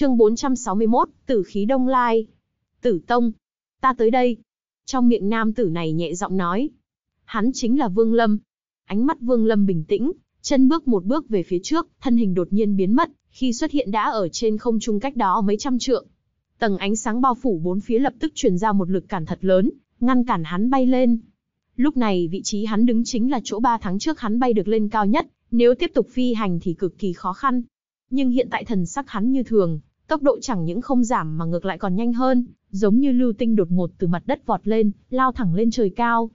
Chương 461, Tử khí Đông Lai. Tử Tông, ta tới đây. Trong miệng nam tử này nhẹ giọng nói. Hắn chính là Vương Lâm. Ánh mắt Vương Lâm bình tĩnh, chân bước một bước về phía trước, thân hình đột nhiên biến mất, khi xuất hiện đã ở trên không trung cách đó mấy trăm trượng. Tầng ánh sáng bao phủ bốn phía lập tức truyền ra một lực cản thật lớn, ngăn cản hắn bay lên. Lúc này vị trí hắn đứng chính là chỗ ba tháng trước hắn bay được lên cao nhất, nếu tiếp tục phi hành thì cực kỳ khó khăn. Nhưng hiện tại thần sắc hắn như thường, tốc độ chẳng những không giảm mà ngược lại còn nhanh hơn, giống như lưu tinh đột ngột từ mặt đất vọt lên, lao thẳng lên trời cao.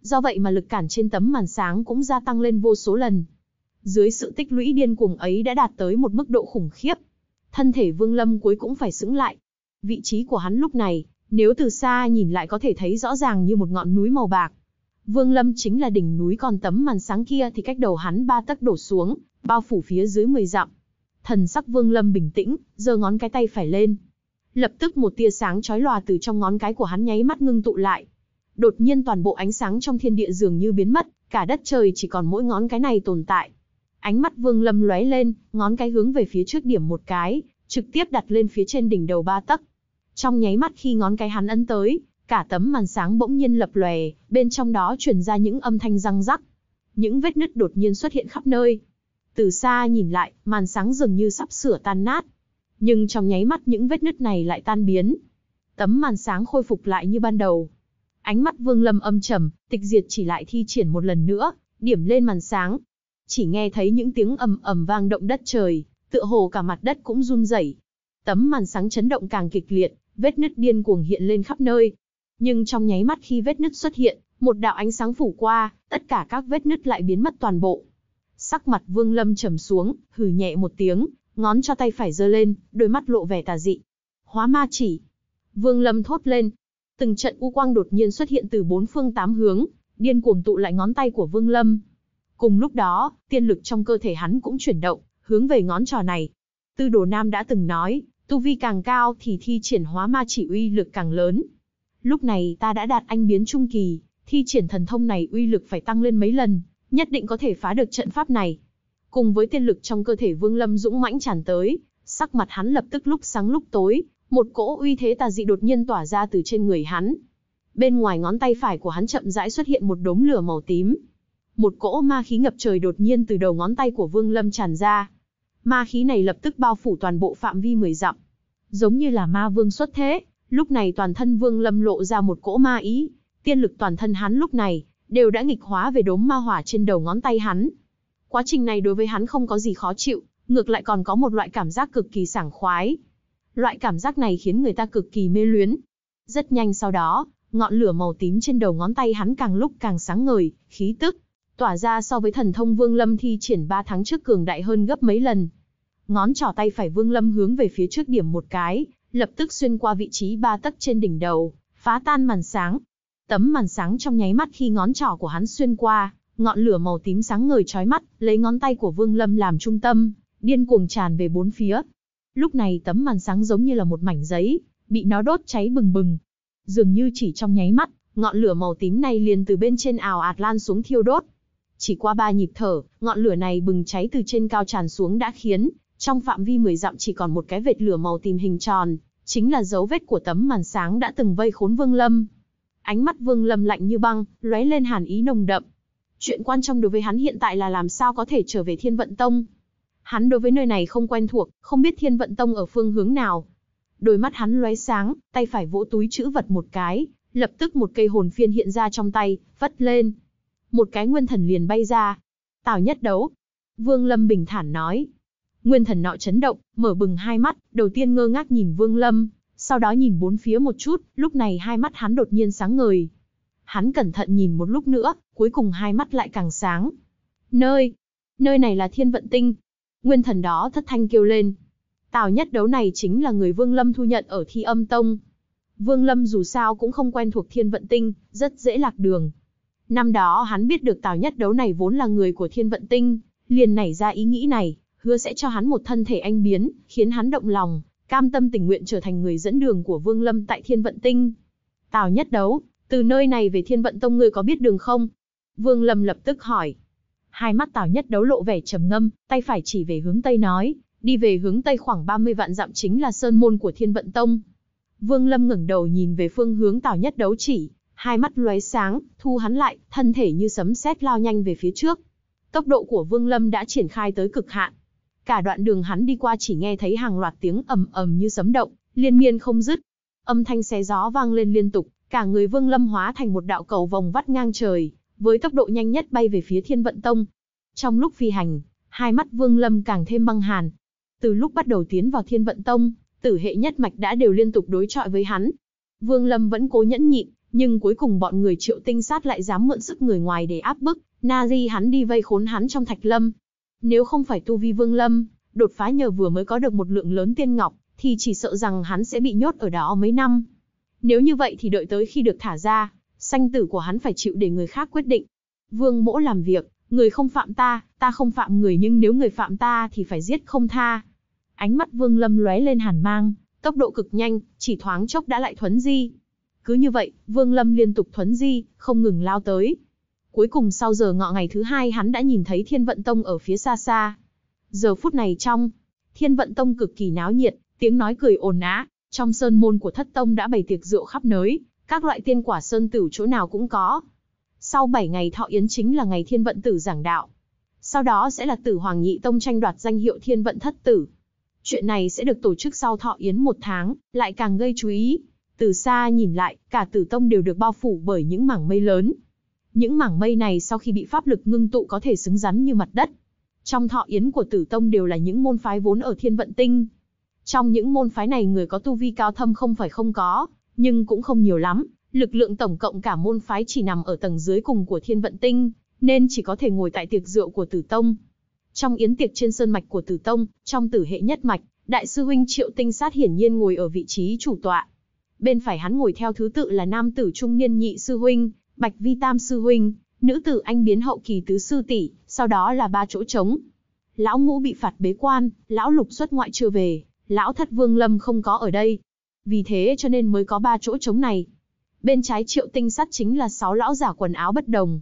Do vậy mà lực cản trên tấm màn sáng cũng gia tăng lên vô số lần. Dưới sự tích lũy điên cuồng ấy đã đạt tới một mức độ khủng khiếp. Thân thể Vương Lâm cuối cũng phải sững lại. Vị trí của hắn lúc này, nếu từ xa nhìn lại có thể thấy rõ ràng như một ngọn núi màu bạc. Vương Lâm chính là đỉnh núi còn tấm màn sáng kia thì cách đầu hắn ba tấc đổ xuống, bao phủ phía dưới 10 dặm. Thần sắc Vương Lâm bình tĩnh, giơ ngón cái tay phải lên. Lập tức một tia sáng chói lòa từ trong ngón cái của hắn nháy mắt ngưng tụ lại. Đột nhiên toàn bộ ánh sáng trong thiên địa dường như biến mất, cả đất trời chỉ còn mỗi ngón cái này tồn tại. Ánh mắt Vương Lâm lóe lên, ngón cái hướng về phía trước điểm một cái, trực tiếp đặt lên phía trên đỉnh đầu ba tấc. Trong nháy mắt khi ngón cái hắn ấn tới, cả tấm màn sáng bỗng nhiên lập lòe, bên trong đó truyền ra những âm thanh răng rắc. Những vết nứt đột nhiên xuất hiện khắp nơi. Từ xa nhìn lại, màn sáng dường như sắp sửa tan nát. Nhưng trong nháy mắt những vết nứt này lại tan biến. Tấm màn sáng khôi phục lại như ban đầu. Ánh mắt Vương Lâm âm trầm, tịch diệt chỉ lại thi triển một lần nữa, điểm lên màn sáng. Chỉ nghe thấy những tiếng ầm ầm vang động đất trời, tựa hồ cả mặt đất cũng run rẩy. Tấm màn sáng chấn động càng kịch liệt, vết nứt điên cuồng hiện lên khắp nơi. Nhưng trong nháy mắt khi vết nứt xuất hiện, một đạo ánh sáng phủ qua, tất cả các vết nứt lại biến mất toàn bộ. Sắc mặt Vương Lâm trầm xuống, hừ nhẹ một tiếng, ngón cho tay phải giơ lên, đôi mắt lộ vẻ tà dị. Hóa ma chỉ. Vương Lâm thốt lên. Từng trận u quang đột nhiên xuất hiện từ bốn phương tám hướng, điên cuồng tụ lại ngón tay của Vương Lâm. Cùng lúc đó, tiên lực trong cơ thể hắn cũng chuyển động, hướng về ngón trò này. Tư Đồ Nam đã từng nói, tu vi càng cao thì thi triển hóa ma chỉ uy lực càng lớn. Lúc này ta đã đạt anh biến trung kỳ, thi triển thần thông này uy lực phải tăng lên mấy lần, nhất định có thể phá được trận pháp này. Cùng với tiên lực trong cơ thể Vương Lâm dũng mãnh tràn tới, sắc mặt hắn lập tức lúc sáng lúc tối, một cỗ uy thế tà dị đột nhiên tỏa ra từ trên người hắn. Bên ngoài ngón tay phải của hắn chậm rãi xuất hiện một đốm lửa màu tím. Một cỗ ma khí ngập trời đột nhiên từ đầu ngón tay của Vương Lâm tràn ra. Ma khí này lập tức bao phủ toàn bộ phạm vi 10 dặm. Giống như là ma vương xuất thế, lúc này toàn thân Vương Lâm lộ ra một cỗ ma ý, tiên lực toàn thân hắn lúc này đều đã nghịch hóa về đốm ma hỏa trên đầu ngón tay hắn. Quá trình này đối với hắn không có gì khó chịu, ngược lại còn có một loại cảm giác cực kỳ sảng khoái. Loại cảm giác này khiến người ta cực kỳ mê luyến. Rất nhanh sau đó, ngọn lửa màu tím trên đầu ngón tay hắn càng lúc càng sáng ngời, khí tức tỏa ra so với thần thông Vương Lâm thi triển 3 tháng trước cường đại hơn gấp mấy lần. Ngón trỏ tay phải Vương Lâm hướng về phía trước điểm một cái, lập tức xuyên qua vị trí ba tấc trên đỉnh đầu, phá tan màn sáng. Tấm màn sáng trong nháy mắt khi ngón trỏ của hắn xuyên qua, ngọn lửa màu tím sáng ngời chói mắt, lấy ngón tay của Vương Lâm làm trung tâm, điên cuồng tràn về bốn phía. Lúc này tấm màn sáng giống như là một mảnh giấy, bị nó đốt cháy bừng bừng. Dường như chỉ trong nháy mắt, ngọn lửa màu tím này liền từ bên trên ảo ạt lan xuống thiêu đốt. Chỉ qua ba nhịp thở, ngọn lửa này bừng cháy từ trên cao tràn xuống đã khiến, trong phạm vi 10 dặm chỉ còn một cái vệt lửa màu tím hình tròn, chính là dấu vết của tấm màn sáng đã từng vây khốn Vương Lâm. Ánh mắt Vương Lâm lạnh như băng, lóe lên hàn ý nồng đậm. Chuyện quan trọng đối với hắn hiện tại là làm sao có thể trở về Thiên Vận Tông. Hắn đối với nơi này không quen thuộc, không biết Thiên Vận Tông ở phương hướng nào. Đôi mắt hắn lóe sáng, tay phải vỗ túi chữ vật một cái, lập tức một cây hồn phiên hiện ra trong tay, vất lên. Một cái nguyên thần liền bay ra. Tào nhất đấu. Vương Lâm bình thản nói. Nguyên thần nọ chấn động, mở bừng hai mắt, đầu tiên ngơ ngác nhìn Vương Lâm, sau đó nhìn bốn phía một chút, lúc này hai mắt hắn đột nhiên sáng ngời. Hắn cẩn thận nhìn một lúc nữa, cuối cùng hai mắt lại càng sáng. Nơi, nơi này là thiên vận tinh. Nguyên thần đó thất thanh kêu lên. Tào nhất đấu này chính là người Vương Lâm thu nhận ở thi âm tông. Vương Lâm dù sao cũng không quen thuộc thiên vận tinh, rất dễ lạc đường. Năm đó hắn biết được Tào nhất đấu này vốn là người của thiên vận tinh, liền nảy ra ý nghĩ này, hứa sẽ cho hắn một thân thể anh biến, khiến hắn động lòng, cam tâm tình nguyện trở thành người dẫn đường của Vương Lâm tại Thiên Vận Tinh. Tào Nhất Đấu, từ nơi này về Thiên Vận Tông ngươi có biết đường không? Vương Lâm lập tức hỏi. Hai mắt Tào Nhất Đấu lộ vẻ trầm ngâm, tay phải chỉ về hướng tây nói, đi về hướng tây khoảng 30 vạn dặm chính là sơn môn của Thiên Vận Tông. Vương Lâm ngẩng đầu nhìn về phương hướng Tào Nhất đấu chỉ, hai mắt lóe sáng, thu hắn lại, thân thể như sấm sét lao nhanh về phía trước. Tốc độ của Vương Lâm đã triển khai tới cực hạn. Cả đoạn đường hắn đi qua chỉ nghe thấy hàng loạt tiếng ầm ầm như sấm động, liên miên không dứt. Âm thanh xé gió vang lên liên tục, cả người Vương Lâm hóa thành một đạo cầu vòng vắt ngang trời, với tốc độ nhanh nhất bay về phía Thiên Vận Tông. Trong lúc phi hành, hai mắt Vương Lâm càng thêm băng hàn. Từ lúc bắt đầu tiến vào Thiên Vận Tông, tử hệ nhất mạch đã đều liên tục đối chọi với hắn. Vương Lâm vẫn cố nhẫn nhịn, nhưng cuối cùng bọn người triệu tinh sát lại dám mượn sức người ngoài để áp bức, Nazi hắn đi vây khốn hắn trong thạch lâm. Nếu không phải tu vi Vương Lâm, đột phá nhờ vừa mới có được một lượng lớn tiên ngọc, thì chỉ sợ rằng hắn sẽ bị nhốt ở đó mấy năm. Nếu như vậy thì đợi tới khi được thả ra, sanh tử của hắn phải chịu để người khác quyết định. Vương mỗ làm việc, người không phạm ta, ta không phạm người nhưng nếu người phạm ta thì phải giết không tha. Ánh mắt Vương Lâm lóe lên hàn mang, tốc độ cực nhanh, chỉ thoáng chốc đã lại thuấn di. Cứ như vậy, Vương Lâm liên tục thuấn di, không ngừng lao tới. Cuối cùng sau giờ ngọ ngày thứ hai hắn đã nhìn thấy Thiên Vận Tông ở phía xa xa. Giờ phút này trong, Thiên Vận Tông cực kỳ náo nhiệt, tiếng nói cười ồn ào. Trong sơn môn của thất tông đã bày tiệc rượu khắp nơi, các loại tiên quả sơn tử chỗ nào cũng có. Sau 7 ngày thọ yến chính là ngày Thiên Vận Tử giảng đạo. Sau đó sẽ là Tử Hoàng Nhị Tông tranh đoạt danh hiệu Thiên Vận Thất Tử. Chuyện này sẽ được tổ chức sau thọ yến một tháng, lại càng gây chú ý. Từ xa nhìn lại, cả tử tông đều được bao phủ bởi những mảng mây lớn. Những mảng mây này sau khi bị pháp lực ngưng tụ có thể xứng rắn như mặt đất. Trong thọ yến của tử tông đều là những môn phái vốn ở thiên vận tinh. Trong những môn phái này người có tu vi cao thâm không phải không có, nhưng cũng không nhiều lắm. Lực lượng tổng cộng cả môn phái chỉ nằm ở tầng dưới cùng của thiên vận tinh, nên chỉ có thể ngồi tại tiệc rượu của tử tông. Trong yến tiệc trên sơn mạch của tử tông, trong tử hệ nhất mạch, đại sư huynh triệu tinh sát hiển nhiên ngồi ở vị trí chủ tọa. Bên phải hắn ngồi theo thứ tự là nam tử trung niên nhị sư huynh, bạch vi tam sư huynh, nữ tử anh biến hậu kỳ tứ sư tỷ, sau đó là ba chỗ trống. Lão ngũ bị phạt bế quan, lão lục xuất ngoại chưa về, lão thất vương lâm không có ở đây. Vì thế cho nên mới có ba chỗ trống này. Bên trái triệu tinh sắt chính là sáu lão giả quần áo bất đồng.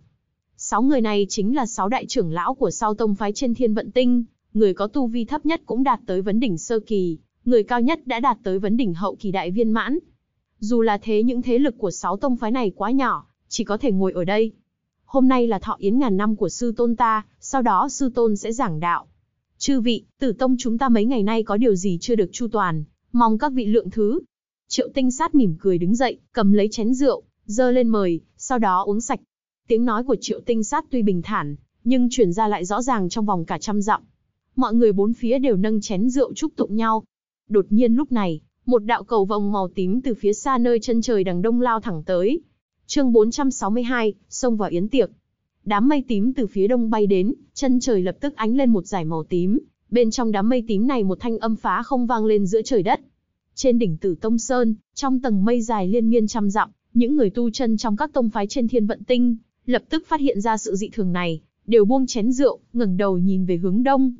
Sáu người này chính là sáu đại trưởng lão của sau tông phái trên thiên vận tinh, người có tu vi thấp nhất cũng đạt tới vấn đỉnh sơ kỳ, người cao nhất đã đạt tới vấn đỉnh hậu kỳ đại viên mãn. Dù là thế những thế lực của sáu tông phái này quá nhỏ, chỉ có thể ngồi ở đây. Hôm nay là thọ yến ngàn năm của sư tôn ta, sau đó sư tôn sẽ giảng đạo. Chư vị, tử tông chúng ta mấy ngày nay có điều gì chưa được chu toàn, mong các vị lượng thứ. Triệu tinh sát mỉm cười đứng dậy, cầm lấy chén rượu, dơ lên mời, sau đó uống sạch. Tiếng nói của triệu tinh sát tuy bình thản, nhưng truyền ra lại rõ ràng trong vòng cả trăm dặm. Mọi người bốn phía đều nâng chén rượu chúc tụng nhau. Đột nhiên lúc này, một đạo cầu vòng màu tím từ phía xa nơi chân trời đằng đông lao thẳng tới. Chương 462, xông vào yến tiệc. Đám mây tím từ phía đông bay đến, chân trời lập tức ánh lên một dải màu tím, bên trong đám mây tím này một thanh âm phá không vang lên giữa trời đất. Trên đỉnh Tử Tông Sơn, trong tầng mây dài liên miên trăm dặm, những người tu chân trong các tông phái trên Thiên Vận Tinh, lập tức phát hiện ra sự dị thường này, đều buông chén rượu, ngẩng đầu nhìn về hướng đông.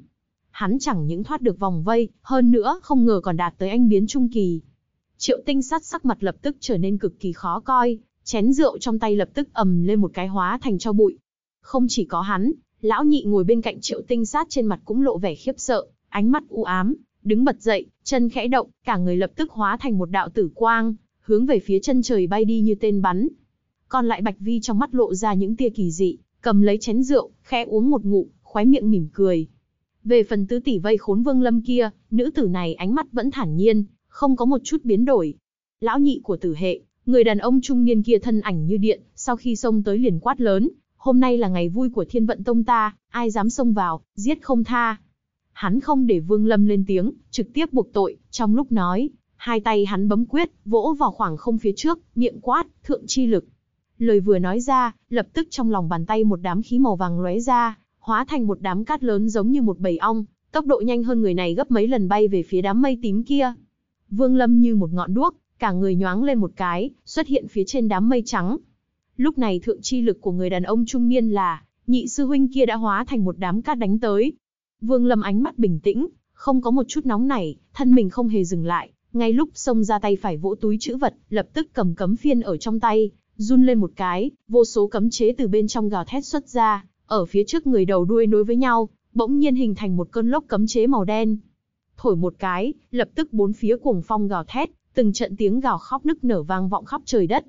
Hắn chẳng những thoát được vòng vây, hơn nữa không ngờ còn đạt tới anh biến trung kỳ. Triệu Tinh sát sắc mặt lập tức trở nên cực kỳ khó coi, chén rượu trong tay lập tức ầm lên một cái hóa thành cho bụi. Không chỉ có hắn, lão nhị ngồi bên cạnh triệu tinh sát trên mặt cũng lộ vẻ khiếp sợ, ánh mắt u ám, đứng bật dậy, chân khẽ động, cả người lập tức hóa thành một đạo tử quang, hướng về phía chân trời bay đi như tên bắn. Còn lại Bạch Vi trong mắt lộ ra những tia kỳ dị, cầm lấy chén rượu, khẽ uống một ngụm, khóe miệng mỉm cười. Về phần tứ tỷ vây khốn Vương Lâm kia, nữ tử này ánh mắt vẫn thản nhiên, không có một chút biến đổi. Lão nhị của tử hệ, người đàn ông trung niên kia thân ảnh như điện, sau khi xông tới liền quát lớn, hôm nay là ngày vui của thiên vận tông ta, ai dám xông vào, giết không tha. Hắn không để Vương Lâm lên tiếng, trực tiếp buộc tội, trong lúc nói, hai tay hắn bấm quyết, vỗ vào khoảng không phía trước, miệng quát, thượng chi lực. Lời vừa nói ra, lập tức trong lòng bàn tay một đám khí màu vàng lóe ra, hóa thành một đám cát lớn giống như một bầy ong, tốc độ nhanh hơn người này gấp mấy lần bay về phía đám mây tím kia. Vương Lâm như một ngọn đuốc, cả người nhoáng lên một cái, xuất hiện phía trên đám mây trắng, Lúc này thượng chi lực của người đàn ông trung niên là, nhị sư huynh kia đã hóa thành một đám cát đánh tới. Vương Lâm ánh mắt bình tĩnh, không có một chút nóng nảy, thân mình không hề dừng lại, ngay lúc xông ra tay phải vỗ túi chữ vật, lập tức cầm cấm phiên ở trong tay, run lên một cái, vô số cấm chế từ bên trong gào thét xuất ra, ở phía trước người đầu đuôi nối với nhau, bỗng nhiên hình thành một cơn lốc cấm chế màu đen. thổi một cái, lập tức bốn phía cuồng phong gào thét, từng trận tiếng gào khóc nức nở vang vọng khắp trời đất.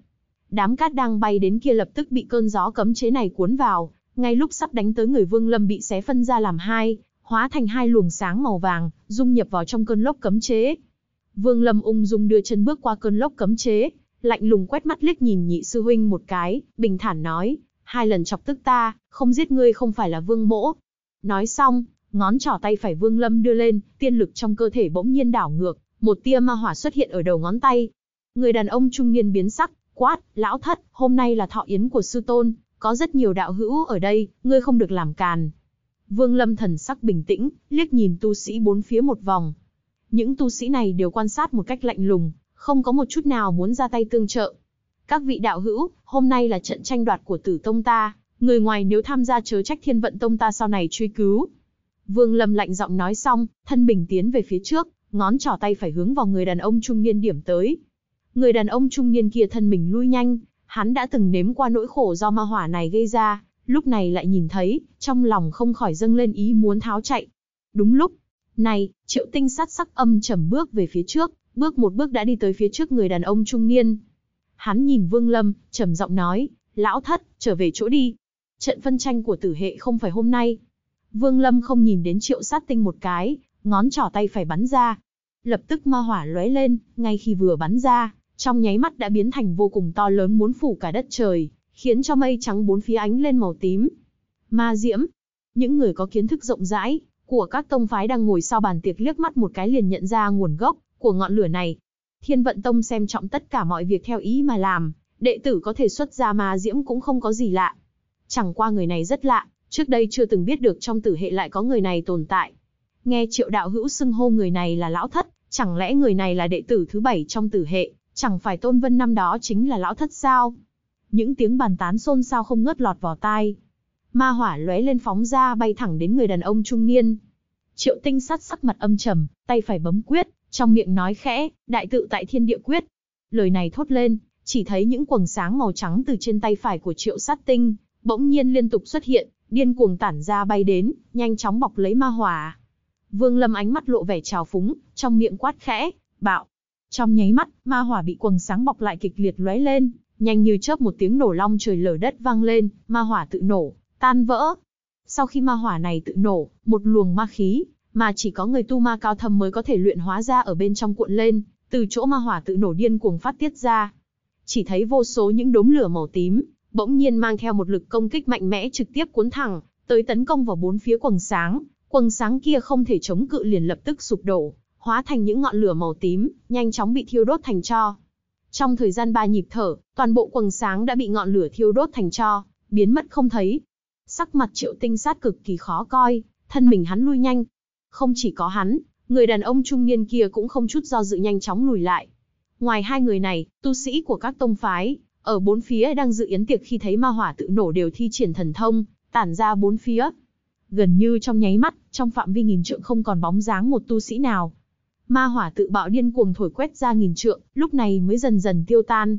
Đám cát đang bay đến kia lập tức bị cơn gió cấm chế này cuốn vào, ngay lúc sắp đánh tới người Vương Lâm bị xé phân ra làm hai, hóa thành hai luồng sáng màu vàng, dung nhập vào trong cơn lốc cấm chế. Vương Lâm ung dung đưa chân bước qua cơn lốc cấm chế, lạnh lùng quét mắt liếc nhìn nhị sư huynh một cái, bình thản nói, hai lần chọc tức ta, không giết ngươi không phải là vương mỗ. Nói xong, ngón trỏ tay phải Vương Lâm đưa lên, tiên lực trong cơ thể bỗng nhiên đảo ngược, một tia ma hỏa xuất hiện ở đầu ngón tay. Người đàn ông trung niên biến sắc, quát, lão thất, hôm nay là thọ yến của sư tôn, có rất nhiều đạo hữu ở đây, ngươi không được làm càn. Vương Lâm thần sắc bình tĩnh, liếc nhìn tu sĩ bốn phía một vòng. Những tu sĩ này đều quan sát một cách lạnh lùng, không có một chút nào muốn ra tay tương trợ. Các vị đạo hữu, hôm nay là trận tranh đoạt của tử tông ta, người ngoài nếu tham gia chớ trách thiên vận tông ta sau này truy cứu. Vương Lâm lạnh giọng nói xong, thân bình tiến về phía trước, ngón trỏ tay phải hướng vào người đàn ông trung niên điểm tới. Người đàn ông trung niên kia thân mình lui nhanh, hắn đã từng nếm qua nỗi khổ do ma hỏa này gây ra, lúc này lại nhìn thấy, trong lòng không khỏi dâng lên ý muốn tháo chạy. Đúng lúc này, triệu tinh sát sắc âm trầm bước về phía trước, bước một bước đã đi tới phía trước người đàn ông trung niên. Hắn nhìn Vương Lâm, trầm giọng nói, lão thất, trở về chỗ đi. Trận phân tranh của tử hệ không phải hôm nay. Vương Lâm không nhìn đến triệu sát tinh một cái, ngón trỏ tay phải bắn ra. Lập tức ma hỏa lóe lên, ngay khi vừa bắn ra, trong nháy mắt đã biến thành vô cùng to lớn muốn phủ cả đất trời, khiến cho mây trắng bốn phía ánh lên màu tím. Ma diễm, những người có kiến thức rộng rãi của các tông phái đang ngồi sau bàn tiệc liếc mắt một cái liền nhận ra nguồn gốc của ngọn lửa này. Thiên vận tông xem trọng tất cả mọi việc theo ý mà làm, đệ tử có thể xuất ra ma diễm cũng không có gì lạ. Chẳng qua người này rất lạ, trước đây chưa từng biết được trong tử hệ lại có người này tồn tại. Nghe triệu đạo hữu xưng hô người này là lão thất, chẳng lẽ người này là đệ tử thứ bảy trong tử hệ, chẳng phải tôn vân năm đó chính là lão thất sao? Những tiếng bàn tán xôn xao không ngớt lọt vào tai. Ma hỏa lóe lên phóng ra bay thẳng đến người đàn ông trung niên. Triệu tinh sát sắc mặt âm trầm, tay phải bấm quyết, trong miệng nói khẽ, đại tự tại thiên địa quyết. Lời này thốt lên, chỉ thấy những quầng sáng màu trắng từ trên tay phải của triệu sát tinh, bỗng nhiên liên tục xuất hiện, điên cuồng tản ra bay đến, nhanh chóng bọc lấy ma hỏa. Vương Lâm ánh mắt lộ vẻ trào phúng, trong miệng quát khẽ, bạo. Trong nháy mắt, ma hỏa bị quầng sáng bọc lại kịch liệt lóe lên, nhanh như chớp một tiếng nổ long trời lở đất vang lên, ma hỏa tự nổ, tan vỡ. Sau khi ma hỏa này tự nổ, một luồng ma khí, mà chỉ có người tu ma cao thâm mới có thể luyện hóa ra ở bên trong cuộn lên, từ chỗ ma hỏa tự nổ điên cuồng phát tiết ra. Chỉ thấy vô số những đốm lửa màu tím, bỗng nhiên mang theo một lực công kích mạnh mẽ trực tiếp cuốn thẳng, tới tấn công vào bốn phía quầng sáng. Quầng sáng kia không thể chống cự liền lập tức sụp đổ, hóa thành những ngọn lửa màu tím, nhanh chóng bị thiêu đốt thành tro. Trong thời gian ba nhịp thở, toàn bộ quầng sáng đã bị ngọn lửa thiêu đốt thành tro, biến mất không thấy. Sắc mặt triệu tinh sát cực kỳ khó coi, thân mình hắn lui nhanh. Không chỉ có hắn, người đàn ông trung niên kia cũng không chút do dự nhanh chóng lùi lại. Ngoài hai người này, tu sĩ của các tông phái, ở bốn phía đang dự yến tiệc khi thấy ma hỏa tự nổ đều thi triển thần thông, tản ra bốn phía. Gần như trong nháy mắt, trong phạm vi nghìn trượng không còn bóng dáng một tu sĩ nào. Ma hỏa tự bạo điên cuồng thổi quét ra nghìn trượng, lúc này mới dần dần tiêu tan.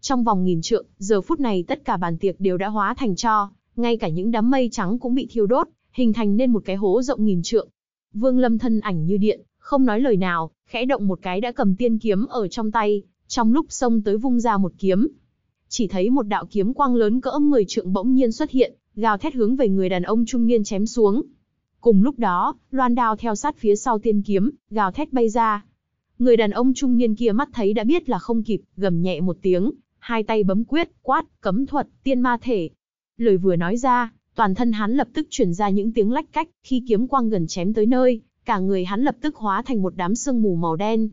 Trong vòng nghìn trượng, giờ phút này tất cả bàn tiệc đều đã hóa thành cho, ngay cả những đám mây trắng cũng bị thiêu đốt, hình thành nên một cái hố rộng nghìn trượng. Vương Lâm thân ảnh như điện, không nói lời nào, khẽ động một cái đã cầm tiên kiếm ở trong tay, trong lúc xông tới vung ra một kiếm. Chỉ thấy một đạo kiếm quang lớn cỡ 10 trượng bỗng nhiên xuất hiện, gào thét hướng về người đàn ông trung niên chém xuống. Cùng lúc đó, loan đao theo sát phía sau tiên kiếm, gào thét bay ra. Người đàn ông trung niên kia mắt thấy đã biết là không kịp, gầm nhẹ một tiếng, hai tay bấm quyết, quát, cấm thuật, tiên ma thể. Lời vừa nói ra, toàn thân hắn lập tức chuyển ra những tiếng lách cách, khi kiếm quang gần chém tới nơi, cả người hắn lập tức hóa thành một đám sương mù màu đen.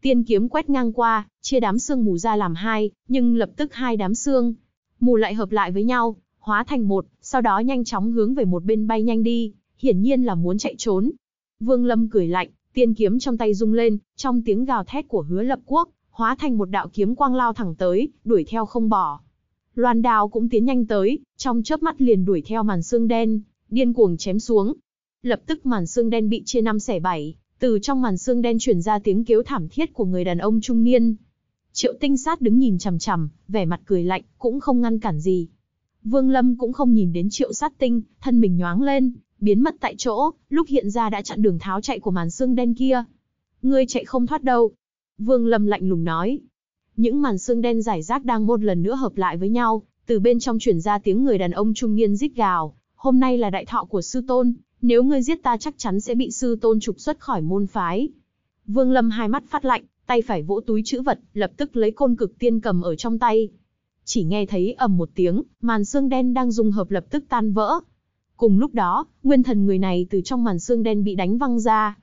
Tiên kiếm quét ngang qua, chia đám sương mù ra làm hai, nhưng lập tức hai đám sương mù lại hợp lại với nhau, hóa thành một, sau đó nhanh chóng hướng về một bên bay nhanh đi, hiển nhiên là muốn chạy trốn. Vương Lâm cười lạnh, tiên kiếm trong tay rung lên, trong tiếng gào thét của hứa lập quốc, hóa thành một đạo kiếm quang lao thẳng tới, đuổi theo không bỏ. Loan đao cũng tiến nhanh tới, trong chớp mắt liền đuổi theo màn xương đen, điên cuồng chém xuống. Lập tức màn xương đen bị chia năm xẻ bảy, từ trong màn xương đen truyền ra tiếng kêu thảm thiết của người đàn ông trung niên. Triệu tinh sát đứng nhìn chằm chằm, vẻ mặt cười lạnh, cũng không ngăn cản gì. Vương Lâm cũng không nhìn đến triệu sát tinh, thân mình nhoáng lên, biến mất tại chỗ, lúc hiện ra đã chặn đường tháo chạy của màn xương đen kia. Ngươi chạy không thoát đâu. Vương Lâm lạnh lùng nói. Những màn xương đen giải rác đang một lần nữa hợp lại với nhau, từ bên trong truyền ra tiếng người đàn ông trung niên rít gào. Hôm nay là đại thọ của sư tôn, nếu ngươi giết ta chắc chắn sẽ bị sư tôn trục xuất khỏi môn phái. Vương Lâm hai mắt phát lạnh, tay phải vỗ túi chữ vật, lập tức lấy côn cực tiên cầm ở trong tay. Chỉ nghe thấy ầm một tiếng, màn xương đen đang dung hợp lập tức tan vỡ. Cùng lúc đó, nguyên thần người này từ trong màn xương đen bị đánh văng ra.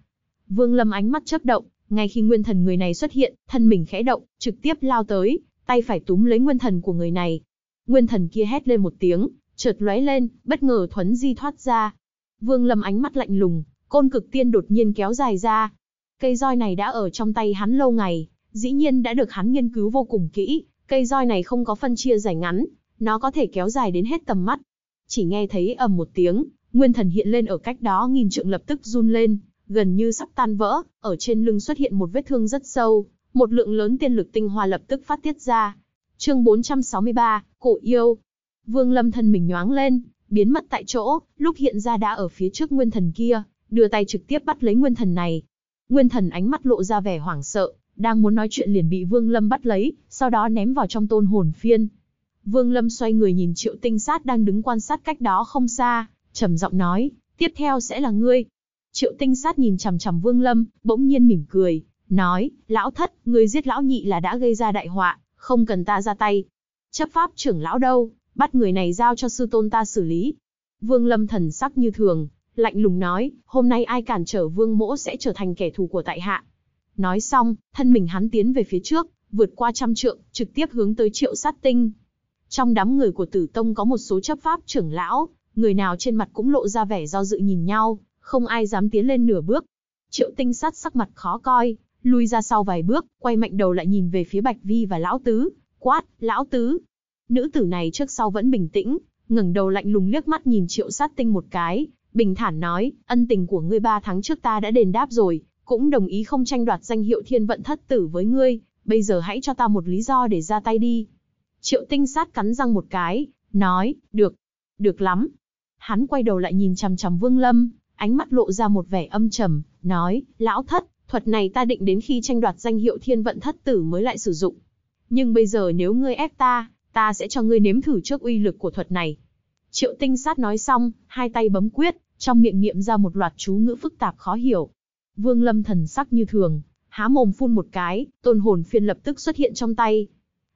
Vương Lâm ánh mắt chớp động, ngay khi nguyên thần người này xuất hiện, thân mình khẽ động, trực tiếp lao tới, tay phải túm lấy nguyên thần của người này. Nguyên thần kia hét lên một tiếng, chợt lóe lên, bất ngờ thuấn di thoát ra. Vương Lâm ánh mắt lạnh lùng, côn cực tiên đột nhiên kéo dài ra. Cây roi này đã ở trong tay hắn lâu ngày, dĩ nhiên đã được hắn nghiên cứu vô cùng kỹ, cây roi này không có phân chia dài ngắn, nó có thể kéo dài đến hết tầm mắt. Chỉ nghe thấy ầm một tiếng, nguyên thần hiện lên ở cách đó nghìn trượng lập tức run lên, gần như sắp tan vỡ, ở trên lưng xuất hiện một vết thương rất sâu, một lượng lớn tiên lực tinh hoa lập tức phát tiết ra. Chương 463, Cổ yêu. Vương Lâm thân mình nhoáng lên, biến mất tại chỗ, lúc hiện ra đã ở phía trước nguyên thần kia, đưa tay trực tiếp bắt lấy nguyên thần này. Nguyên thần ánh mắt lộ ra vẻ hoảng sợ, đang muốn nói chuyện liền bị Vương Lâm bắt lấy, sau đó ném vào trong tôn hồn phiên. Vương Lâm xoay người nhìn Triệu Tinh Sát đang đứng quan sát cách đó không xa, trầm giọng nói, tiếp theo sẽ là ngươi. Triệu Tinh Sát nhìn chằm chằm Vương Lâm, bỗng nhiên mỉm cười, nói, lão thất, ngươi giết lão nhị là đã gây ra đại họa, không cần ta ra tay. Chấp pháp trưởng lão đâu, bắt người này giao cho sư tôn ta xử lý. Vương Lâm thần sắc như thường, lạnh lùng nói, hôm nay ai cản trở Vương Mỗ sẽ trở thành kẻ thù của tại hạ. Nói xong, thân mình hắn tiến về phía trước, vượt qua trăm trượng, trực tiếp hướng tới Triệu Sát Tinh. Trong đám người của Tử Tông có một số chấp pháp trưởng lão, người nào trên mặt cũng lộ ra vẻ do dự nhìn nhau, không ai dám tiến lên nửa bước. Triệu Tinh Sát sắc mặt khó coi, lui ra sau vài bước, quay mạnh đầu lại nhìn về phía Bạch Vi và Lão Tứ, quát, Lão Tứ. Nữ tử này trước sau vẫn bình tĩnh, ngẩng đầu lạnh lùng liếc mắt nhìn Triệu Sát Tinh một cái, bình thản nói, ân tình của ngươi ba tháng trước ta đã đền đáp rồi, cũng đồng ý không tranh đoạt danh hiệu thiên vận thất tử với ngươi, bây giờ hãy cho ta một lý do để ra tay đi. Triệu tinh sát cắn răng một cái, nói, được, được lắm. Hắn quay đầu lại nhìn chằm chằm Vương Lâm, ánh mắt lộ ra một vẻ âm trầm, nói, lão thất, thuật này ta định đến khi tranh đoạt danh hiệu thiên vận thất tử mới lại sử dụng. Nhưng bây giờ nếu ngươi ép ta, ta sẽ cho ngươi nếm thử trước uy lực của thuật này. Triệu tinh sát nói xong, hai tay bấm quyết, trong miệng niệm ra một loạt chú ngữ phức tạp khó hiểu. Vương Lâm thần sắc như thường, há mồm phun một cái, tôn hồn phiên lập tức xuất hiện trong tay.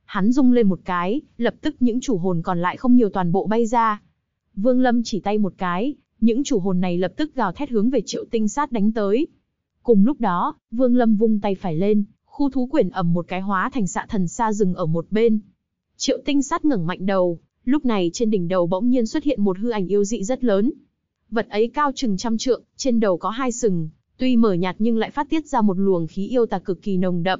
Hắn rung lên một cái, lập tức những chủ hồn còn lại không nhiều toàn bộ bay ra. Vương Lâm chỉ tay một cái, những chủ hồn này lập tức gào thét hướng về triệu tinh sát đánh tới. Cùng lúc đó, Vương Lâm vung tay phải lên, khu thú quyển ầm một cái hóa thành xạ thần xa rừng ở một bên. Triệu tinh sát ngẩng mạnh đầu, lúc này trên đỉnh đầu bỗng nhiên xuất hiện một hư ảnh yêu dị rất lớn. Vật ấy cao chừng trăm trượng, trên đầu có hai sừng, Tuy mở nhạt nhưng lại phát tiết ra một luồng khí yêu tà cực kỳ nồng đậm.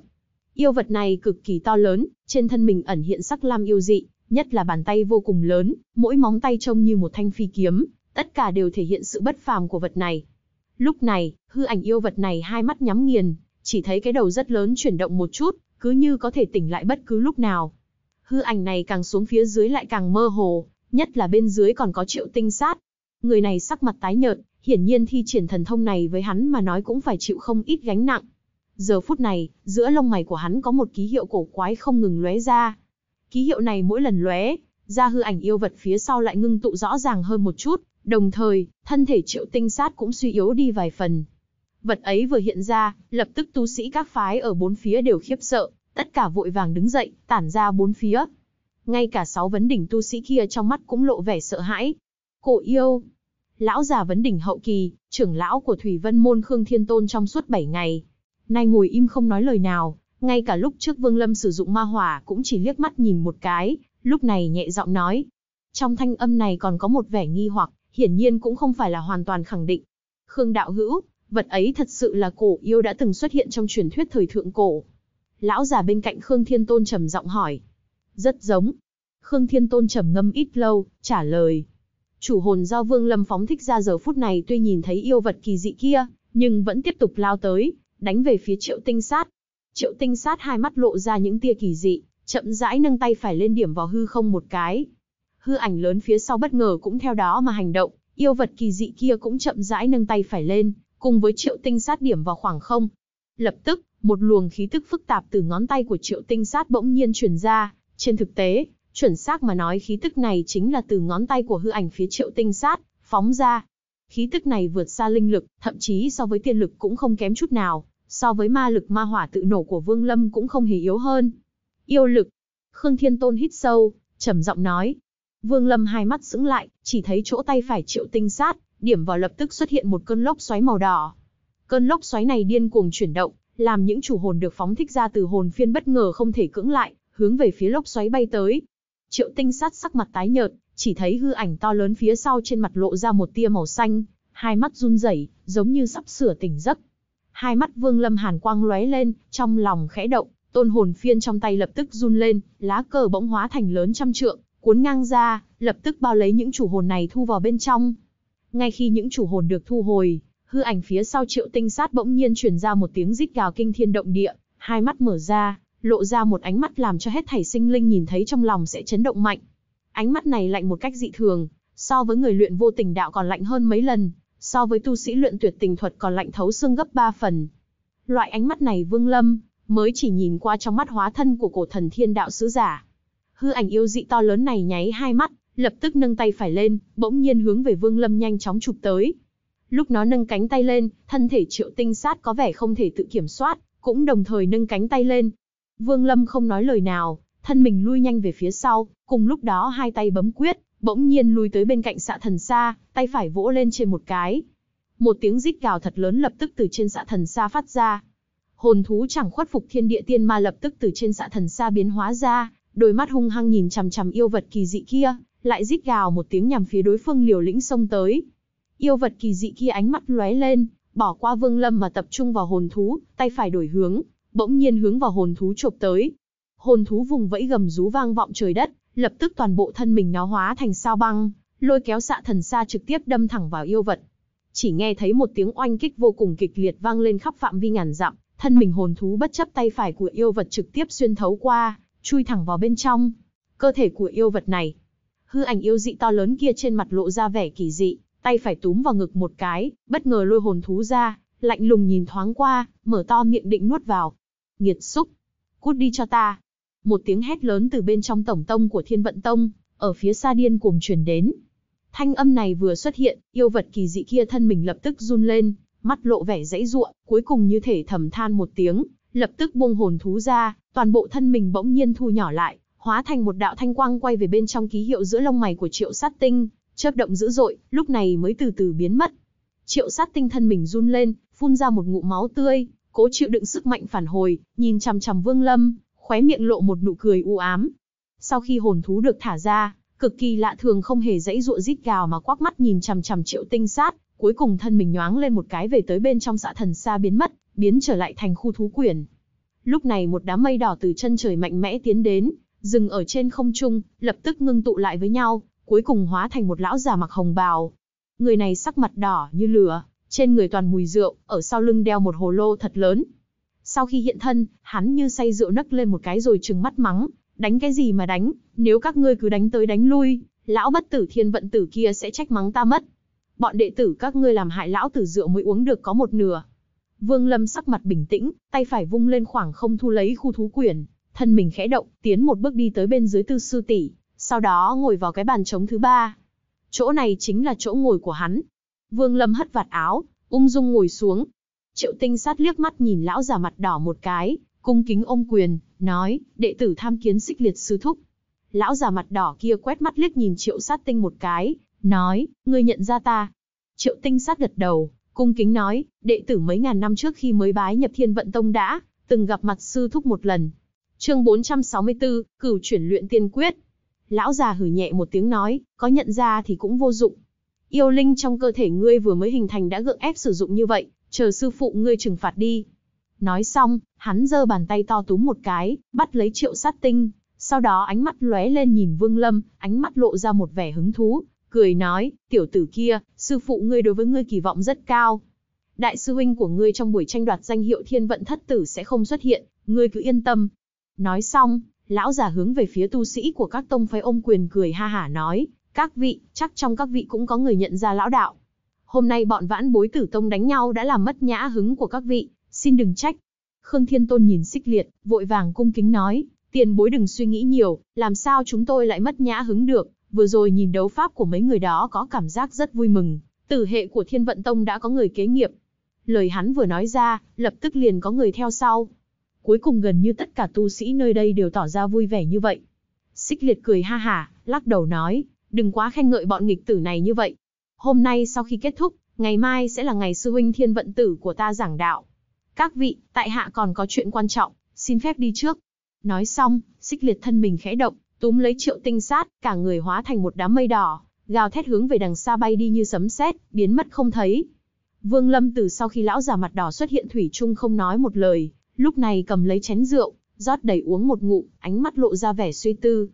Yêu vật này cực kỳ to lớn, trên thân mình ẩn hiện sắc lam yêu dị, nhất là bàn tay vô cùng lớn, mỗi móng tay trông như một thanh phi kiếm, tất cả đều thể hiện sự bất phàm của vật này. Lúc này, hư ảnh yêu vật này hai mắt nhắm nghiền, chỉ thấy cái đầu rất lớn chuyển động một chút, cứ như có thể tỉnh lại bất cứ lúc nào. Hư ảnh này càng xuống phía dưới lại càng mơ hồ, nhất là bên dưới còn có triệu tinh sát. Người này sắc mặt tái nhợt, hiển nhiên thi triển thần thông này với hắn mà nói cũng phải chịu không ít gánh nặng. Giờ phút này, giữa lông mày của hắn có một ký hiệu cổ quái không ngừng lóe ra. Ký hiệu này mỗi lần lóe, ra hư ảnh yêu vật phía sau lại ngưng tụ rõ ràng hơn một chút, đồng thời, thân thể triệu tinh sát cũng suy yếu đi vài phần. Vật ấy vừa hiện ra, lập tức tu sĩ các phái ở bốn phía đều khiếp sợ, tất cả vội vàng đứng dậy, tản ra bốn phía. Ngay cả sáu vấn đỉnh tu sĩ kia trong mắt cũng lộ vẻ sợ hãi. Cổ yêu, lão già vấn đỉnh hậu kỳ, trưởng lão của Thủy Vân Môn Khương Thiên Tôn trong suốt 7 ngày. Nay ngồi im không nói lời nào, ngay cả lúc trước Vương Lâm sử dụng ma hỏa cũng chỉ liếc mắt nhìn một cái, lúc này nhẹ giọng nói. Trong thanh âm này còn có một vẻ nghi hoặc, hiển nhiên cũng không phải là hoàn toàn khẳng định. Khương Đạo Hữu, vật ấy thật sự là cổ yêu đã từng xuất hiện trong truyền thuyết thời thượng cổ. Lão già bên cạnh Khương Thiên Tôn trầm giọng hỏi. Rất giống. Khương Thiên Tôn trầm ngâm ít lâu, trả lời chủ hồn do Vương Lâm phóng thích ra giờ phút này tuy nhìn thấy yêu vật kỳ dị kia, nhưng vẫn tiếp tục lao tới, đánh về phía Triệu Tinh Sát. Triệu Tinh Sát hai mắt lộ ra những tia kỳ dị, chậm rãi nâng tay phải lên điểm vào hư không một cái. Hư ảnh lớn phía sau bất ngờ cũng theo đó mà hành động, Yêu vật kỳ dị kia cũng chậm rãi nâng tay phải lên, cùng với triệu tinh sát điểm vào khoảng không. Lập tức, một luồng khí tức phức tạp từ ngón tay của triệu tinh sát bỗng nhiên truyền ra. Trên thực tế, chuẩn xác mà nói khí tức này chính là từ ngón tay của hư ảnh phía triệu tinh sát, phóng ra. Khí tức này vượt xa linh lực, thậm chí so với tiên lực cũng không kém chút nào, so với ma lực ma hỏa tự nổ của Vương Lâm cũng không hề yếu hơn. Yêu lực. Khương Thiên Tôn hít sâu, trầm giọng nói. Vương Lâm hai mắt sững lại, chỉ thấy chỗ tay phải triệu tinh sát, điểm vào lập tức xuất hiện một cơn lốc xoáy màu đỏ. Cơn lốc xoáy này điên cuồng chuyển động, làm những chủ hồn được phóng thích ra từ hồn phiên bất ngờ không thể cưỡng lại, hướng về phía lốc xoáy bay tới. Triệu tinh sát sắc mặt tái nhợt, chỉ thấy hư ảnh to lớn phía sau trên mặt lộ ra một tia màu xanh, hai mắt run rẩy, giống như sắp sửa tỉnh giấc. Hai mắt Vương Lâm hàn quang lóe lên, trong lòng khẽ động, tôn hồn phiên trong tay lập tức run lên, lá cờ bỗng hóa thành lớn trăm trượng, cuốn ngang ra, lập tức bao lấy những chủ hồn này thu vào bên trong. Ngay khi những chủ hồn được thu hồi, hư ảnh phía sau triệu tinh sát bỗng nhiên truyền ra một tiếng rít gào kinh thiên động địa, hai mắt mở ra, lộ ra một ánh mắt làm cho hết thảy sinh linh nhìn thấy trong lòng sẽ chấn động mạnh. Ánh mắt này lạnh một cách dị thường, so với người luyện vô tình đạo còn lạnh hơn mấy lần, so với tu sĩ luyện tuyệt tình thuật còn lạnh thấu xương gấp ba phần. Loại ánh mắt này Vương Lâm mới chỉ nhìn qua trong mắt hóa thân của cổ thần thiên đạo sứ giả. Hư ảnh yêu dị to lớn này nháy hai mắt, lập tức nâng tay phải lên, bỗng nhiên hướng về Vương Lâm nhanh chóng chụp tới. Lúc nó nâng cánh tay lên, thân thể triệu tinh sát có vẻ không thể tự kiểm soát, cũng đồng thời nâng cánh tay lên. Vương Lâm không nói lời nào, thân mình lui nhanh về phía sau, cùng lúc đó hai tay bấm quyết, bỗng nhiên lui tới bên cạnh xạ thần xa, tay phải vỗ lên trên một cái. Một tiếng rít gào thật lớn lập tức từ trên xạ thần xa phát ra. Hồn thú chẳng khuất phục thiên địa tiên ma lập tức từ trên xạ thần xa biến hóa ra, đôi mắt hung hăng nhìn chằm chằm yêu vật kỳ dị kia, lại rít gào một tiếng nhằm phía đối phương liều lĩnh xông tới. Yêu vật kỳ dị kia ánh mắt lóe lên, bỏ qua Vương Lâm mà tập trung vào hồn thú, tay phải đổi hướng, bỗng nhiên hướng vào hồn thú chộp tới. Hồn thú vùng vẫy gầm rú vang vọng trời đất, lập tức toàn bộ thân mình nó hóa thành sao băng, lôi kéo xạ thần xa trực tiếp đâm thẳng vào yêu vật. Chỉ nghe thấy một tiếng oanh kích vô cùng kịch liệt vang lên khắp phạm vi ngàn dặm, thân mình hồn thú bất chấp tay phải của yêu vật trực tiếp xuyên thấu qua, chui thẳng vào bên trong. Cơ thể của yêu vật này, hư ảnh yêu dị to lớn kia trên mặt lộ ra vẻ kỳ dị, tay phải túm vào ngực một cái, bất ngờ lôi hồn thú ra, lạnh lùng nhìn thoáng qua, mở to miệng định nuốt vào. Nghiệt xúc, cút đi cho ta. Một tiếng hét lớn từ bên trong tổng tông của Thiên Vận Tông, ở phía xa điên cuồng truyền đến. Thanh âm này vừa xuất hiện, yêu vật kỳ dị kia thân mình lập tức run lên, mắt lộ vẻ dãy ruộng, cuối cùng như thể thầm than một tiếng, lập tức buông hồn thú ra, toàn bộ thân mình bỗng nhiên thu nhỏ lại, hóa thành một đạo thanh quang quay về bên trong ký hiệu giữa lông mày của Triệu Sát Tinh, chớp động dữ dội, lúc này mới từ từ biến mất. Triệu Sát Tinh thân mình run lên, phun ra một ngụm máu tươi, cố chịu đựng sức mạnh phản hồi, nhìn chằm chằm Vương Lâm, khóe miệng lộ một nụ cười u ám. Sau khi hồn thú được thả ra, cực kỳ lạ thường không hề dãy dụa rít gào mà quắc mắt nhìn chằm chằm Triệu Tinh sát, cuối cùng thân mình nhoáng lên một cái về tới bên trong xã thần xa biến mất, biến trở lại thành khu thú quyển. Lúc này một đám mây đỏ từ chân trời mạnh mẽ tiến đến, dừng ở trên không trung, lập tức ngưng tụ lại với nhau, cuối cùng hóa thành một lão già mặc hồng bào. Người này sắc mặt đỏ như lửa, trên người toàn mùi rượu, ở sau lưng đeo một hồ lô thật lớn. Sau khi hiện thân, hắn như say rượu nấc lên một cái rồi trừng mắt mắng, đánh cái gì mà đánh, nếu các ngươi cứ đánh tới đánh lui, lão bất tử thiên vận tử kia sẽ trách mắng ta mất. Bọn đệ tử các ngươi làm hại lão tử rượu mới uống được có một nửa. Vương Lâm sắc mặt bình tĩnh, tay phải vung lên khoảng không thu lấy khu thú quyển, thân mình khẽ động, tiến một bước đi tới bên dưới tư sư tỷ, sau đó ngồi vào cái bàn trống thứ ba. Chỗ này chính là chỗ ngồi của hắn. Vương Lâm hất vạt áo, ung dung ngồi xuống. Triệu Tinh sát liếc mắt nhìn lão già mặt đỏ một cái, cung kính ôm quyền, nói, đệ tử tham kiến xích liệt sư thúc. Lão già mặt đỏ kia quét mắt liếc nhìn Triệu Sát Tinh một cái, nói, ngươi nhận ra ta. Triệu Tinh sát gật đầu, cung kính nói, đệ tử mấy ngàn năm trước khi mới bái nhập Thiên Vận Tông đã, từng gặp mặt sư thúc một lần. Chương 464, cửu chuyển luyện tiên quyết. Lão già hử nhẹ một tiếng nói, có nhận ra thì cũng vô dụng. Yêu linh trong cơ thể ngươi vừa mới hình thành đã gượng ép sử dụng như vậy, chờ sư phụ ngươi trừng phạt đi. Nói xong, hắn giơ bàn tay to túm một cái, bắt lấy triệu sát tinh, sau đó ánh mắt lóe lên nhìn Vương Lâm, ánh mắt lộ ra một vẻ hứng thú, cười nói, tiểu tử kia, sư phụ ngươi đối với ngươi kỳ vọng rất cao. Đại sư huynh của ngươi trong buổi tranh đoạt danh hiệu thiên vận thất tử sẽ không xuất hiện, ngươi cứ yên tâm. Nói xong, lão già hướng về phía tu sĩ của các tông phái ôm quyền cười ha hả nói, các vị, chắc trong các vị cũng có người nhận ra lão đạo. Hôm nay bọn vãn bối tử tông đánh nhau đã làm mất nhã hứng của các vị, xin đừng trách. Khương Thiên Tôn nhìn xích liệt, vội vàng cung kính nói, tiền bối đừng suy nghĩ nhiều, làm sao chúng tôi lại mất nhã hứng được, vừa rồi nhìn đấu pháp của mấy người đó có cảm giác rất vui mừng, tử hệ của Thiên Vận Tông đã có người kế nghiệp. Lời hắn vừa nói ra, lập tức liền có người theo sau. Cuối cùng gần như tất cả tu sĩ nơi đây đều tỏ ra vui vẻ như vậy. Xích liệt cười ha hả, lắc đầu nói, đừng quá khen ngợi bọn nghịch tử này như vậy. Hôm nay sau khi kết thúc, ngày mai sẽ là ngày sư huynh thiên vận tử của ta giảng đạo. Các vị, tại hạ còn có chuyện quan trọng, xin phép đi trước. Nói xong, xích liệt thân mình khẽ động, túm lấy triệu tinh sát, cả người hóa thành một đám mây đỏ, gào thét hướng về đằng xa bay đi như sấm sét, biến mất không thấy. Vương Lâm từ sau khi lão già mặt đỏ xuất hiện thủy chung không nói một lời, lúc này cầm lấy chén rượu, rót đầy uống một ngụm, ánh mắt lộ ra vẻ suy tư.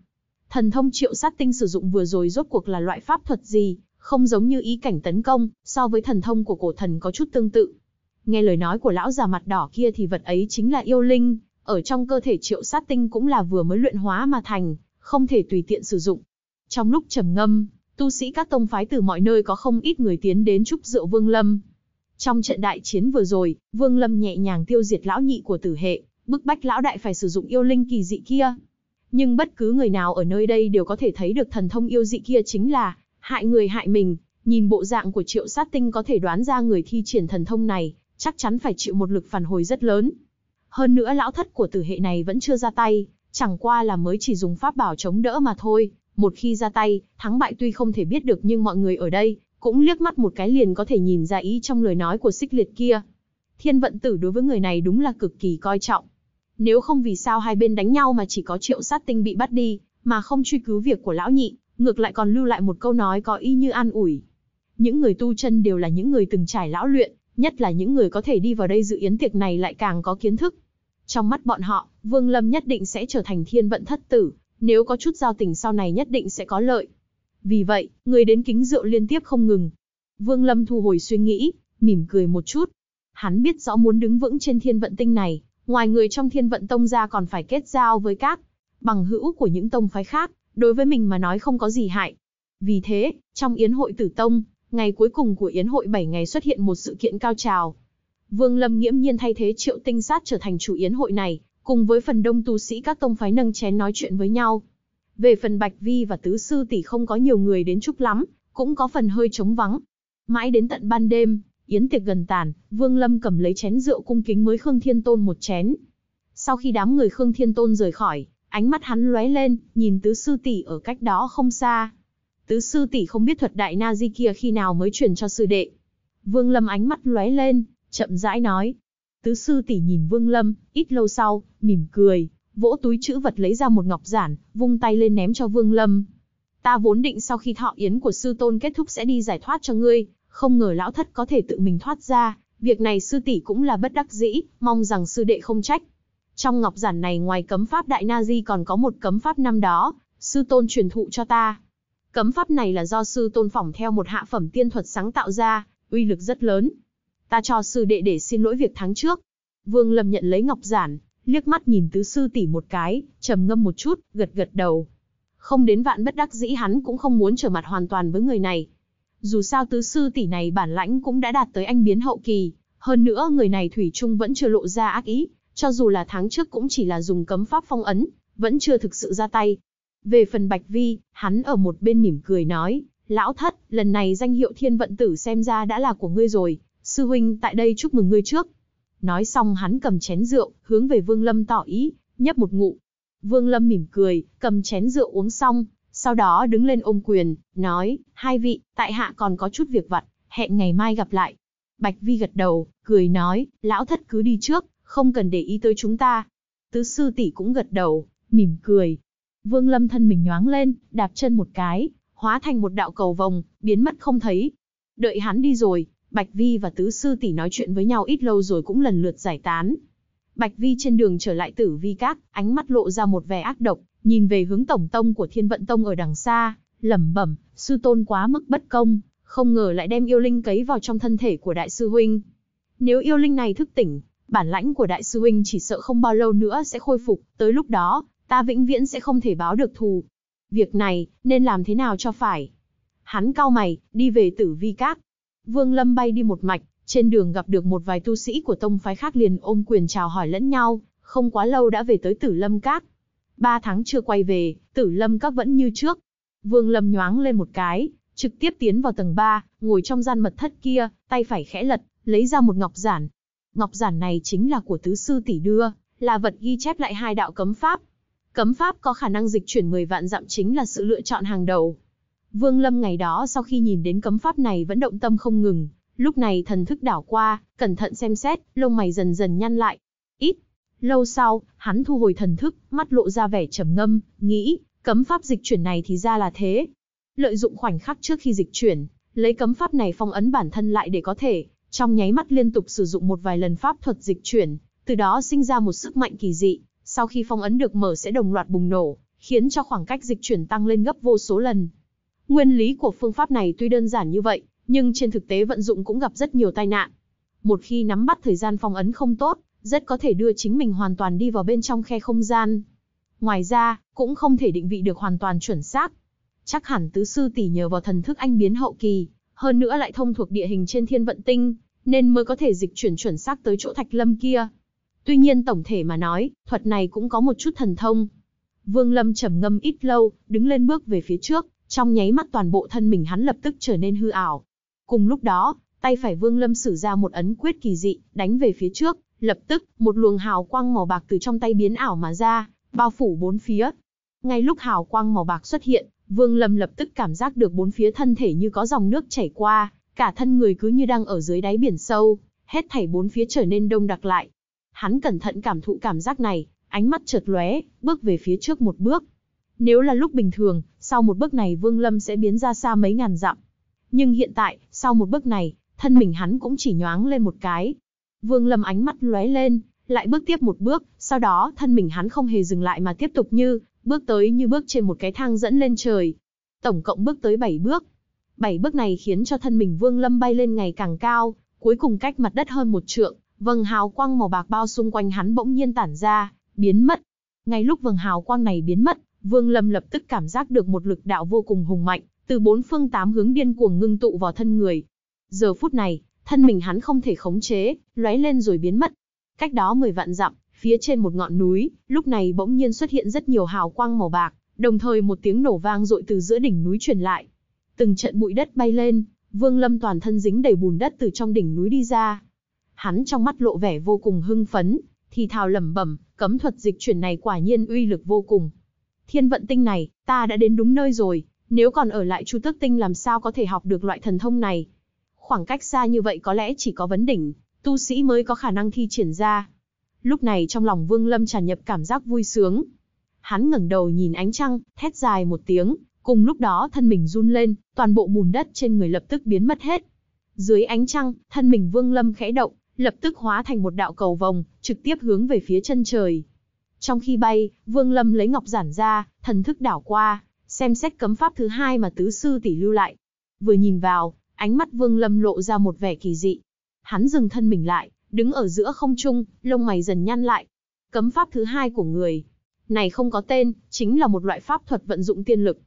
Thần thông triệu sát tinh sử dụng vừa rồi rốt cuộc là loại pháp thuật gì, không giống như ý cảnh tấn công, so với thần thông của cổ thần có chút tương tự. Nghe lời nói của lão già mặt đỏ kia thì vật ấy chính là yêu linh, ở trong cơ thể triệu sát tinh cũng là vừa mới luyện hóa mà thành, không thể tùy tiện sử dụng. Trong lúc trầm ngâm, tu sĩ các tông phái từ mọi nơi có không ít người tiến đến chúc rượu Vương Lâm. Trong trận đại chiến vừa rồi, Vương Lâm nhẹ nhàng tiêu diệt lão nhị của tử hệ, bức bách lão đại phải sử dụng yêu linh kỳ dị kia. Nhưng bất cứ người nào ở nơi đây đều có thể thấy được thần thông yêu dị kia chính là hại người hại mình. Nhìn bộ dạng của triệu sát tinh có thể đoán ra người thi triển thần thông này, chắc chắn phải chịu một lực phản hồi rất lớn. Hơn nữa lão thất của tử hệ này vẫn chưa ra tay, chẳng qua là mới chỉ dùng pháp bảo chống đỡ mà thôi. Một khi ra tay, thắng bại tuy không thể biết được nhưng mọi người ở đây, cũng liếc mắt một cái liền có thể nhìn ra ý trong lời nói của xích liệt kia. Thiên vận tử đối với người này đúng là cực kỳ coi trọng. Nếu không vì sao hai bên đánh nhau mà chỉ có triệu sát tinh bị bắt đi, mà không truy cứu việc của lão nhị, ngược lại còn lưu lại một câu nói có ý như an ủi. Những người tu chân đều là những người từng trải lão luyện, nhất là những người có thể đi vào đây dự yến tiệc này lại càng có kiến thức. Trong mắt bọn họ, Vương Lâm nhất định sẽ trở thành thiên vận thất tử, nếu có chút giao tình sau này nhất định sẽ có lợi. Vì vậy, người đến kính rượu liên tiếp không ngừng. Vương Lâm thu hồi suy nghĩ, mỉm cười một chút. Hắn biết rõ muốn đứng vững trên thiên vận tinh này, ngoài người trong thiên vận tông ra còn phải kết giao với các bằng hữu của những tông phái khác, đối với mình mà nói không có gì hại. Vì thế, trong yến hội tử tông, ngày cuối cùng của yến hội 7 ngày xuất hiện một sự kiện cao trào. Vương Lâm nghiễm nhiên thay thế triệu tinh sát trở thành chủ yến hội này, cùng với phần đông tu sĩ các tông phái nâng chén nói chuyện với nhau. Về phần Bạch Vi và Tứ Sư Tỷ không có nhiều người đến chúc lắm, cũng có phần hơi trống vắng. Mãi đến tận ban đêm, yến tiệc gần tàn, Vương Lâm cầm lấy chén rượu cung kính mới Khương Thiên Tôn một chén. Sau khi đám người Khương Thiên Tôn rời khỏi, ánh mắt hắn lóe lên, nhìn Tứ Sư Tỷ ở cách đó không xa. Tứ Sư Tỷ không biết thuật đại na di kia khi nào mới truyền cho sư đệ. Vương Lâm ánh mắt lóe lên, chậm rãi nói. Tứ Sư Tỷ nhìn Vương Lâm, ít lâu sau, mỉm cười, vỗ túi chữ vật lấy ra một ngọc giản, vung tay lên ném cho Vương Lâm. Ta vốn định sau khi thọ yến của sư tôn kết thúc sẽ đi giải thoát cho ngươi, không ngờ lão thất có thể tự mình thoát ra, việc này sư tỷ cũng là bất đắc dĩ, mong rằng sư đệ không trách. Trong ngọc giản này ngoài cấm pháp đại na di còn có một cấm pháp năm đó, sư tôn truyền thụ cho ta. Cấm pháp này là do sư tôn phỏng theo một hạ phẩm tiên thuật sáng tạo ra, uy lực rất lớn. Ta cho sư đệ để xin lỗi việc tháng trước. Vương Lâm nhận lấy ngọc giản, liếc mắt nhìn tứ sư tỷ một cái, trầm ngâm một chút, gật gật đầu. Không đến vạn bất đắc dĩ hắn cũng không muốn trở mặt hoàn toàn với người này. Dù sao tứ sư tỷ này bản lãnh cũng đã đạt tới anh biến hậu kỳ, hơn nữa người này thủy chung vẫn chưa lộ ra ác ý, cho dù là tháng trước cũng chỉ là dùng cấm pháp phong ấn, vẫn chưa thực sự ra tay. Về phần Bạch Vi, hắn ở một bên mỉm cười nói, lão thất, lần này danh hiệu thiên vận tử xem ra đã là của ngươi rồi, sư huynh tại đây chúc mừng ngươi trước. Nói xong hắn cầm chén rượu, hướng về Vương Lâm tỏ ý, nhấp một ngụ. Vương Lâm mỉm cười, cầm chén rượu uống xong, sau đó đứng lên ôm quyền, nói, hai vị, tại hạ còn có chút việc vặt, hẹn ngày mai gặp lại. Bạch Vi gật đầu, cười nói, lão thất cứ đi trước, không cần để ý tới chúng ta. Tứ sư tỷ cũng gật đầu, mỉm cười. Vương Lâm thân mình nhoáng lên, đạp chân một cái, hóa thành một đạo cầu vồng, biến mất không thấy. Đợi hắn đi rồi, Bạch Vi và Tứ Sư Tỷ nói chuyện với nhau ít lâu rồi cũng lần lượt giải tán. Bạch Vi trên đường trở lại tử vi các, ánh mắt lộ ra một vẻ ác độc, nhìn về hướng tổng tông của Thiên Vận Tông ở đằng xa, lẩm bẩm, sư tôn quá mức bất công, không ngờ lại đem yêu linh cấy vào trong thân thể của đại sư huynh. Nếu yêu linh này thức tỉnh, bản lãnh của đại sư huynh chỉ sợ không bao lâu nữa sẽ khôi phục, tới lúc đó, ta vĩnh viễn sẽ không thể báo được thù. Việc này, nên làm thế nào cho phải? Hắn cau mày, đi về tử vi các. Vương Lâm bay đi một mạch, trên đường gặp được một vài tu sĩ của tông phái khác liền ôm quyền chào hỏi lẫn nhau, không quá lâu đã về tới tử lâm các. Ba tháng chưa quay về, tử lâm các vẫn như trước. Vương Lâm nhoáng lên một cái, trực tiếp tiến vào tầng 3, ngồi trong gian mật thất kia, tay phải khẽ lật, lấy ra một ngọc giản. Ngọc giản này chính là của tứ sư tỷ đưa, là vật ghi chép lại hai đạo cấm pháp. Cấm pháp có khả năng dịch chuyển 10 vạn dặm chính là sự lựa chọn hàng đầu. Vương Lâm ngày đó sau khi nhìn đến cấm pháp này vẫn động tâm không ngừng, lúc này thần thức đảo qua, cẩn thận xem xét, lông mày dần dần nhăn lại. Ít. Lâu sau, hắn thu hồi thần thức, mắt lộ ra vẻ trầm ngâm, nghĩ, cấm pháp dịch chuyển này thì ra là thế. Lợi dụng khoảnh khắc trước khi dịch chuyển, lấy cấm pháp này phong ấn bản thân lại để có thể, trong nháy mắt liên tục sử dụng một vài lần pháp thuật dịch chuyển, từ đó sinh ra một sức mạnh kỳ dị, sau khi phong ấn được mở sẽ đồng loạt bùng nổ, khiến cho khoảng cách dịch chuyển tăng lên gấp vô số lần. Nguyên lý của phương pháp này tuy đơn giản như vậy, nhưng trên thực tế vận dụng cũng gặp rất nhiều tai nạn. Một khi nắm bắt thời gian phong ấn không tốt, rất có thể đưa chính mình hoàn toàn đi vào bên trong khe không gian. Ngoài ra, cũng không thể định vị được hoàn toàn chuẩn xác. Chắc hẳn tứ sư tỷ nhờ vào thần thức anh biến hậu kỳ, hơn nữa lại thông thuộc địa hình trên thiên vận tinh, nên mới có thể dịch chuyển chuẩn xác tới chỗ thạch lâm kia. Tuy nhiên tổng thể mà nói, thuật này cũng có một chút thần thông. Vương Lâm trầm ngâm ít lâu, đứng lên bước về phía trước, trong nháy mắt toàn bộ thân mình hắn lập tức trở nên hư ảo. Cùng lúc đó, tay phải Vương Lâm sử ra một ấn quyết kỳ dị, đánh về phía trước, lập tức, một luồng hào quang màu bạc từ trong tay biến ảo mà ra, bao phủ bốn phía. Ngay lúc hào quang màu bạc xuất hiện, Vương Lâm lập tức cảm giác được bốn phía thân thể như có dòng nước chảy qua, cả thân người cứ như đang ở dưới đáy biển sâu, hết thảy bốn phía trở nên đông đặc lại. Hắn cẩn thận cảm thụ cảm giác này, ánh mắt chợt lóe, bước về phía trước một bước. Nếu là lúc bình thường, sau một bước này Vương Lâm sẽ biến ra xa mấy ngàn dặm. Nhưng hiện tại, sau một bước này, thân mình hắn cũng chỉ nhoáng lên một cái. Vương Lâm ánh mắt lóe lên, lại bước tiếp một bước, sau đó thân mình hắn không hề dừng lại mà tiếp tục như, bước tới như bước trên một cái thang dẫn lên trời. Tổng cộng bước tới 7 bước. 7 bước này khiến cho thân mình Vương Lâm bay lên ngày càng cao, cuối cùng cách mặt đất hơn một trượng, vầng hào quang màu bạc bao xung quanh hắn bỗng nhiên tản ra, biến mất. Ngay lúc vầng hào quang này biến mất, Vương Lâm lập tức cảm giác được một lực đạo vô cùng hùng mạnh, từ bốn phương tám hướng điên cuồng ngưng tụ vào thân người. Giờ phút này, thân mình hắn không thể khống chế, lóe lên rồi biến mất. Cách đó 10 vạn dặm, phía trên một ngọn núi, lúc này bỗng nhiên xuất hiện rất nhiều hào quang màu bạc, đồng thời một tiếng nổ vang dội từ giữa đỉnh núi truyền lại. Từng trận bụi đất bay lên, Vương Lâm toàn thân dính đầy bùn đất từ trong đỉnh núi đi ra. Hắn trong mắt lộ vẻ vô cùng hưng phấn, thì thào lẩm bẩm, cấm thuật dịch chuyển này quả nhiên uy lực vô cùng. Thiên vận tinh này, ta đã đến đúng nơi rồi, nếu còn ở lại Chu Tước tinh làm sao có thể học được loại thần thông này? Khoảng cách xa như vậy có lẽ chỉ có vấn đỉnh, tu sĩ mới có khả năng thi triển ra. Lúc này trong lòng Vương Lâm tràn nhập cảm giác vui sướng. Hắn ngẩng đầu nhìn ánh trăng, thét dài một tiếng, cùng lúc đó thân mình run lên, toàn bộ bùn đất trên người lập tức biến mất hết. Dưới ánh trăng, thân mình Vương Lâm khẽ động, lập tức hóa thành một đạo cầu vòng, trực tiếp hướng về phía chân trời. Trong khi bay, Vương Lâm lấy ngọc giản ra, thần thức đảo qua, xem xét cấm pháp thứ hai mà tứ sư tỷ lưu lại. Vừa nhìn vào, ánh mắt Vương Lâm lộ ra một vẻ kỳ dị. Hắn dừng thân mình lại, đứng ở giữa không trung, lông mày dần nhăn lại. Cấm pháp thứ hai của người này không có tên, chính là một loại pháp thuật vận dụng tiên lực.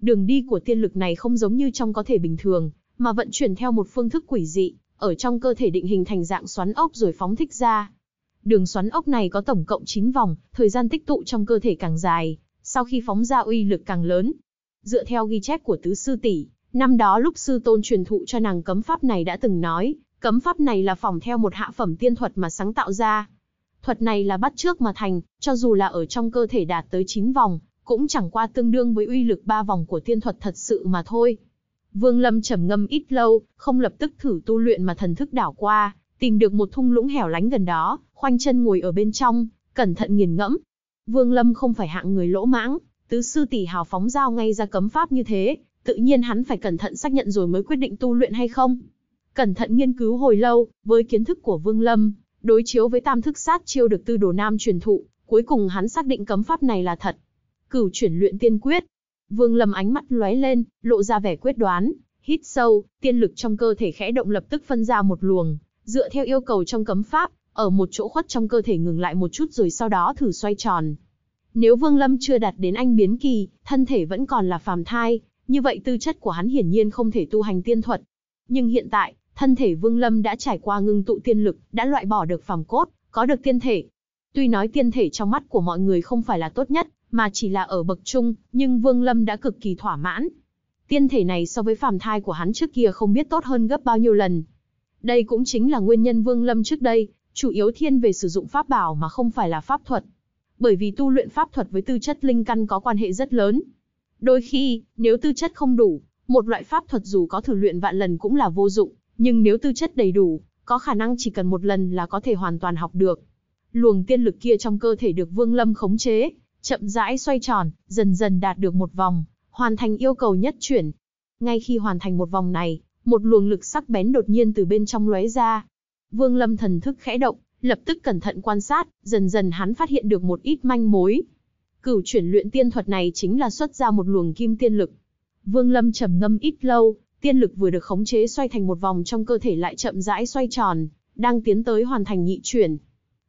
Đường đi của tiên lực này không giống như trong có thể bình thường, mà vận chuyển theo một phương thức quỷ dị, ở trong cơ thể định hình thành dạng xoắn ốc rồi phóng thích ra. Đường xoắn ốc này có tổng cộng 9 vòng, thời gian tích tụ trong cơ thể càng dài, sau khi phóng ra uy lực càng lớn. Dựa theo ghi chép của tứ sư tỷ, năm đó lúc sư tôn truyền thụ cho nàng cấm pháp này đã từng nói, cấm pháp này là phòng theo một hạ phẩm tiên thuật mà sáng tạo ra. Thuật này là bắt trước mà thành, cho dù là ở trong cơ thể đạt tới 9 vòng, cũng chẳng qua tương đương với uy lực ba vòng của tiên thuật thật sự mà thôi. Vương Lâm trầm ngâm ít lâu, không lập tức thử tu luyện mà thần thức đảo qua, tìm được một thung lũng hẻo lánh gần đó, khoanh chân ngồi ở bên trong, cẩn thận nghiền ngẫm. Vương Lâm không phải hạng người lỗ mãng, tứ sư tỷ hào phóng giao ngay ra cấm pháp như thế, tự nhiên hắn phải cẩn thận xác nhận rồi mới quyết định tu luyện hay không. Cẩn thận nghiên cứu hồi lâu, với kiến thức của Vương Lâm, đối chiếu với tam thức sát chiêu được tư đồ nam truyền thụ, cuối cùng hắn xác định cấm pháp này là thật. Cửu chuyển luyện tiên quyết. Vương Lâm ánh mắt lóe lên, lộ ra vẻ quyết đoán, hít sâu, tiên lực trong cơ thể khẽ động lập tức phân ra một luồng, dựa theo yêu cầu trong cấm pháp, ở một chỗ khuất trong cơ thể ngừng lại một chút rồi sau đó thử xoay tròn. Nếu Vương Lâm chưa đạt đến anh biến kỳ, thân thể vẫn còn là phàm thai, như vậy tư chất của hắn hiển nhiên không thể tu hành tiên thuật. Nhưng hiện tại, thân thể Vương Lâm đã trải qua ngưng tụ tiên lực, đã loại bỏ được phàm cốt, có được tiên thể. Tuy nói tiên thể trong mắt của mọi người không phải là tốt nhất, mà chỉ là ở bậc trung, nhưng Vương Lâm đã cực kỳ thỏa mãn. Tiên thể này so với phàm thai của hắn trước kia không biết tốt hơn gấp bao nhiêu lần. Đây cũng chính là nguyên nhân Vương Lâm trước đây, chủ yếu thiên về sử dụng pháp bảo mà không phải là pháp thuật. Bởi vì tu luyện pháp thuật với tư chất linh căn có quan hệ rất lớn. Đôi khi, nếu tư chất không đủ, một loại pháp thuật dù có thử luyện vạn lần cũng là vô dụng, nhưng nếu tư chất đầy đủ, có khả năng chỉ cần một lần là có thể hoàn toàn học được. Luồng tiên lực kia trong cơ thể được Vương Lâm khống chế, chậm rãi xoay tròn, dần dần đạt được một vòng, hoàn thành yêu cầu nhất chuyển. Ngay khi hoàn thành một vòng này, một luồng lực sắc bén đột nhiên từ bên trong lóe ra. Vương Lâm thần thức khẽ động, lập tức cẩn thận quan sát, dần dần hắn phát hiện được một ít manh mối. Cửu chuyển luyện tiên thuật này chính là xuất ra một luồng kim tiên lực. Vương Lâm trầm ngâm ít lâu, tiên lực vừa được khống chế xoay thành một vòng trong cơ thể lại chậm rãi xoay tròn, đang tiến tới hoàn thành nhị chuyển.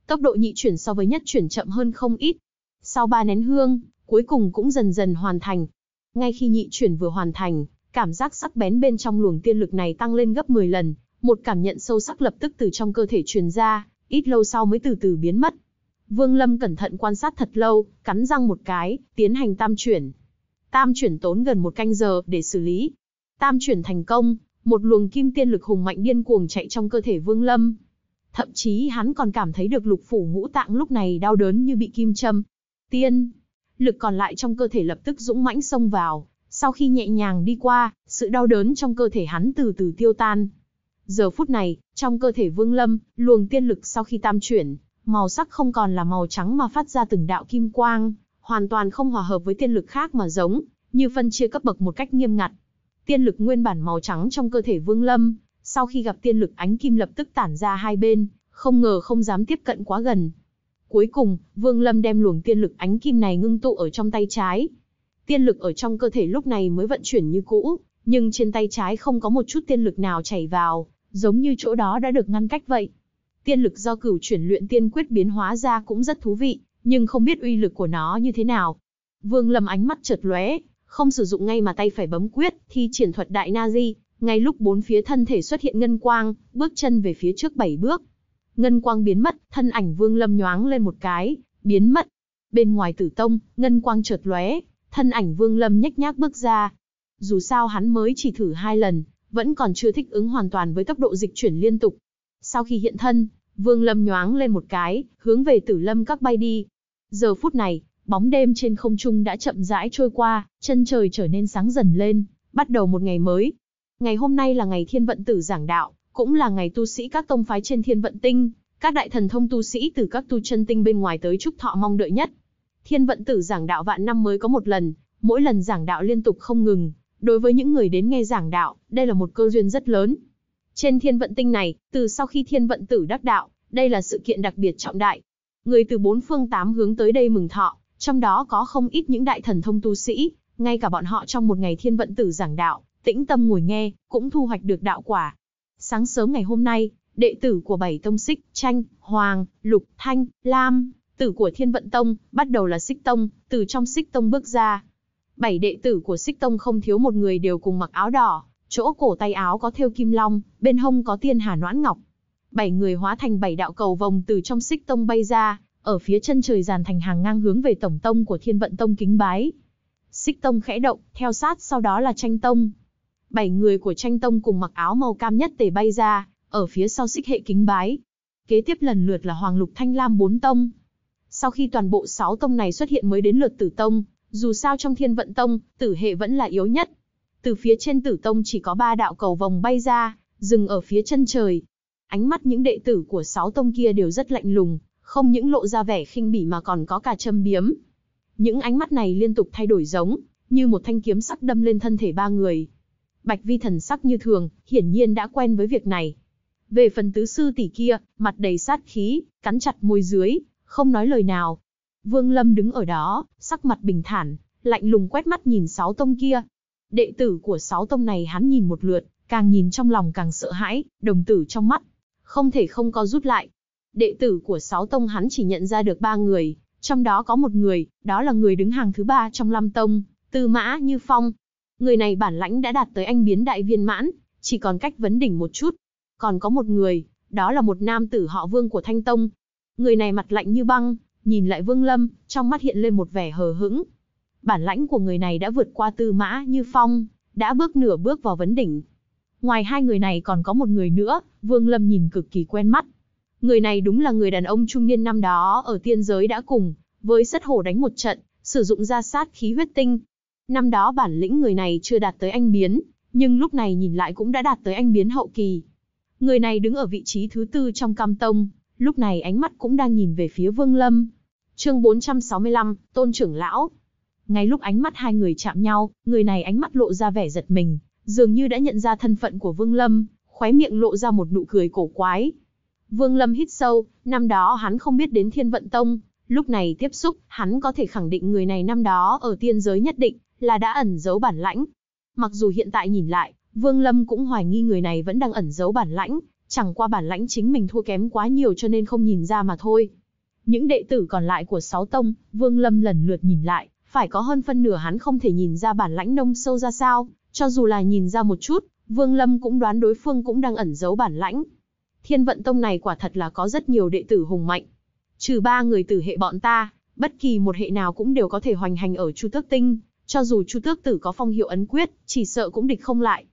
Tốc độ nhị chuyển so với nhất chuyển chậm hơn không ít. Sau ba nén hương, cuối cùng cũng dần dần hoàn thành. Ngay khi nhị chuyển vừa hoàn thành, cảm giác sắc bén bên trong luồng tiên lực này tăng lên gấp 10 lần, một cảm nhận sâu sắc lập tức từ trong cơ thể truyền ra, ít lâu sau mới từ từ biến mất. Vương Lâm cẩn thận quan sát thật lâu, cắn răng một cái, tiến hành tam chuyển. Tam chuyển tốn gần một canh giờ để xử lý. Tam chuyển thành công, một luồng kim tiên lực hùng mạnh điên cuồng chạy trong cơ thể Vương Lâm. Thậm chí hắn còn cảm thấy được lục phủ ngũ tạng lúc này đau đớn như bị kim châm. Tiên, lực còn lại trong cơ thể lập tức dũng mãnh xông vào, sau khi nhẹ nhàng đi qua, sự đau đớn trong cơ thể hắn từ từ tiêu tan. Giờ phút này, trong cơ thể Vương Lâm, luồng tiên lực sau khi tam chuyển, màu sắc không còn là màu trắng mà phát ra từng đạo kim quang, hoàn toàn không hòa hợp với tiên lực khác mà giống, như phân chia cấp bậc một cách nghiêm ngặt. Tiên lực nguyên bản màu trắng trong cơ thể Vương Lâm, sau khi gặp tiên lực ánh kim lập tức tản ra hai bên, không ngờ không dám tiếp cận quá gần. Cuối cùng, Vương Lâm đem luồng tiên lực ánh kim này ngưng tụ ở trong tay trái. Tiên lực ở trong cơ thể lúc này mới vận chuyển như cũ, nhưng trên tay trái không có một chút tiên lực nào chảy vào, giống như chỗ đó đã được ngăn cách vậy. Tiên lực do cửu chuyển luyện tiên quyết biến hóa ra cũng rất thú vị, nhưng không biết uy lực của nó như thế nào. Vương Lâm ánh mắt chợt lóe, không sử dụng ngay mà tay phải bấm quyết, thi triển thuật đại na di, ngay lúc bốn phía thân thể xuất hiện ngân quang, bước chân về phía trước bảy bước. Ngân quang biến mất, thân ảnh Vương Lâm nhoáng lên một cái, biến mất. Bên ngoài Tử Tông, ngân quang chợt lóe, thân ảnh Vương Lâm nhếch nhác bước ra. Dù sao hắn mới chỉ thử hai lần, vẫn còn chưa thích ứng hoàn toàn với tốc độ dịch chuyển liên tục. Sau khi hiện thân, Vương Lâm nhoáng lên một cái, hướng về Tử Lâm các bay đi. Giờ phút này, bóng đêm trên không trung đã chậm rãi trôi qua, chân trời trở nên sáng dần lên, bắt đầu một ngày mới. Ngày hôm nay là ngày Thiên Vận Tử giảng đạo, cũng là ngày tu sĩ các tông phái trên Thiên Vận Tinh, các đại thần thông tu sĩ từ các tu chân tinh bên ngoài tới chúc thọ mong đợi nhất. Thiên Vận Tử giảng đạo vạn năm mới có một lần, mỗi lần giảng đạo liên tục không ngừng, Đối với những người đến nghe giảng đạo, đây là một cơ duyên rất lớn. Trên thiên vận tinh này, từ sau khi thiên vận tử đắc đạo, đây là sự kiện đặc biệt trọng đại. Người từ bốn phương tám hướng tới đây mừng thọ, trong đó có không ít những đại thần thông tu sĩ, ngay cả bọn họ trong một ngày thiên vận tử giảng đạo, tĩnh tâm ngồi nghe, cũng thu hoạch được đạo quả. Sáng sớm ngày hôm nay, đệ tử của bảy tông xích, tranh, hoàng, lục, thanh, lam, tử của thiên vận tông, bắt đầu là xích tông, từ trong xích tông bước ra, Bảy đệ tử của Xích Tông không thiếu một người đều cùng mặc áo đỏ, chỗ cổ tay áo có thêu kim long, bên hông có tiên hà noãn ngọc. Bảy người hóa thành bảy đạo cầu vòng từ trong Xích Tông bay ra, ở phía chân trời dàn thành hàng ngang hướng về tổng tông của Thiên Vận Tông kính bái. Xích Tông khẽ động, theo sát sau đó là Tranh Tông. Bảy người của Tranh Tông cùng mặc áo màu cam nhất tề bay ra, ở phía sau Xích hệ kính bái. Kế tiếp lần lượt là Hoàng Lục Thanh Lam bốn tông. Sau khi toàn bộ sáu tông này xuất hiện mới đến lượt Tử Tông, dù sao trong thiên vận tông, tử hệ vẫn là yếu nhất. Từ phía trên tử tông chỉ có ba đạo cầu vòng bay ra, dừng ở phía chân trời. Ánh mắt những đệ tử của sáu tông kia đều rất lạnh lùng, không những lộ ra vẻ khinh bỉ mà còn có cả châm biếm. Những ánh mắt này liên tục thay đổi giống, như một thanh kiếm sắc đâm lên thân thể ba người. Bạch vi thần sắc như thường, hiển nhiên đã quen với việc này. Về phần tứ sư tỷ kia, mặt đầy sát khí, cắn chặt môi dưới, không nói lời nào, Vương Lâm đứng ở đó, sắc mặt bình thản, lạnh lùng quét mắt nhìn sáu tông kia. Đệ tử của sáu tông này hắn nhìn một lượt, càng nhìn trong lòng càng sợ hãi, đồng tử trong mắt. Không thể không co rút lại. Đệ tử của sáu tông hắn chỉ nhận ra được ba người, Trong đó có một người, đó là người đứng hàng thứ ba trong Lam Tông, Tư Mã Như Phong. Người này bản lãnh đã đạt tới anh biến đại viên mãn, chỉ còn cách vấn đỉnh một chút. Còn có một người, đó là một nam tử họ Vương của Thanh Tông. Người này mặt lạnh như băng, nhìn lại Vương Lâm, trong mắt hiện lên một vẻ hờ hững. Bản lãnh của người này đã vượt qua Tư Mã Như Phong, đã bước nửa bước vào vấn đỉnh. Ngoài hai người này còn có một người nữa, Vương Lâm nhìn cực kỳ quen mắt. Người này đúng là người đàn ông trung niên năm đó ở tiên giới đã cùng, với Sắt hổ đánh một trận, sử dụng ra sát khí huyết tinh. Năm đó bản lĩnh người này chưa đạt tới anh biến, nhưng lúc này nhìn lại cũng đã đạt tới anh biến hậu kỳ. Người này đứng ở vị trí thứ tư trong cam tông, lúc này ánh mắt cũng đang nhìn về phía Vương Lâm. Chương 465, Tôn trưởng lão. Ngay lúc ánh mắt hai người chạm nhau, người này ánh mắt lộ ra vẻ giật mình, dường như đã nhận ra thân phận của Vương Lâm, khóe miệng lộ ra một nụ cười cổ quái. Vương Lâm hít sâu, năm đó hắn không biết đến Thiên Vận Tông, lúc này tiếp xúc, hắn có thể khẳng định người này năm đó ở tiên giới nhất định là đã ẩn giấu bản lãnh. Mặc dù hiện tại nhìn lại, Vương Lâm cũng hoài nghi người này vẫn đang ẩn giấu bản lãnh, chẳng qua bản lãnh chính mình thua kém quá nhiều cho nên không nhìn ra mà thôi. Những đệ tử còn lại của sáu tông, Vương Lâm lần lượt nhìn lại, phải có hơn phân nửa hắn không thể nhìn ra bản lãnh nông sâu ra sao, cho dù là nhìn ra một chút, Vương Lâm cũng đoán đối phương cũng đang ẩn giấu bản lãnh. Thiên vận tông này quả thật là có rất nhiều đệ tử hùng mạnh. Trừ ba người tử hệ bọn ta, bất kỳ một hệ nào cũng đều có thể hoành hành ở Chu Tước Tinh, cho dù Chu Tước Tử có phong hiệu ấn quyết, chỉ sợ cũng địch không lại.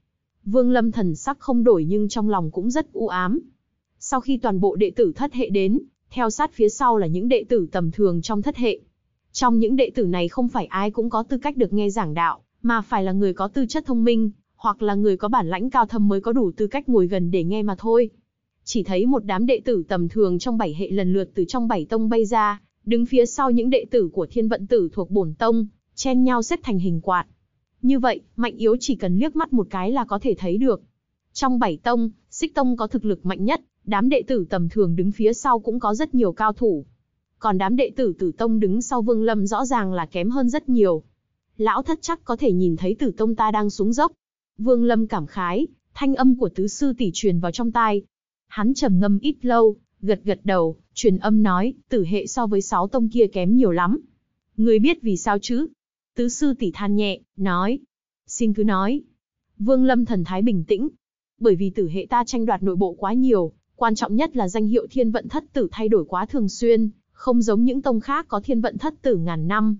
Vương Lâm thần sắc không đổi nhưng trong lòng cũng rất u ám. Sau khi toàn bộ đệ tử thất hệ đến, theo sát phía sau là những đệ tử tầm thường trong thất hệ. Trong những đệ tử này không phải ai cũng có tư cách được nghe giảng đạo, mà phải là người có tư chất thông minh, hoặc là người có bản lãnh cao thâm mới có đủ tư cách ngồi gần để nghe mà thôi. Chỉ thấy một đám đệ tử tầm thường trong bảy hệ lần lượt từ trong bảy tông bay ra, đứng phía sau những đệ tử của thiên vận tử thuộc bổn tông, chen nhau xếp thành hình quạt. Như vậy, mạnh yếu chỉ cần liếc mắt một cái là có thể thấy được. Trong bảy tông, xích tông có thực lực mạnh nhất, đám đệ tử tầm thường đứng phía sau cũng có rất nhiều cao thủ. Còn đám đệ tử tử tông đứng sau vương lâm rõ ràng là kém hơn rất nhiều. Lão thất chắc có thể nhìn thấy tử tông ta đang xuống dốc. Vương lâm cảm khái, thanh âm của tứ sư tỷ truyền vào trong tai. Hắn trầm ngâm ít lâu, gật gật đầu, truyền âm nói, tử hệ so với sáu tông kia kém nhiều lắm. Người biết vì sao chứ? Tứ sư tỷ than nhẹ, nói. Xin cứ nói. Vương Lâm thần thái bình tĩnh. Bởi vì tử hệ ta tranh đoạt nội bộ quá nhiều, quan trọng nhất là danh hiệu thiên vận thất tử thay đổi quá thường xuyên, không giống những tông khác có thiên vận thất tử ngàn năm.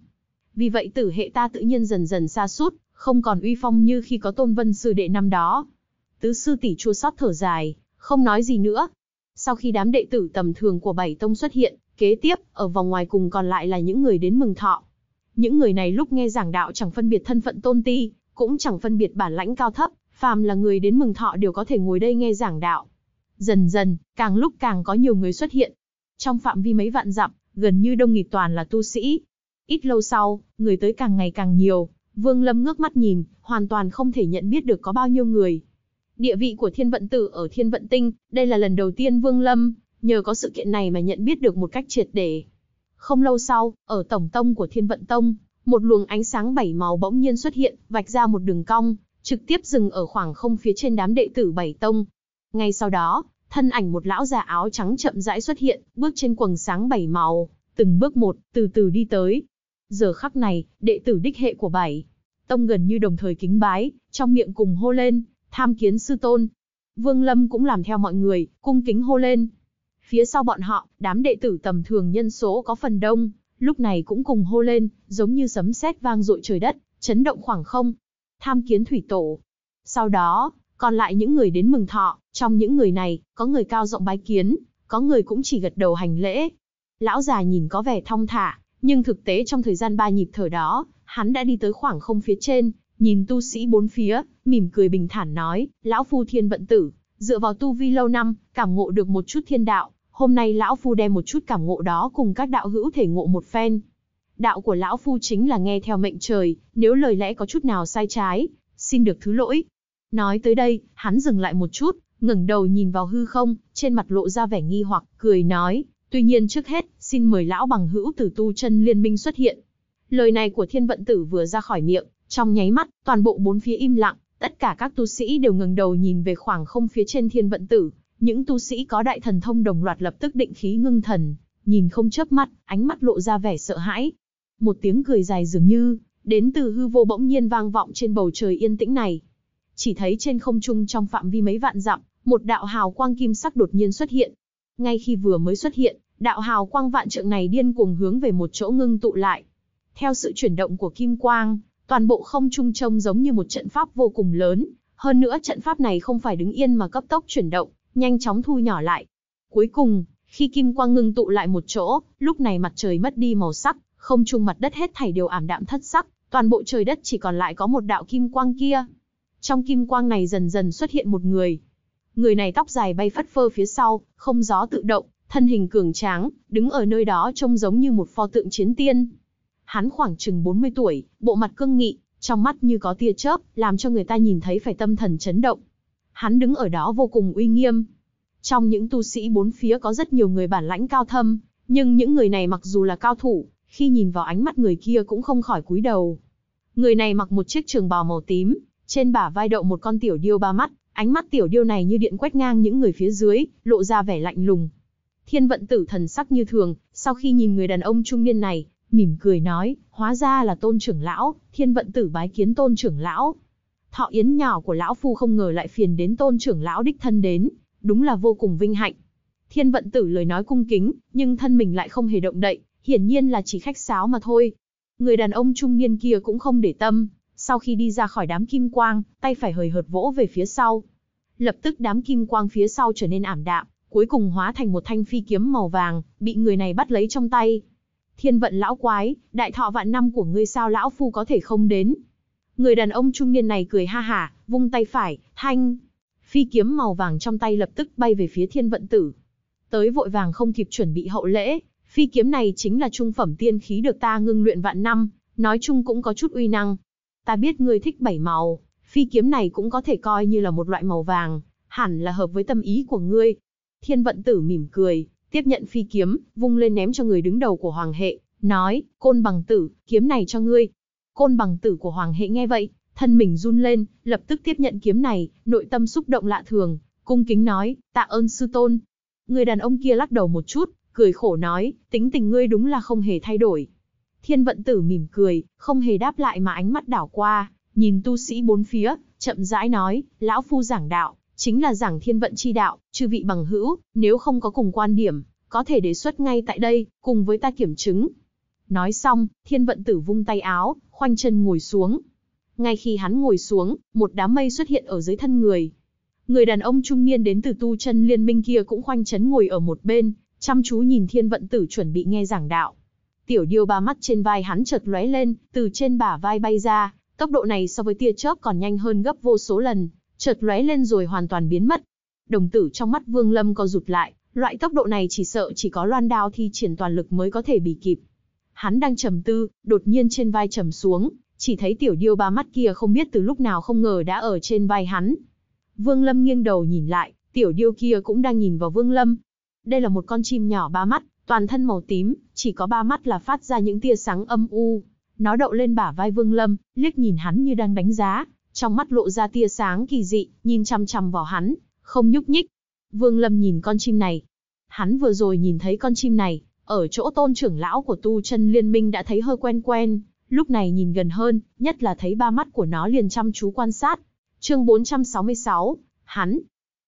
Vì vậy tử hệ ta tự nhiên dần dần xa sút không còn uy phong như khi có tôn vân sư đệ năm đó. Tứ sư tỷ chua xót thở dài, không nói gì nữa. Sau khi đám đệ tử tầm thường của bảy tông xuất hiện, kế tiếp, ở vòng ngoài cùng còn lại là những người đến mừng thọ. Những người này lúc nghe giảng đạo chẳng phân biệt thân phận tôn ti, cũng chẳng phân biệt bản lãnh cao thấp, phàm là người đến mừng thọ đều có thể ngồi đây nghe giảng đạo. Dần dần, càng lúc càng có nhiều người xuất hiện. Trong phạm vi mấy vạn dặm, gần như đông nghịt toàn là tu sĩ. Ít lâu sau, người tới càng ngày càng nhiều, Vương Lâm ngước mắt nhìn, hoàn toàn không thể nhận biết được có bao nhiêu người. Địa vị của thiên vận tử ở thiên vận tinh, đây là lần đầu tiên Vương Lâm, nhờ có sự kiện này mà nhận biết được một cách triệt để. Không lâu sau, ở tổng tông của Thiên Vận Tông, một luồng ánh sáng bảy màu bỗng nhiên xuất hiện, vạch ra một đường cong, trực tiếp dừng ở khoảng không phía trên đám đệ tử bảy tông. Ngay sau đó, thân ảnh một lão già áo trắng chậm rãi xuất hiện, bước trên quầng sáng bảy màu, từng bước một, từ từ đi tới. Giờ khắc này, đệ tử đích hệ của bảy tông gần như đồng thời kính bái, trong miệng cùng hô lên, tham kiến sư tôn. Vương Lâm cũng làm theo mọi người, cung kính hô lên, Phía sau bọn họ, đám đệ tử tầm thường nhân số có phần đông, lúc này cũng cùng hô lên, giống như sấm sét vang dội trời đất, chấn động khoảng không. Tham kiến thủy tổ. Sau đó, còn lại những người đến mừng thọ, trong những người này, có người cao rộng bái kiến, có người cũng chỉ gật đầu hành lễ. Lão già nhìn có vẻ thong thả, nhưng thực tế trong thời gian ba nhịp thở đó, hắn đã đi tới khoảng không phía trên, nhìn tu sĩ bốn phía, mỉm cười bình thản nói, lão phu thiên vận tử, dựa vào tu vi lâu năm, cảm ngộ được một chút thiên đạo, Hôm nay lão phu đem một chút cảm ngộ đó cùng các đạo hữu thể ngộ một phen. Đạo của lão phu chính là nghe theo mệnh trời, nếu lời lẽ có chút nào sai trái, xin được thứ lỗi. Nói tới đây, hắn dừng lại một chút, ngẩng đầu nhìn vào hư không, trên mặt lộ ra vẻ nghi hoặc, cười nói, tuy nhiên trước hết, xin mời lão bằng hữu tử tu chân liên minh xuất hiện. Lời này của thiên vận tử vừa ra khỏi miệng, trong nháy mắt, toàn bộ bốn phía im lặng, tất cả các tu sĩ đều ngẩng đầu nhìn về khoảng không phía trên thiên vận tử, những tu sĩ có đại thần thông đồng loạt lập tức định khí ngưng thần, nhìn không chớp mắt, ánh mắt lộ ra vẻ sợ hãi. Một tiếng cười dài dường như, đến từ hư vô bỗng nhiên vang vọng trên bầu trời yên tĩnh này. Chỉ thấy trên không trung trong phạm vi mấy vạn dặm, một đạo hào quang kim sắc đột nhiên xuất hiện. Ngay khi vừa mới xuất hiện, đạo hào quang vạn trượng này điên cuồng hướng về một chỗ ngưng tụ lại. Theo sự chuyển động của kim quang, toàn bộ không trung trông giống như một trận pháp vô cùng lớn, hơn nữa trận pháp này không phải đứng yên mà cấp tốc chuyển động, nhanh chóng thu nhỏ lại. Cuối cùng, khi kim quang ngưng tụ lại một chỗ, lúc này mặt trời mất đi màu sắc, không trung mặt đất hết thảy đều ảm đạm thất sắc, toàn bộ trời đất chỉ còn lại có một đạo kim quang kia. Trong kim quang này dần dần xuất hiện một người. Người này tóc dài bay phất phơ phía sau, không gió tự động, thân hình cường tráng, đứng ở nơi đó trông giống như một pho tượng chiến tiên. Hắn khoảng chừng 40 tuổi, bộ mặt cương nghị, trong mắt như có tia chớp, làm cho người ta nhìn thấy phải tâm thần chấn động. Hắn đứng ở đó vô cùng uy nghiêm. Trong những tu sĩ bốn phía có rất nhiều người bản lãnh cao thâm, nhưng những người này mặc dù là cao thủ, khi nhìn vào ánh mắt người kia cũng không khỏi cúi đầu. Người này mặc một chiếc trường bào màu tím, trên bả vai đậu một con tiểu điêu ba mắt, ánh mắt tiểu điêu này như điện quét ngang những người phía dưới, lộ ra vẻ lạnh lùng. Thiên vận tử thần sắc như thường, sau khi nhìn người đàn ông trung niên này, mỉm cười nói, hóa ra là tôn trưởng lão, thiên vận tử bái kiến tôn trưởng lão. Thọ yến nhỏ của lão phu không ngờ lại phiền đến tôn trưởng lão đích thân đến, đúng là vô cùng vinh hạnh. Thiên vận tử lời nói cung kính, nhưng thân mình lại không hề động đậy, hiển nhiên là chỉ khách sáo mà thôi. Người đàn ông trung niên kia cũng không để tâm, sau khi đi ra khỏi đám kim quang, tay phải hời hợt vỗ về phía sau. Lập tức đám kim quang phía sau trở nên ảm đạm, cuối cùng hóa thành một thanh phi kiếm màu vàng, bị người này bắt lấy trong tay. Thiên vận lão quái, đại thọ vạn năm của ngươi sao lão phu có thể không đến. Người đàn ông trung niên này cười ha hả, vung tay phải, thanh. Phi kiếm màu vàng trong tay lập tức bay về phía thiên vận tử. Tới vội vàng không kịp chuẩn bị hậu lễ, phi kiếm này chính là trung phẩm tiên khí được ta ngưng luyện vạn năm, nói chung cũng có chút uy năng. Ta biết ngươi thích bảy màu, phi kiếm này cũng có thể coi như là một loại màu vàng, hẳn là hợp với tâm ý của ngươi. Thiên vận tử mỉm cười, tiếp nhận phi kiếm, vung lên ném cho người đứng đầu của hoàng hệ, nói, côn bằng tử, kiếm này cho ngươi. Côn bằng tử của hoàng hệ nghe vậy, thân mình run lên, lập tức tiếp nhận kiếm này, nội tâm xúc động lạ thường, cung kính nói, tạ ơn sư tôn. Người đàn ông kia lắc đầu một chút, cười khổ nói, tính tình ngươi đúng là không hề thay đổi. Thiên vận tử mỉm cười, không hề đáp lại mà ánh mắt đảo qua, nhìn tu sĩ bốn phía, chậm rãi nói, lão phu giảng đạo, chính là giảng thiên vận chi đạo, chư vị bằng hữu, nếu không có cùng quan điểm, có thể đề xuất ngay tại đây, cùng với ta kiểm chứng. Nói xong, thiên vận tử vung tay áo, khoanh chân ngồi xuống. Ngay khi hắn ngồi xuống, một đám mây xuất hiện ở dưới thân người. Người đàn ông trung niên đến từ tu chân liên minh kia cũng khoanh chân ngồi ở một bên, chăm chú nhìn thiên vận tử chuẩn bị nghe giảng đạo. Tiểu điêu ba mắt trên vai hắn chợt lóe lên, từ trên bả vai bay ra, tốc độ này so với tia chớp còn nhanh hơn gấp vô số lần, chợt lóe lên rồi hoàn toàn biến mất. Đồng tử trong mắt Vương Lâm co rụt lại, loại tốc độ này chỉ sợ chỉ có loan đao thi triển toàn lực mới có thể bị kịp. Hắn đang trầm tư, đột nhiên trên vai trầm xuống, chỉ thấy tiểu điêu ba mắt kia không biết từ lúc nào không ngờ đã ở trên vai hắn. Vương Lâm nghiêng đầu nhìn lại, tiểu điêu kia cũng đang nhìn vào Vương Lâm. Đây là một con chim nhỏ ba mắt, toàn thân màu tím, chỉ có ba mắt là phát ra những tia sáng âm u. Nó đậu lên bả vai Vương Lâm, liếc nhìn hắn như đang đánh giá, trong mắt lộ ra tia sáng kỳ dị, nhìn chăm chăm vào hắn, không nhúc nhích. Vương Lâm nhìn con chim này. Hắn vừa rồi nhìn thấy con chim này, ở chỗ tôn trưởng lão của tu chân liên minh đã thấy hơi quen quen, lúc này nhìn gần hơn, nhất là thấy ba mắt của nó liền chăm chú quan sát. Chương 466, hắn.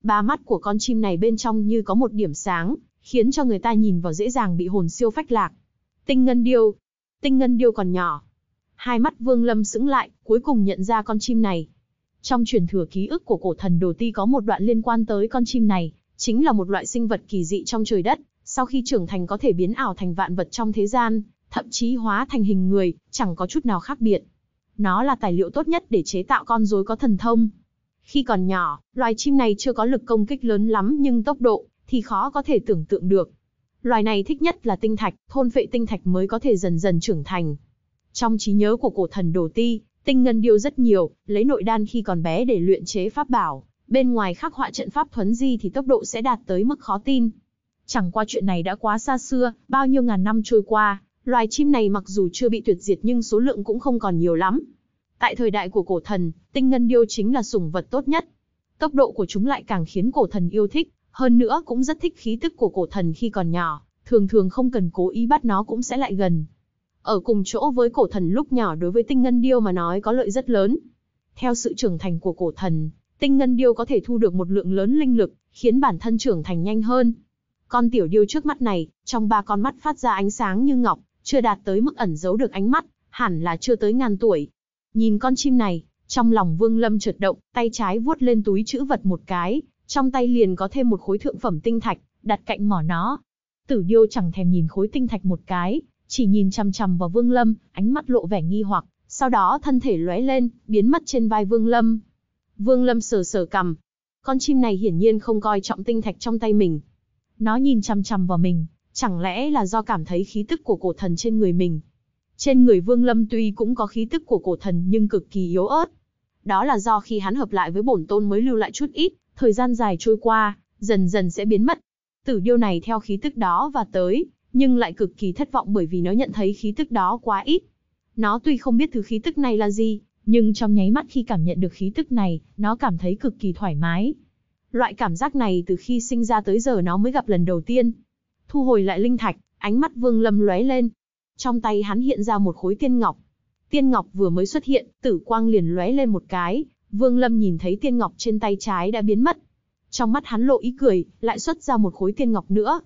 Ba mắt của con chim này bên trong như có một điểm sáng, khiến cho người ta nhìn vào dễ dàng bị hồn siêu phách lạc. Tinh Ngân Điêu. Tinh Ngân Điêu còn nhỏ. Hai mắt Vương Lâm sững lại, cuối cùng nhận ra con chim này. Trong truyền thừa ký ức của cổ thần Đồ Ti có một đoạn liên quan tới con chim này, chính là một loại sinh vật kỳ dị trong trời đất, sau khi trưởng thành có thể biến ảo thành vạn vật trong thế gian, thậm chí hóa thành hình người, chẳng có chút nào khác biệt. Nó là tài liệu tốt nhất để chế tạo con rối có thần thông. Khi còn nhỏ, loài chim này chưa có lực công kích lớn lắm nhưng tốc độ thì khó có thể tưởng tượng được. Loài này thích nhất là tinh thạch, thôn phệ tinh thạch mới có thể dần dần trưởng thành. Trong trí nhớ của cổ thần Đồ Ti, tinh ngân điêu rất nhiều, lấy nội đan khi còn bé để luyện chế pháp bảo, bên ngoài khắc họa trận pháp thuấn di thì tốc độ sẽ đạt tới mức khó tin. Chẳng qua chuyện này đã quá xa xưa, bao nhiêu ngàn năm trôi qua, loài chim này mặc dù chưa bị tuyệt diệt nhưng số lượng cũng không còn nhiều lắm. Tại thời đại của cổ thần, tinh ngân điêu chính là sủng vật tốt nhất. Tốc độ của chúng lại càng khiến cổ thần yêu thích, hơn nữa cũng rất thích khí tức của cổ thần khi còn nhỏ, thường thường không cần cố ý bắt nó cũng sẽ lại gần. Ở cùng chỗ với cổ thần lúc nhỏ đối với tinh ngân điêu mà nói có lợi rất lớn. Theo sự trưởng thành của cổ thần, tinh ngân điêu có thể thu được một lượng lớn linh lực, khiến bản thân trưởng thành nhanh hơn. Con tiểu điêu trước mắt này, trong ba con mắt phát ra ánh sáng như ngọc, chưa đạt tới mức ẩn giấu được ánh mắt, hẳn là chưa tới ngàn tuổi. Nhìn con chim này, trong lòng Vương Lâm chợt động, tay trái vuốt lên túi chữ vật một cái, trong tay liền có thêm một khối thượng phẩm tinh thạch, đặt cạnh mỏ nó. Tử điêu chẳng thèm nhìn khối tinh thạch một cái, chỉ nhìn chằm chằm vào Vương Lâm, ánh mắt lộ vẻ nghi hoặc, sau đó thân thể lóe lên, biến mất trên vai Vương Lâm. Vương Lâm sờ sờ cằm. Con chim này hiển nhiên không coi trọng tinh thạch trong tay mình. Nó nhìn chằm chằm vào mình, chẳng lẽ là do cảm thấy khí tức của cổ thần trên người mình. Trên người Vương Lâm tuy cũng có khí tức của cổ thần nhưng cực kỳ yếu ớt. Đó là do khi hắn hợp lại với bổn tôn mới lưu lại chút ít, thời gian dài trôi qua, dần dần sẽ biến mất. Tử điêu này theo khí tức đó và tới, nhưng lại cực kỳ thất vọng bởi vì nó nhận thấy khí tức đó quá ít. Nó tuy không biết thứ khí tức này là gì, nhưng trong nháy mắt khi cảm nhận được khí tức này, nó cảm thấy cực kỳ thoải mái. Loại cảm giác này từ khi sinh ra tới giờ nó mới gặp lần đầu tiên. Thu hồi lại linh thạch, ánh mắt Vương Lâm lóe lên. Trong tay hắn hiện ra một khối tiên ngọc. Tiên ngọc vừa mới xuất hiện, tử quang liền lóe lên một cái, Vương Lâm nhìn thấy tiên ngọc trên tay trái đã biến mất. Trong mắt hắn lộ ý cười, lại xuất ra một khối tiên ngọc nữa.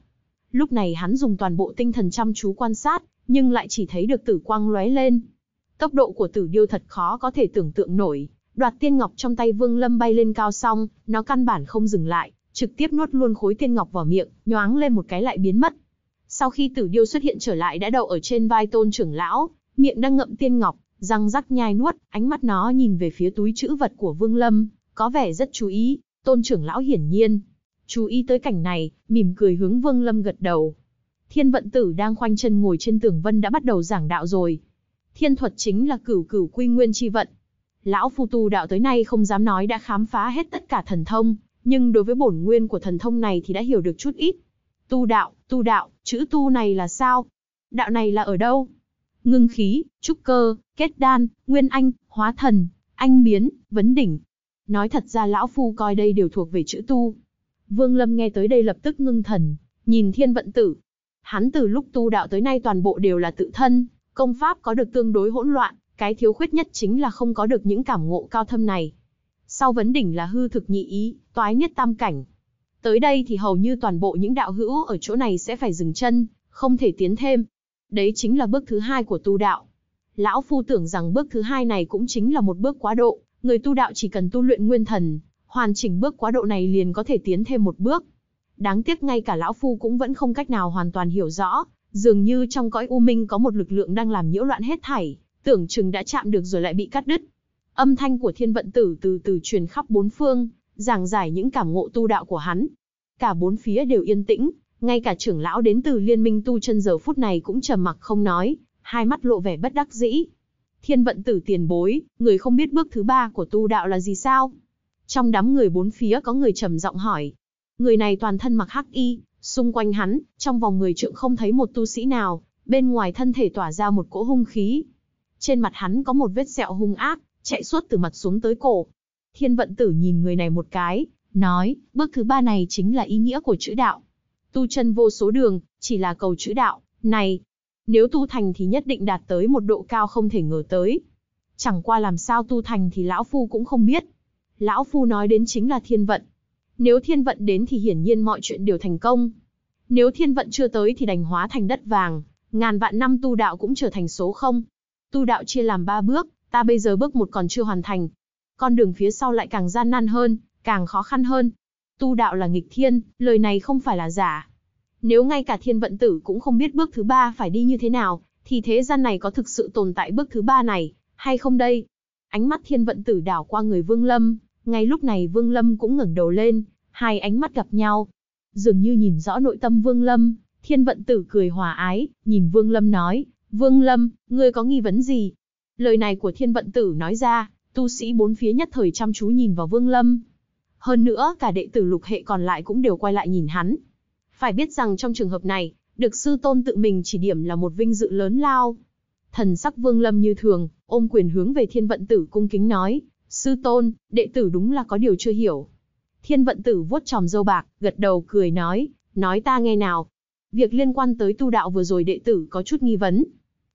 Lúc này hắn dùng toàn bộ tinh thần chăm chú quan sát, nhưng lại chỉ thấy được tử quang lóe lên. Tốc độ của tử điêu thật khó có thể tưởng tượng nổi. Đoạt tiên ngọc trong tay Vương Lâm bay lên cao xong, nó căn bản không dừng lại, trực tiếp nuốt luôn khối tiên ngọc vào miệng, nhoáng lên một cái lại biến mất. Sau khi tử điêu xuất hiện trở lại đã đậu ở trên vai tôn trưởng lão, miệng đang ngậm tiên ngọc, răng rắc nhai nuốt, ánh mắt nó nhìn về phía túi chữ vật của Vương Lâm, có vẻ rất chú ý, tôn trưởng lão hiển nhiên. Chú ý tới cảnh này, mỉm cười hướng Vương Lâm gật đầu. Thiên vận tử đang khoanh chân ngồi trên tường vân đã bắt đầu giảng đạo rồi. Thiên thuật chính là cửu cửu quy nguyên chi vận. Lão phu tu đạo tới nay không dám nói đã khám phá hết tất cả thần thông, nhưng đối với bổn nguyên của thần thông này thì đã hiểu được chút ít. Tu đạo, tu đạo, chữ tu này là sao? Đạo này là ở đâu? Ngưng khí, trúc cơ, kết đan, nguyên anh, hóa thần, anh biến, vấn đỉnh. Nói thật ra lão phu coi đây đều thuộc về chữ tu. Vương Lâm nghe tới đây lập tức ngưng thần, nhìn thiên vận tử. Hắn từ lúc tu đạo tới nay toàn bộ đều là tự thân, công pháp có được tương đối hỗn loạn, cái thiếu khuyết nhất chính là không có được những cảm ngộ cao thâm này. Sau vấn đỉnh là hư thực nhị ý, toái nhất tam cảnh. Tới đây thì hầu như toàn bộ những đạo hữu ở chỗ này sẽ phải dừng chân, không thể tiến thêm. Đấy chính là bước thứ hai của tu đạo. Lão Phu tưởng rằng bước thứ hai này cũng chính là một bước quá độ, người tu đạo chỉ cần tu luyện nguyên thần, hoàn chỉnh bước quá độ này liền có thể tiến thêm một bước. Đáng tiếc ngay cả Lão Phu cũng vẫn không cách nào hoàn toàn hiểu rõ, dường như trong cõi u minh có một lực lượng đang làm nhiễu loạn hết thảy, tưởng chừng đã chạm được rồi lại bị cắt đứt. Âm thanh của thiên vận tử từ từ truyền khắp bốn phương, giảng giải những cảm ngộ tu đạo của hắn. Cả bốn phía đều yên tĩnh, ngay cả trưởng lão đến từ liên minh tu chân giờ phút này cũng trầm mặc không nói, hai mắt lộ vẻ bất đắc dĩ. Thiên vận tử tiền bối, người không biết bước thứ ba của tu đạo là gì sao? Trong đám người bốn phía có người trầm giọng hỏi. Người này toàn thân mặc hắc y, xung quanh hắn, trong vòng người trượng không thấy một tu sĩ nào, bên ngoài thân thể tỏa ra một cỗ hung khí. Trên mặt hắn có một vết sẹo hung ác, chạy suốt từ mặt xuống tới cổ. Thiên vận tử nhìn người này một cái, nói, bước thứ ba này chính là ý nghĩa của chữ đạo. Tu chân vô số đường, chỉ là cầu chữ đạo, này. Nếu tu thành thì nhất định đạt tới một độ cao không thể ngờ tới. Chẳng qua làm sao tu thành thì lão phu cũng không biết. Lão phu nói đến chính là thiên vận. Nếu thiên vận đến thì hiển nhiên mọi chuyện đều thành công. Nếu thiên vận chưa tới thì đành hóa thành đất vàng, ngàn vạn năm tu đạo cũng trở thành số không. Tu đạo chia làm ba bước, ta bây giờ bước một còn chưa hoàn thành. Con đường phía sau lại càng gian nan hơn, càng khó khăn hơn. Tu đạo là nghịch thiên, lời này không phải là giả. Nếu ngay cả thiên vận tử cũng không biết bước thứ ba phải đi như thế nào, thì thế gian này có thực sự tồn tại bước thứ ba này, hay không đây? Ánh mắt thiên vận tử đảo qua người Vương Lâm, ngay lúc này Vương Lâm cũng ngẩng đầu lên, hai ánh mắt gặp nhau. Dường như nhìn rõ nội tâm Vương Lâm, thiên vận tử cười hòa ái, nhìn Vương Lâm nói, Vương Lâm, ngươi có nghi vấn gì? Lời này của thiên vận tử nói ra, tu sĩ bốn phía nhất thời chăm chú nhìn vào Vương Lâm. Hơn nữa, cả đệ tử lục hệ còn lại cũng đều quay lại nhìn hắn. Phải biết rằng trong trường hợp này, được sư tôn tự mình chỉ điểm là một vinh dự lớn lao. Thần sắc Vương Lâm như thường, ôm quyền hướng về thiên vận tử cung kính nói, sư tôn, đệ tử đúng là có điều chưa hiểu. Thiên vận tử vuốt tròm dâu bạc, gật đầu cười nói, nói ta nghe nào. Việc liên quan tới tu đạo vừa rồi đệ tử có chút nghi vấn.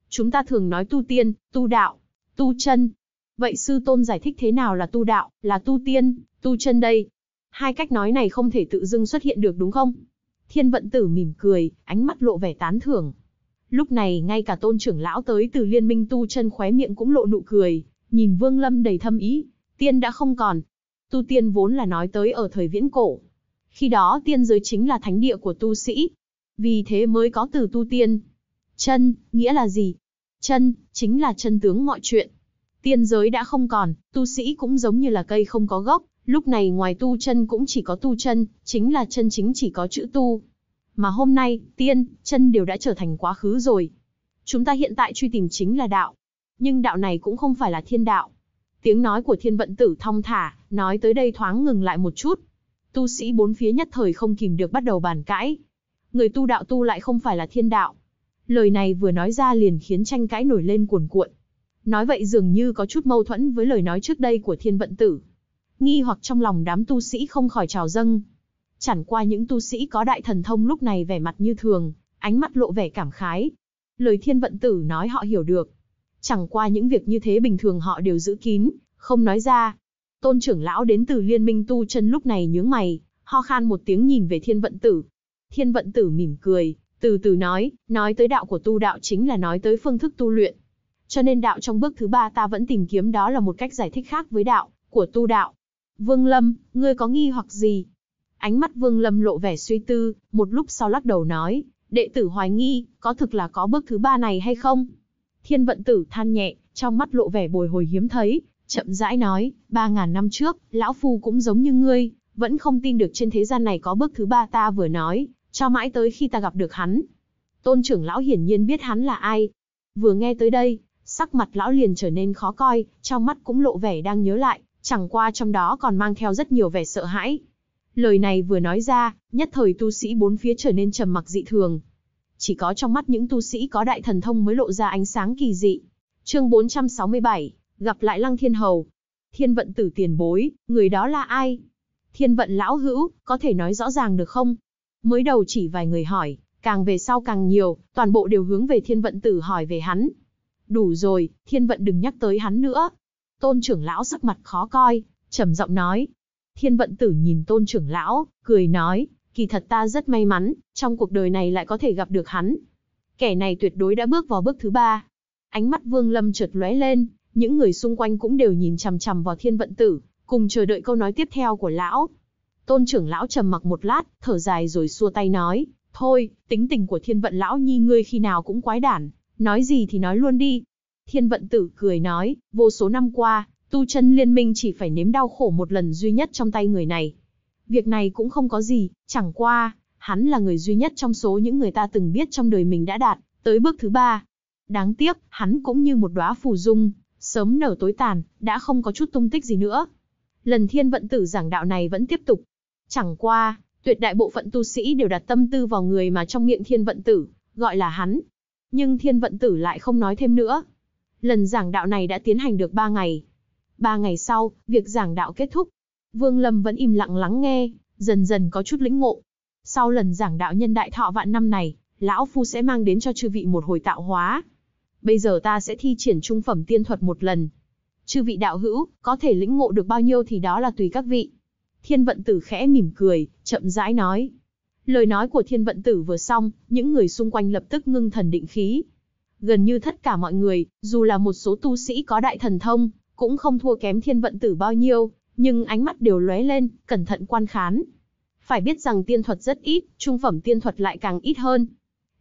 Chúng ta thường nói tu tiên, tu đạo, tu chân. Vậy sư tôn giải thích thế nào là tu đạo, là tu tiên, tu chân đây? Hai cách nói này không thể tự dưng xuất hiện được đúng không? Thiên vận tử mỉm cười, ánh mắt lộ vẻ tán thưởng. Lúc này ngay cả tôn trưởng lão tới từ liên minh tu chân khóe miệng cũng lộ nụ cười, nhìn vương lâm đầy thâm ý. Tiên đã không còn. Tu tiên vốn là nói tới ở thời viễn cổ. Khi đó tiên giới chính là thánh địa của tu sĩ. Vì thế mới có từ tu tiên. Chân, nghĩa là gì? Chân, chính là chân tướng mọi chuyện. Tiên giới đã không còn, tu sĩ cũng giống như là cây không có gốc, lúc này ngoài tu chân cũng chỉ có tu chân, chính là chân chính chỉ có chữ tu. Mà hôm nay, tiên, chân đều đã trở thành quá khứ rồi. Chúng ta hiện tại truy tìm chính là đạo. Nhưng đạo này cũng không phải là thiên đạo. Tiếng nói của thiên vận tử thong thả, nói tới đây thoáng ngừng lại một chút. Tu sĩ bốn phía nhất thời không kìm được bắt đầu bàn cãi. Người tu đạo tu lại không phải là thiên đạo. Lời này vừa nói ra liền khiến tranh cãi nổi lên cuồn cuộn. Nói vậy dường như có chút mâu thuẫn với lời nói trước đây của thiên vận tử. Nghi hoặc trong lòng đám tu sĩ không khỏi trào dâng. Chẳng qua những tu sĩ có đại thần thông lúc này vẻ mặt như thường, ánh mắt lộ vẻ cảm khái. Lời thiên vận tử nói họ hiểu được. Chẳng qua những việc như thế bình thường họ đều giữ kín, không nói ra. Tôn trưởng lão đến từ liên minh tu chân lúc này nhướng mày, ho khan một tiếng nhìn về thiên vận tử. Thiên vận tử mỉm cười, từ từ nói, nói tới đạo của tu đạo chính là nói tới phương thức tu luyện. Cho nên đạo trong bước thứ ba ta vẫn tìm kiếm đó là một cách giải thích khác với đạo, của tu đạo. Vương Lâm, ngươi có nghi hoặc gì? Ánh mắt Vương Lâm lộ vẻ suy tư, một lúc sau lắc đầu nói, đệ tử hoài nghi, có thực là có bước thứ ba này hay không? Thiên vận tử than nhẹ, trong mắt lộ vẻ bồi hồi hiếm thấy, chậm rãi nói, ba ngàn năm trước, lão phu cũng giống như ngươi, vẫn không tin được trên thế gian này có bước thứ ba ta vừa nói, cho mãi tới khi ta gặp được hắn. Tôn trưởng lão hiển nhiên biết hắn là ai. Vừa nghe tới đây, sắc mặt lão liền trở nên khó coi, trong mắt cũng lộ vẻ đang nhớ lại, chẳng qua trong đó còn mang theo rất nhiều vẻ sợ hãi. Lời này vừa nói ra, nhất thời tu sĩ bốn phía trở nên trầm mặc dị thường. Chỉ có trong mắt những tu sĩ có đại thần thông mới lộ ra ánh sáng kỳ dị. Chương 467, gặp lại Lăng Thiên Hầu. Thiên vận tử tiền bối, người đó là ai? Thiên vận lão hữu, có thể nói rõ ràng được không? Mới đầu chỉ vài người hỏi, càng về sau càng nhiều, toàn bộ đều hướng về thiên vận tử hỏi về hắn. Đủ rồi, thiên vận đừng nhắc tới hắn nữa. Tôn trưởng lão sắc mặt khó coi, trầm giọng nói. Thiên vận tử nhìn tôn trưởng lão, cười nói, kỳ thật ta rất may mắn, trong cuộc đời này lại có thể gặp được hắn. Kẻ này tuyệt đối đã bước vào bước thứ ba. Ánh mắt vương lâm chợt lóe lên, những người xung quanh cũng đều nhìn chằm chằm vào thiên vận tử, cùng chờ đợi câu nói tiếp theo của lão. Tôn trưởng lão trầm mặc một lát, thở dài rồi xua tay nói, thôi, tính tình của thiên vận lão nhi ngươi khi nào cũng quái đản, nói gì thì nói luôn đi. Thiên vận tử cười nói, vô số năm qua, tu chân liên minh chỉ phải nếm đau khổ một lần duy nhất trong tay người này. Việc này cũng không có gì, chẳng qua, hắn là người duy nhất trong số những người ta từng biết trong đời mình đã đạt, tới bước thứ ba. Đáng tiếc, hắn cũng như một đóa phù dung, sớm nở tối tàn, đã không có chút tung tích gì nữa. Lần thiên vận tử giảng đạo này vẫn tiếp tục, Chẳng qua, tuyệt đại bộ phận tu sĩ đều đặt tâm tư vào người mà trong miệng thiên vận tử, gọi là hắn. Nhưng thiên vận tử lại không nói thêm nữa. Lần giảng đạo này đã tiến hành được ba ngày. Ba ngày sau, việc giảng đạo kết thúc. Vương Lâm vẫn im lặng lắng nghe, dần dần có chút lĩnh ngộ. Sau lần giảng đạo nhân đại thọ vạn năm này, lão phu sẽ mang đến cho chư vị một hồi tạo hóa. Bây giờ ta sẽ thi triển trung phẩm tiên thuật một lần. Chư vị đạo hữu, có thể lĩnh ngộ được bao nhiêu thì đó là tùy các vị. Thiên vận tử khẽ mỉm cười, chậm rãi nói. Lời nói của thiên vận tử vừa xong, những người xung quanh lập tức ngưng thần định khí. Gần như tất cả mọi người, dù là một số tu sĩ có đại thần thông, cũng không thua kém thiên vận tử bao nhiêu, nhưng ánh mắt đều lóe lên, cẩn thận quan khán. Phải biết rằng tiên thuật rất ít, trung phẩm tiên thuật lại càng ít hơn.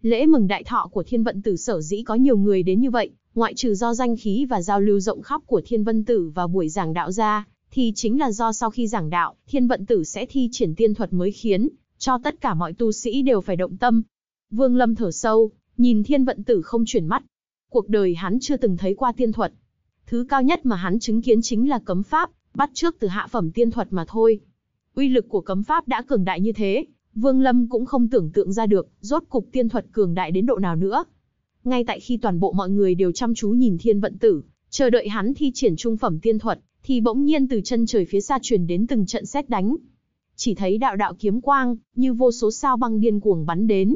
Lễ mừng đại thọ của thiên vận tử sở dĩ có nhiều người đến như vậy, ngoại trừ do danh khí và giao lưu rộng khắp của thiên Vận tử và buổi giảng đạo ra, thì chính là do sau khi giảng đạo, thiên vận tử sẽ thi triển tiên thuật mới khiến cho tất cả mọi tu sĩ đều phải động tâm. Vương Lâm thở sâu, nhìn thiên vận tử không chuyển mắt. Cuộc đời hắn chưa từng thấy qua tiên thuật. Thứ cao nhất mà hắn chứng kiến chính là cấm pháp, bắt trước từ hạ phẩm tiên thuật mà thôi. Uy lực của cấm pháp đã cường đại như thế, Vương Lâm cũng không tưởng tượng ra được, rốt cục tiên thuật cường đại đến độ nào nữa. Ngay tại khi toàn bộ mọi người đều chăm chú nhìn thiên vận tử, chờ đợi hắn thi triển trung phẩm tiên thuật, thì bỗng nhiên từ chân trời phía xa truyền đến từng trận sét đánh. Chỉ thấy đạo đạo kiếm quang, như vô số sao băng điên cuồng bắn đến.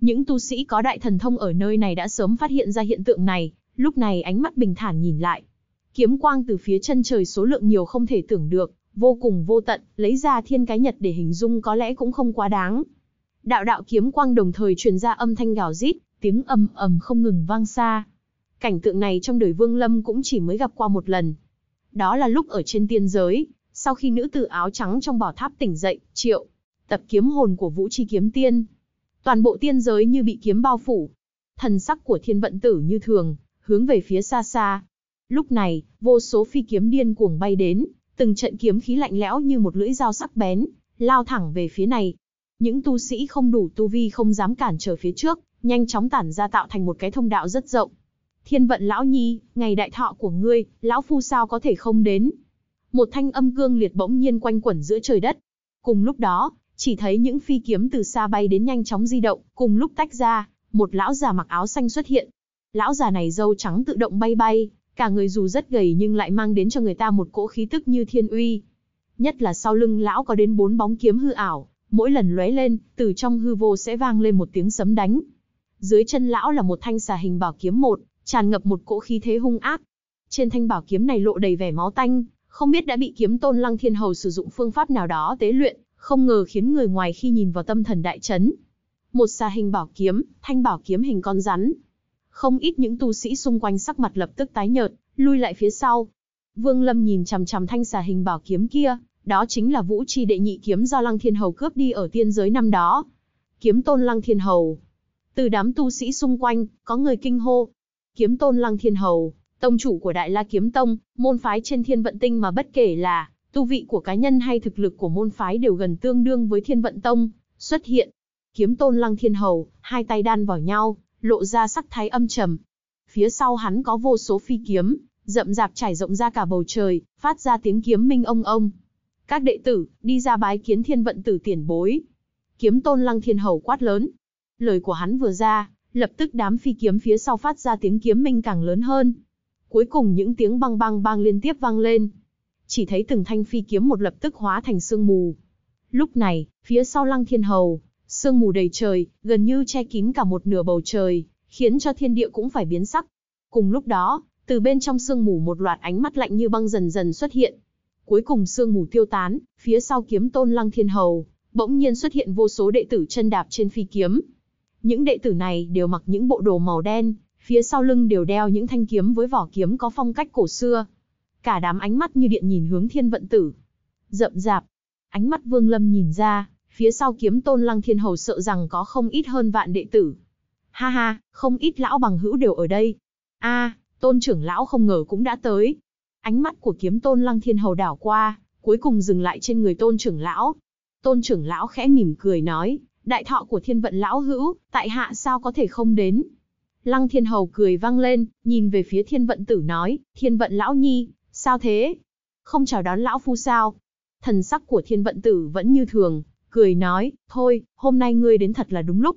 Những tu sĩ có đại thần thông ở nơi này đã sớm phát hiện ra hiện tượng này, lúc này ánh mắt bình thản nhìn lại. Kiếm quang từ phía chân trời số lượng nhiều không thể tưởng được, vô cùng vô tận, lấy ra thiên cái nhật để hình dung có lẽ cũng không quá đáng. Đạo đạo kiếm quang đồng thời truyền ra âm thanh gào rít, tiếng ầm ầm không ngừng vang xa. Cảnh tượng này trong đời Vương Lâm cũng chỉ mới gặp qua một lần. Đó là lúc ở trên tiên giới, sau khi nữ tử áo trắng trong bảo tháp tỉnh dậy, triệu, tập kiếm hồn của Vũ Chi Kiếm Tiên. Toàn bộ tiên giới như bị kiếm bao phủ. Thần sắc của thiên vận tử như thường, hướng về phía xa xa. Lúc này, vô số phi kiếm điên cuồng bay đến, từng trận kiếm khí lạnh lẽo như một lưỡi dao sắc bén, lao thẳng về phía này. Những tu sĩ không đủ tu vi không dám cản trở phía trước, nhanh chóng tản ra tạo thành một cái thông đạo rất rộng. Thiên vận lão nhi, ngày đại thọ của ngươi, lão phu sao có thể không đến. Một thanh âm cương liệt bỗng nhiên quanh quẩn giữa trời đất. Cùng lúc đó, chỉ thấy những phi kiếm từ xa bay đến nhanh chóng di động, cùng lúc tách ra, một lão già mặc áo xanh xuất hiện. Lão già này râu trắng tự động bay bay, cả người dù rất gầy nhưng lại mang đến cho người ta một cỗ khí tức như thiên uy. Nhất là sau lưng lão có đến bốn bóng kiếm hư ảo, mỗi lần lóe lên, từ trong hư vô sẽ vang lên một tiếng sấm đánh. Dưới chân lão là một thanh xà hình bảo kiếm một, tràn ngập một cỗ khí thế hung ác. Trên thanh bảo kiếm này lộ đầy vẻ máu tanh, không biết đã bị kiếm tôn lăng thiên hầu sử dụng phương pháp nào đó tế luyện, không ngờ khiến người ngoài khi nhìn vào tâm thần đại chấn. Một xà hình bảo kiếm, thanh bảo kiếm hình con rắn. Không ít những tu sĩ xung quanh sắc mặt lập tức tái nhợt, lui lại phía sau. Vương Lâm nhìn chằm chằm thanh xà hình bảo kiếm kia, đó chính là vũ chi đệ nhị kiếm do Lăng Thiên Hầu cướp đi ở tiên giới năm đó. Kiếm tôn Lăng Thiên Hầu. Từ đám tu sĩ xung quanh, có người kinh hô. Kiếm tôn Lăng Thiên Hầu, tông chủ của Đại La Kiếm Tông, môn phái trên thiên vận tinh mà bất kể là tu vị của cá nhân hay thực lực của môn phái đều gần tương đương với thiên vận tông, xuất hiện. Kiếm tôn Lăng Thiên Hầu, hai tay đan vào nhau, lộ ra sắc thái âm trầm. Phía sau hắn có vô số phi kiếm, rậm rạp trải rộng ra cả bầu trời, phát ra tiếng kiếm minh ông ông. Các đệ tử, đi ra bái kiến thiên vận tử tiền bối. Kiếm tôn lăng thiên hầu quát lớn. Lời của hắn vừa ra, lập tức đám phi kiếm phía sau phát ra tiếng kiếm minh càng lớn hơn. Cuối cùng những tiếng băng băng băng liên tiếp vang lên. Chỉ thấy từng thanh phi kiếm một lập tức hóa thành sương mù. Lúc này, phía sau lăng thiên hầu, sương mù đầy trời, gần như che kín cả một nửa bầu trời, khiến cho thiên địa cũng phải biến sắc. Cùng lúc đó, từ bên trong sương mù một loạt ánh mắt lạnh như băng dần dần xuất hiện. Cuối cùng sương mù tiêu tán, phía sau kiếm tôn lăng thiên hầu, bỗng nhiên xuất hiện vô số đệ tử chân đạp trên phi kiếm. Những đệ tử này đều mặc những bộ đồ màu đen, phía sau lưng đều đeo những thanh kiếm với vỏ kiếm có phong cách cổ xưa. Cả đám ánh mắt như điện nhìn hướng thiên vận tử. Rậm rạp, ánh mắt vương lâm nhìn ra, phía sau kiếm tôn lăng thiên hầu sợ rằng có không ít hơn vạn đệ tử. Ha ha, không ít lão bằng hữu đều ở đây. a tôn trưởng lão không ngờ cũng đã tới. Ánh mắt của kiếm tôn lăng thiên hầu đảo qua, cuối cùng dừng lại trên người tôn trưởng lão. Tôn trưởng lão khẽ mỉm cười nói, đại thọ của thiên vận lão hữu, tại hạ sao có thể không đến. Lăng thiên hầu cười vang lên, nhìn về phía thiên vận tử nói, thiên vận lão nhi, sao thế? Không chào đón lão phu sao? Thần sắc của thiên vận tử vẫn như thường, cười nói, thôi, hôm nay ngươi đến thật là đúng lúc.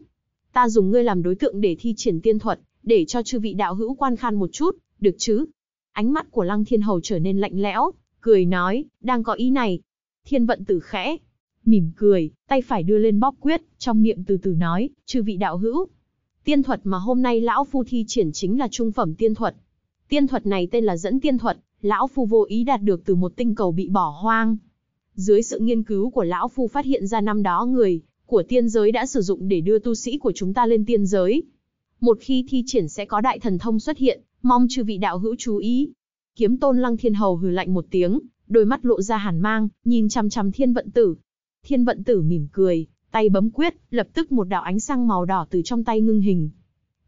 Ta dùng ngươi làm đối tượng để thi triển tiên thuật, để cho chư vị đạo hữu quan khan một chút, được chứ? Ánh mắt của Lăng Thiên Hầu trở nên lạnh lẽo, cười nói, đang có ý này. Thiên vận tử khẽ, mỉm cười, tay phải đưa lên bóp quyết, trong miệng từ từ nói, chư vị đạo hữu. Tiên thuật mà hôm nay lão phu thi triển chính là trung phẩm tiên thuật. Tiên thuật này tên là dẫn tiên thuật, lão phu vô ý đạt được từ một tinh cầu bị bỏ hoang. Dưới sự nghiên cứu của lão phu phát hiện ra năm đó người của tiên giới đã sử dụng để đưa tu sĩ của chúng ta lên tiên giới. Một khi thi triển sẽ có đại thần thông xuất hiện, mong chư vị đạo hữu chú ý. Kiếm tôn lăng thiên hầu hừ lạnh một tiếng, đôi mắt lộ ra hàn mang, nhìn chằm chằm thiên vận tử. Thiên vận tử mỉm cười, tay bấm quyết, lập tức một đạo ánh sáng màu đỏ từ trong tay ngưng hình.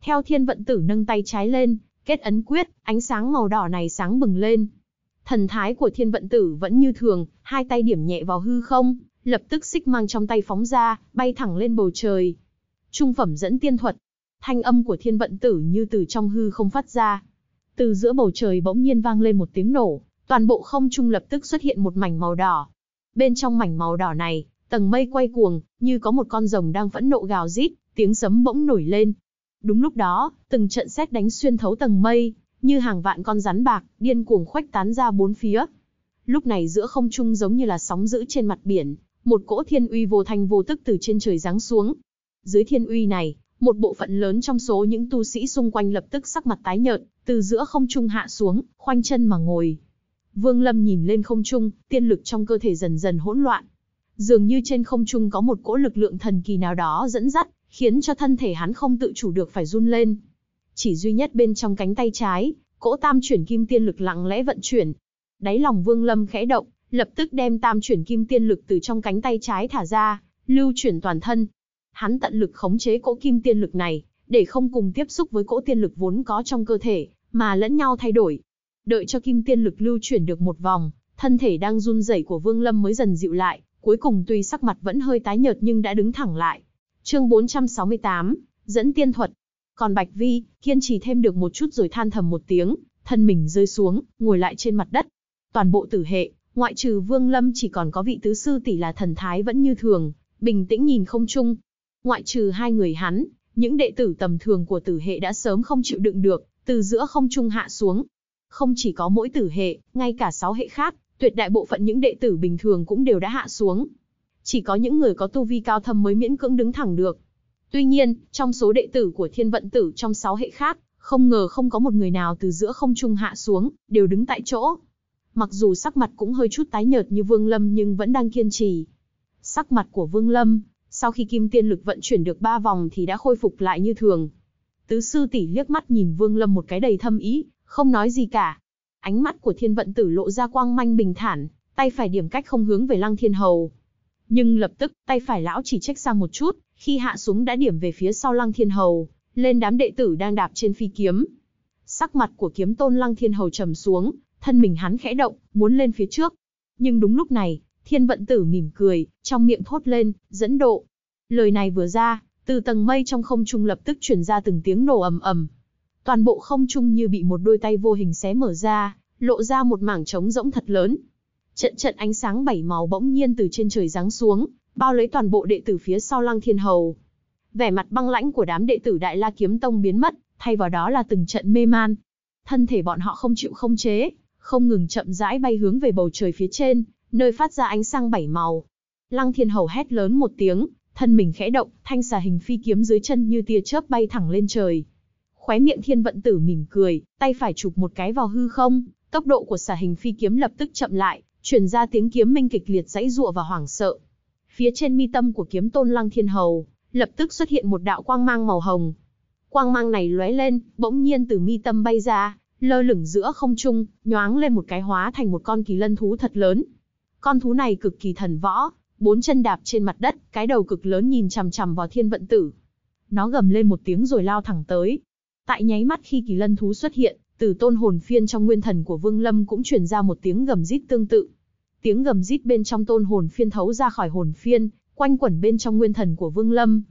Theo thiên vận tử nâng tay trái lên, kết ấn quyết, ánh sáng màu đỏ này sáng bừng lên. Thần thái của thiên vận tử vẫn như thường, hai tay điểm nhẹ vào hư không, lập tức xích mang trong tay phóng ra, bay thẳng lên bầu trời. Trung phẩm dẫn tiên thuật, thanh âm của thiên vận tử như từ trong hư không phát ra. Từ giữa bầu trời bỗng nhiên vang lên một tiếng nổ, toàn bộ không trung lập tức xuất hiện một mảnh màu đỏ. Bên trong mảnh màu đỏ này, tầng mây quay cuồng, như có một con rồng đang phẫn nộ gào rít, tiếng sấm bỗng nổi lên. Đúng lúc đó, từng trận sét đánh xuyên thấu tầng mây, như hàng vạn con rắn bạc, điên cuồng khuếch tán ra bốn phía. Lúc này giữa không trung giống như là sóng dữ trên mặt biển, một cỗ thiên uy vô thanh vô tức từ trên trời giáng xuống. Dưới thiên uy này, một bộ phận lớn trong số những tu sĩ xung quanh lập tức sắc mặt tái nhợt, từ giữa không trung hạ xuống, khoanh chân mà ngồi. Vương Lâm nhìn lên không trung, tiên lực trong cơ thể dần dần hỗn loạn. Dường như trên không trung có một cỗ lực lượng thần kỳ nào đó dẫn dắt, khiến cho thân thể hắn không tự chủ được phải run lên. Chỉ duy nhất bên trong cánh tay trái, cỗ tam chuyển kim tiên lực lặng lẽ vận chuyển. Đáy lòng Vương Lâm khẽ động, lập tức đem tam chuyển kim tiên lực từ trong cánh tay trái thả ra, lưu chuyển toàn thân. Hắn tận lực khống chế cỗ kim tiên lực này, để không cùng tiếp xúc với cỗ tiên lực vốn có trong cơ thể, mà lẫn nhau thay đổi. Đợi cho kim tiên lực lưu chuyển được một vòng, thân thể đang run rẩy của Vương Lâm mới dần dịu lại, cuối cùng tuy sắc mặt vẫn hơi tái nhợt nhưng đã đứng thẳng lại. Chương 468, dẫn tiên thuật. Còn Bạch Vi, kiên trì thêm được một chút rồi than thầm một tiếng, thân mình rơi xuống, ngồi lại trên mặt đất. Toàn bộ tử hệ, ngoại trừ Vương Lâm chỉ còn có vị tứ sư tỷ là thần thái vẫn như thường, bình tĩnh nhìn không chung. Ngoại trừ hai người hắn, những đệ tử tầm thường của tử hệ đã sớm không chịu đựng được, từ giữa không trung hạ xuống. Không chỉ có mỗi tử hệ, ngay cả sáu hệ khác, tuyệt đại bộ phận những đệ tử bình thường cũng đều đã hạ xuống. Chỉ có những người có tu vi cao thâm mới miễn cưỡng đứng thẳng được. Tuy nhiên, trong số đệ tử của thiên vận tử trong sáu hệ khác, không ngờ không có một người nào từ giữa không trung hạ xuống, đều đứng tại chỗ. Mặc dù sắc mặt cũng hơi chút tái nhợt như Vương Lâm nhưng vẫn đang kiên trì. Sắc mặt của Vương Lâm, sau khi kim tiên lực vận chuyển được ba vòng thì đã khôi phục lại như thường. Tứ sư tỷ liếc mắt nhìn Vương Lâm một cái đầy thâm ý, không nói gì cả. Ánh mắt của thiên vận tử lộ ra quang manh bình thản, tay phải điểm cách không hướng về lăng thiên hầu. Nhưng lập tức, tay phải lão chỉ trách sang một chút, khi hạ súng đã điểm về phía sau lăng thiên hầu, lên đám đệ tử đang đạp trên phi kiếm. Sắc mặt của kiếm tôn lăng thiên hầu trầm xuống, thân mình hắn khẽ động, muốn lên phía trước. Nhưng đúng lúc này, thiên vận tử mỉm cười, trong miệng thốt lên, dẫn độ. Lời này vừa ra, từ tầng mây trong không trung lập tức truyền ra từng tiếng nổ ầm ầm. Toàn bộ không trung như bị một đôi tay vô hình xé mở ra, lộ ra một mảng trống rỗng thật lớn. Trận trận ánh sáng bảy màu bỗng nhiên từ trên trời giáng xuống, bao lấy toàn bộ đệ tử phía sau Lăng Thiên Hầu. Vẻ mặt băng lãnh của đám đệ tử Đại La Kiếm Tông biến mất, thay vào đó là từng trận mê man. Thân thể bọn họ không chịu không chế, không ngừng chậm rãi bay hướng về bầu trời phía trên, nơi phát ra ánh sáng bảy màu. Lăng Thiên Hầu hét lớn một tiếng, thân mình khẽ động, thanh xà hình phi kiếm dưới chân như tia chớp bay thẳng lên trời. Khóe miệng Thiên Vận Tử mỉm cười, tay phải chụp một cái vào hư không, tốc độ của xà hình phi kiếm lập tức chậm lại, chuyển ra tiếng kiếm minh kịch liệt dãy giụa và hoảng sợ. Phía trên mi tâm của kiếm tôn Lăng Thiên Hầu, lập tức xuất hiện một đạo quang mang màu hồng. Quang mang này lóe lên, bỗng nhiên từ mi tâm bay ra, lơ lửng giữa không trung, nhoáng lên một cái hóa thành một con kỳ lân thú thật lớn. Con thú này cực kỳ thần võ, bốn chân đạp trên mặt đất, cái đầu cực lớn nhìn chằm chằm vào thiên vận tử. Nó gầm lên một tiếng rồi lao thẳng tới. Tại nháy mắt khi kỳ lân thú xuất hiện, từ tôn hồn phiên trong nguyên thần của Vương Lâm cũng truyền ra một tiếng gầm rít tương tự. Tiếng gầm rít bên trong tôn hồn phiên thấu ra khỏi hồn phiên, quanh quẩn bên trong nguyên thần của Vương Lâm.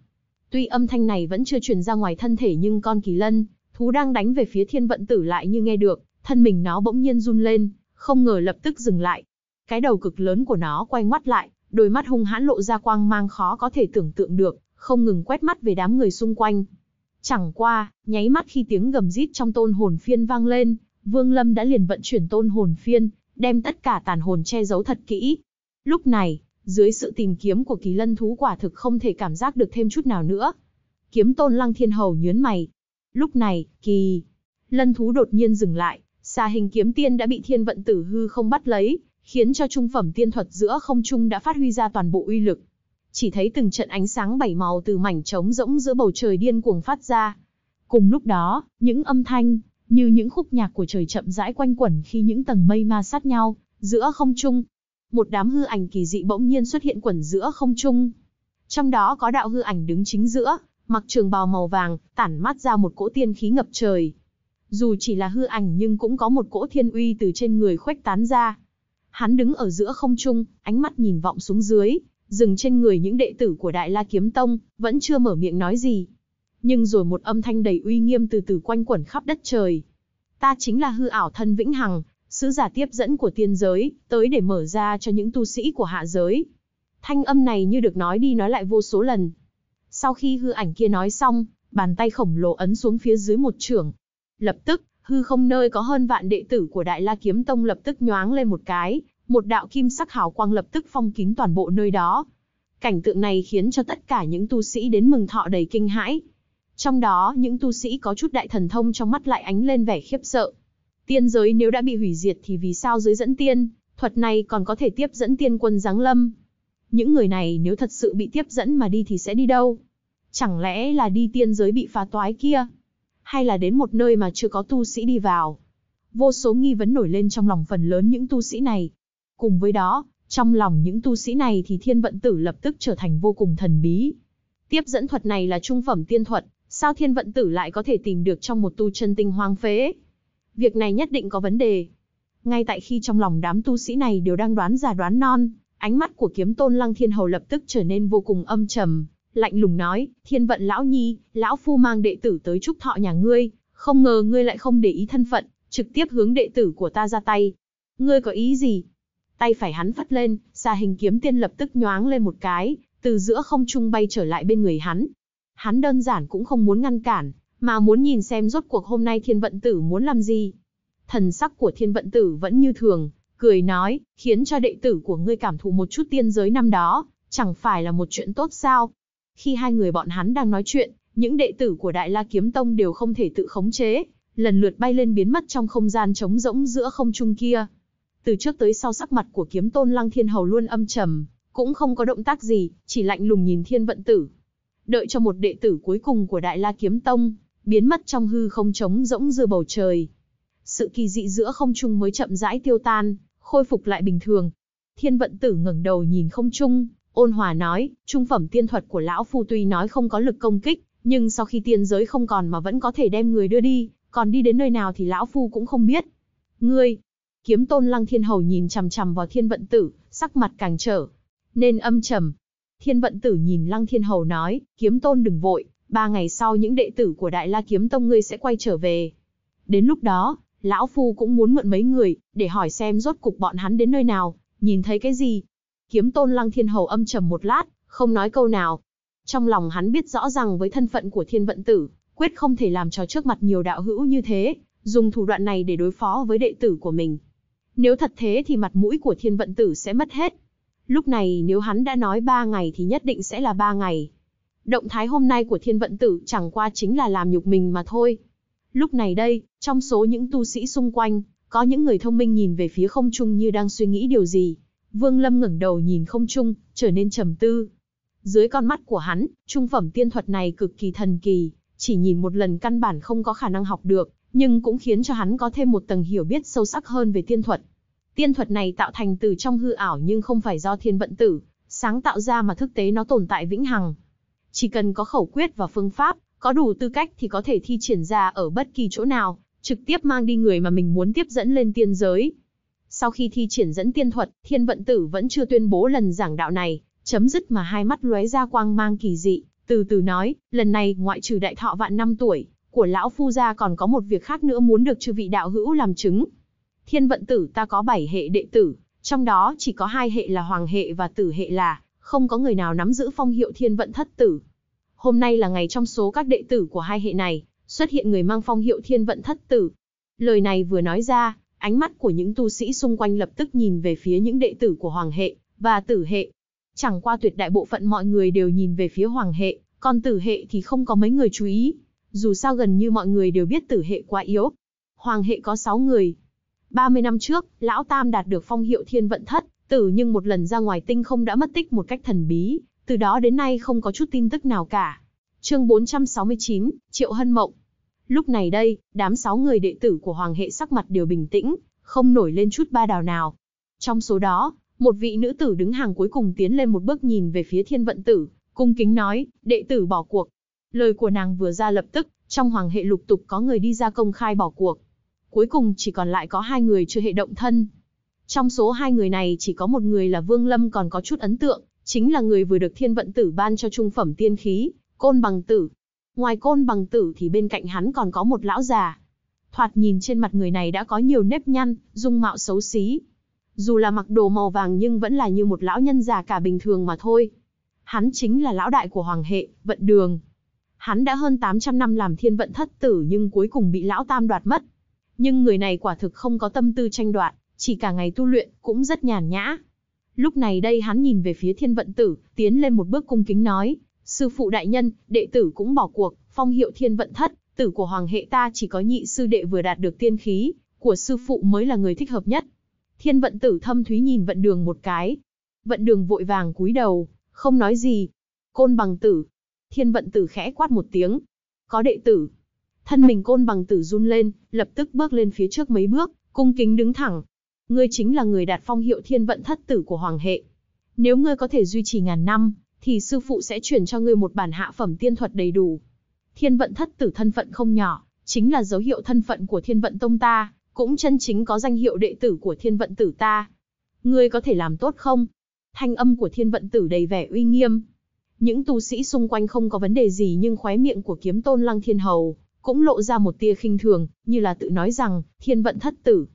Tuy âm thanh này vẫn chưa truyền ra ngoài thân thể nhưng con kỳ lân, thú đang đánh về phía thiên vận tử lại như nghe được, thân mình nó bỗng nhiên run lên, không ngờ lập tức dừng lại. Cái đầu cực lớn của nó quay ngoắt lại, đôi mắt hung hãn lộ ra quang mang khó có thể tưởng tượng được, không ngừng quét mắt về đám người xung quanh. Chẳng qua, nháy mắt khi tiếng gầm rít trong tôn hồn phiên vang lên, Vương Lâm đã liền vận chuyển tôn hồn phiên, đem tất cả tàn hồn che giấu thật kỹ. Lúc này, dưới sự tìm kiếm của kỳ lân thú quả thực không thể cảm giác được thêm chút nào nữa. Kiếm tôn lăng thiên hầu nhớn mày. Lúc này, kỳ lân thú đột nhiên dừng lại, xà hình kiếm tiên đã bị thiên vận tử hư không bắt lấy, khiến cho trung phẩm tiên thuật giữa không trung đã phát huy ra toàn bộ uy lực. Chỉ thấy từng trận ánh sáng bảy màu từ mảnh trống rỗng giữa bầu trời điên cuồng phát ra. Cùng lúc đó, những âm thanh, như những khúc nhạc của trời chậm rãi quanh quẩn khi những tầng mây ma sát nhau, giữa không trung. Một đám hư ảnh kỳ dị bỗng nhiên xuất hiện quẩn giữa không trung. Trong đó có đạo hư ảnh đứng chính giữa, mặc trường bào màu vàng, tản mát ra một cỗ tiên khí ngập trời. Dù chỉ là hư ảnh nhưng cũng có một cỗ thiên uy từ trên người khuếch tán ra. Hắn đứng ở giữa không trung, ánh mắt nhìn vọng xuống dưới, dừng trên người những đệ tử của Đại La Kiếm Tông, vẫn chưa mở miệng nói gì. Nhưng rồi một âm thanh đầy uy nghiêm từ từ quanh quẩn khắp đất trời. Ta chính là hư ảo thân vĩnh hằng, sứ giả tiếp dẫn của tiên giới, tới để mở ra cho những tu sĩ của hạ giới. Thanh âm này như được nói đi nói lại vô số lần. Sau khi hư ảnh kia nói xong, bàn tay khổng lồ ấn xuống phía dưới một trường. Lập tức, hư không nơi có hơn vạn đệ tử của Đại La Kiếm Tông lập tức nhoáng lên một cái, một đạo kim sắc hào quang lập tức phong kín toàn bộ nơi đó. Cảnh tượng này khiến cho tất cả những tu sĩ đến mừng thọ đầy kinh hãi. Trong đó, những tu sĩ có chút đại thần thông trong mắt lại ánh lên vẻ khiếp sợ. Tiên giới nếu đã bị hủy diệt thì vì sao dưới dẫn tiên, thuật này còn có thể tiếp dẫn tiên quân giáng lâm? Những người này nếu thật sự bị tiếp dẫn mà đi thì sẽ đi đâu? Chẳng lẽ là đi tiên giới bị phá toái kia? Hay là đến một nơi mà chưa có tu sĩ đi vào? Vô số nghi vấn nổi lên trong lòng phần lớn những tu sĩ này. Cùng với đó, trong lòng những tu sĩ này thì thiên vận tử lập tức trở thành vô cùng thần bí. Tiếp dẫn thuật này là trung phẩm tiên thuật, sao thiên vận tử lại có thể tìm được trong một tu chân tinh hoang phế? Việc này nhất định có vấn đề. Ngay tại khi trong lòng đám tu sĩ này đều đang đoán già đoán non, ánh mắt của kiếm tôn lăng thiên hầu lập tức trở nên vô cùng âm trầm, lạnh lùng nói, thiên vận lão nhi, lão phu mang đệ tử tới chúc thọ nhà ngươi, không ngờ ngươi lại không để ý thân phận, trực tiếp hướng đệ tử của ta ra tay. Ngươi có ý gì? Tay phải hắn phất lên, xà hình kiếm tiên lập tức nhoáng lên một cái, từ giữa không trung bay trở lại bên người hắn. Hắn đơn giản cũng không muốn ngăn cản, mà muốn nhìn xem rốt cuộc hôm nay thiên vận tử muốn làm gì. Thần sắc của thiên vận tử vẫn như thường, cười nói, khiến cho đệ tử của ngươi cảm thụ một chút tiên giới năm đó, chẳng phải là một chuyện tốt sao. Khi hai người bọn hắn đang nói chuyện, những đệ tử của Đại La Kiếm Tông đều không thể tự khống chế, lần lượt bay lên biến mất trong không gian trống rỗng giữa không trung kia. Từ trước tới sau sắc mặt của kiếm tôn Lăng Thiên Hầu luôn âm trầm, cũng không có động tác gì, chỉ lạnh lùng nhìn thiên vận tử. Đợi cho một đệ tử cuối cùng của Đại La Kiếm Tông, biến mất trong hư không trống rỗng giữa bầu trời. Sự kỳ dị giữa không trung mới chậm rãi tiêu tan, khôi phục lại bình thường. Thiên vận tử ngẩng đầu nhìn không trung, ôn hòa nói, trung phẩm tiên thuật của lão phu tuy nói không có lực công kích, nhưng sau khi tiên giới không còn mà vẫn có thể đem người đưa đi, còn đi đến nơi nào thì lão phu cũng không biết. Ngươi, kiếm tôn lăng thiên hầu nhìn chằm chằm vào thiên vận tử, sắc mặt càng trở, nên âm trầm. Thiên vận tử nhìn lăng thiên hầu nói, kiếm tôn đừng vội, ba ngày sau những đệ tử của Đại La Kiếm Tông ngươi sẽ quay trở về. Đến lúc đó, lão phu cũng muốn mượn mấy người, để hỏi xem rốt cục bọn hắn đến nơi nào, nhìn thấy cái gì. Kiếm tôn lăng thiên hầu âm trầm một lát, không nói câu nào. Trong lòng hắn biết rõ rằng với thân phận của thiên vận tử, quyết không thể làm cho trước mặt nhiều đạo hữu như thế, dùng thủ đoạn này để đối phó với đệ tử của mình. Nếu thật thế thì mặt mũi của thiên vận tử sẽ mất hết. Lúc này nếu hắn đã nói ba ngày thì nhất định sẽ là ba ngày. Động thái hôm nay của thiên vận tử chẳng qua chính là làm nhục mình mà thôi. Lúc này đây, trong số những tu sĩ xung quanh, có những người thông minh nhìn về phía không trung như đang suy nghĩ điều gì. Vương Lâm ngẩng đầu nhìn không trung, trở nên trầm tư. Dưới con mắt của hắn, trung phẩm tiên thuật này cực kỳ thần kỳ, chỉ nhìn một lần căn bản không có khả năng học được, nhưng cũng khiến cho hắn có thêm một tầng hiểu biết sâu sắc hơn về tiên thuật. Tiên thuật này tạo thành từ trong hư ảo nhưng không phải do thiên vận tử, sáng tạo ra mà thực tế nó tồn tại vĩnh hằng. Chỉ cần có khẩu quyết và phương pháp, có đủ tư cách thì có thể thi triển ra ở bất kỳ chỗ nào, trực tiếp mang đi người mà mình muốn tiếp dẫn lên tiên giới. Sau khi thi triển dẫn tiên thuật, thiên vận tử vẫn chưa tuyên bố lần giảng đạo này, chấm dứt mà hai mắt lóe ra quang mang kỳ dị, từ từ nói, lần này ngoại trừ đại thọ vạn năm tuổi, của lão phu gia còn có một việc khác nữa muốn được chư vị đạo hữu làm chứng. Thiên vận tử ta có bảy hệ đệ tử, trong đó chỉ có hai hệ là hoàng hệ và tử hệ là, không có người nào nắm giữ phong hiệu thiên vận thất tử. Hôm nay là ngày trong số các đệ tử của hai hệ này, xuất hiện người mang phong hiệu thiên vận thất tử. Lời này vừa nói ra, ánh mắt của những tu sĩ xung quanh lập tức nhìn về phía những đệ tử của hoàng hệ và tử hệ. Chẳng qua tuyệt đại bộ phận mọi người đều nhìn về phía hoàng hệ, còn tử hệ thì không có mấy người chú ý. Dù sao gần như mọi người đều biết tử hệ quá yếu. Hoàng hệ có 6 người. 30 năm trước, Lão Tam đạt được phong hiệu thiên vận thất, tử nhưng một lần ra ngoài tinh không đã mất tích một cách thần bí, từ đó đến nay không có chút tin tức nào cả. Chương 469, Triệu Hân Mộng. Lúc này đây, đám sáu người đệ tử của Hoàng hệ sắc mặt đều bình tĩnh, không nổi lên chút ba đào nào. Trong số đó, một vị nữ tử đứng hàng cuối cùng tiến lên một bước nhìn về phía thiên vận tử, cung kính nói, đệ tử bỏ cuộc. Lời của nàng vừa ra lập tức, trong hoàng hệ lục tục có người đi ra công khai bỏ cuộc. Cuối cùng chỉ còn lại có hai người chưa hệ động thân. Trong số hai người này chỉ có một người là Vương Lâm còn có chút ấn tượng, chính là người vừa được thiên vận tử ban cho trung phẩm tiên khí, côn bằng tử. Ngoài côn bằng tử thì bên cạnh hắn còn có một lão già. Thoạt nhìn trên mặt người này đã có nhiều nếp nhăn, dung mạo xấu xí. Dù là mặc đồ màu vàng nhưng vẫn là như một lão nhân già cả bình thường mà thôi. Hắn chính là lão đại của hoàng hệ, vận đường. Hắn đã hơn 800 năm làm thiên vận thất tử nhưng cuối cùng bị lão tam đoạt mất. Nhưng người này quả thực không có tâm tư tranh đoạt, chỉ cả ngày tu luyện, cũng rất nhàn nhã. Lúc này đây hắn nhìn về phía thiên vận tử, tiến lên một bước cung kính nói, sư phụ đại nhân, đệ tử cũng bỏ cuộc, phong hiệu thiên vận thất, tử của hoàng hệ ta chỉ có nhị sư đệ vừa đạt được tiên khí, của sư phụ mới là người thích hợp nhất. Thiên vận tử thâm thúy nhìn vận đường một cái. Vận đường vội vàng cúi đầu, không nói gì. Côn bằng tử. Thiên vận tử khẽ quát một tiếng. Có đệ tử. Thân mình côn bằng tử run lên, lập tức bước lên phía trước mấy bước, cung kính đứng thẳng. Ngươi chính là người đạt phong hiệu thiên vận thất tử của hoàng hệ. Nếu ngươi có thể duy trì ngàn năm, thì sư phụ sẽ chuyển cho ngươi một bản hạ phẩm tiên thuật đầy đủ. Thiên vận thất tử thân phận không nhỏ, chính là dấu hiệu thân phận của thiên vận tông ta, cũng chân chính có danh hiệu đệ tử của thiên vận tử ta. Ngươi có thể làm tốt không? Thanh âm của thiên vận tử đầy vẻ uy nghiêm. Những tu sĩ xung quanh không có vấn đề gì nhưng khóe miệng của kiếm tôn lăng thiên hầu, cũng lộ ra một tia khinh thường, như là tự nói rằng, thiên vận thất tử.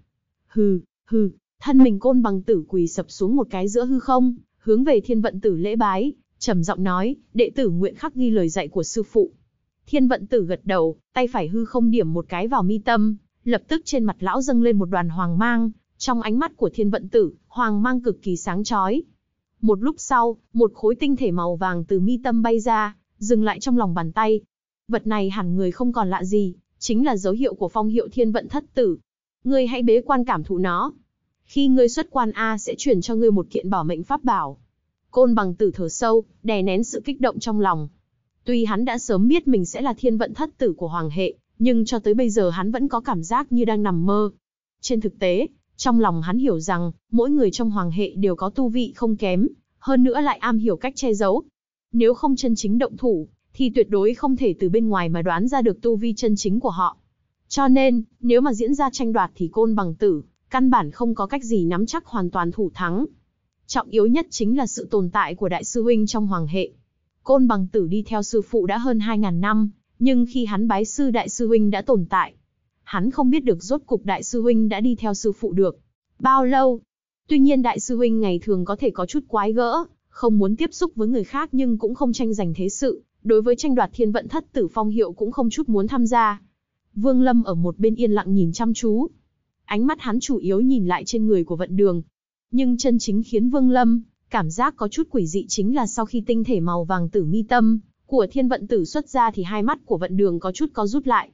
Hừ, hừ, thân mình côn bằng tử quỳ sập xuống một cái giữa hư không, hướng về thiên vận tử lễ bái, trầm giọng nói, đệ tử nguyện khắc ghi lời dạy của sư phụ. Thiên vận tử gật đầu, tay phải hư không điểm một cái vào mi tâm, lập tức trên mặt lão dâng lên một đoàn hoàng mang, trong ánh mắt của thiên vận tử, hoàng mang cực kỳ sáng chói. Một lúc sau, một khối tinh thể màu vàng từ mi tâm bay ra, dừng lại trong lòng bàn tay. Vật này hẳn người không còn lạ gì, chính là dấu hiệu của phong hiệu thiên vận thất tử. Ngươi hãy bế quan cảm thụ nó. Khi ngươi xuất quan A sẽ chuyển cho ngươi một kiện bảo mệnh pháp bảo. Côn bằng tử thở sâu, đè nén sự kích động trong lòng. Tuy hắn đã sớm biết mình sẽ là thiên vận thất tử của hoàng hệ, nhưng cho tới bây giờ hắn vẫn có cảm giác như đang nằm mơ. Trên thực tế, trong lòng hắn hiểu rằng, mỗi người trong hoàng hệ đều có tu vị không kém, hơn nữa lại am hiểu cách che giấu. Nếu không chân chính động thủ, thì tuyệt đối không thể từ bên ngoài mà đoán ra được tu vi chân chính của họ. Cho nên, nếu mà diễn ra tranh đoạt thì côn bằng tử, căn bản không có cách gì nắm chắc hoàn toàn thủ thắng. Trọng yếu nhất chính là sự tồn tại của đại sư huynh trong hoàng hệ. Côn bằng tử đi theo sư phụ đã hơn 2.000 năm, nhưng khi hắn bái sư đại sư huynh đã tồn tại. Hắn không biết được rốt cục đại sư huynh đã đi theo sư phụ được. Bao lâu? Tuy nhiên đại sư huynh ngày thường có thể có chút quái gỡ, không muốn tiếp xúc với người khác nhưng cũng không tranh giành thế sự, đối với tranh đoạt thiên vận thất tử phong hiệu cũng không chút muốn tham gia. Vương Lâm ở một bên yên lặng nhìn chăm chú. Ánh mắt hắn chủ yếu nhìn lại trên người của vận đường. Nhưng chân chính khiến Vương Lâm cảm giác có chút quỷ dị chính là sau khi tinh thể màu vàng tử mi tâm của thiên vận tử xuất ra thì hai mắt của vận đường có chút có rút lại.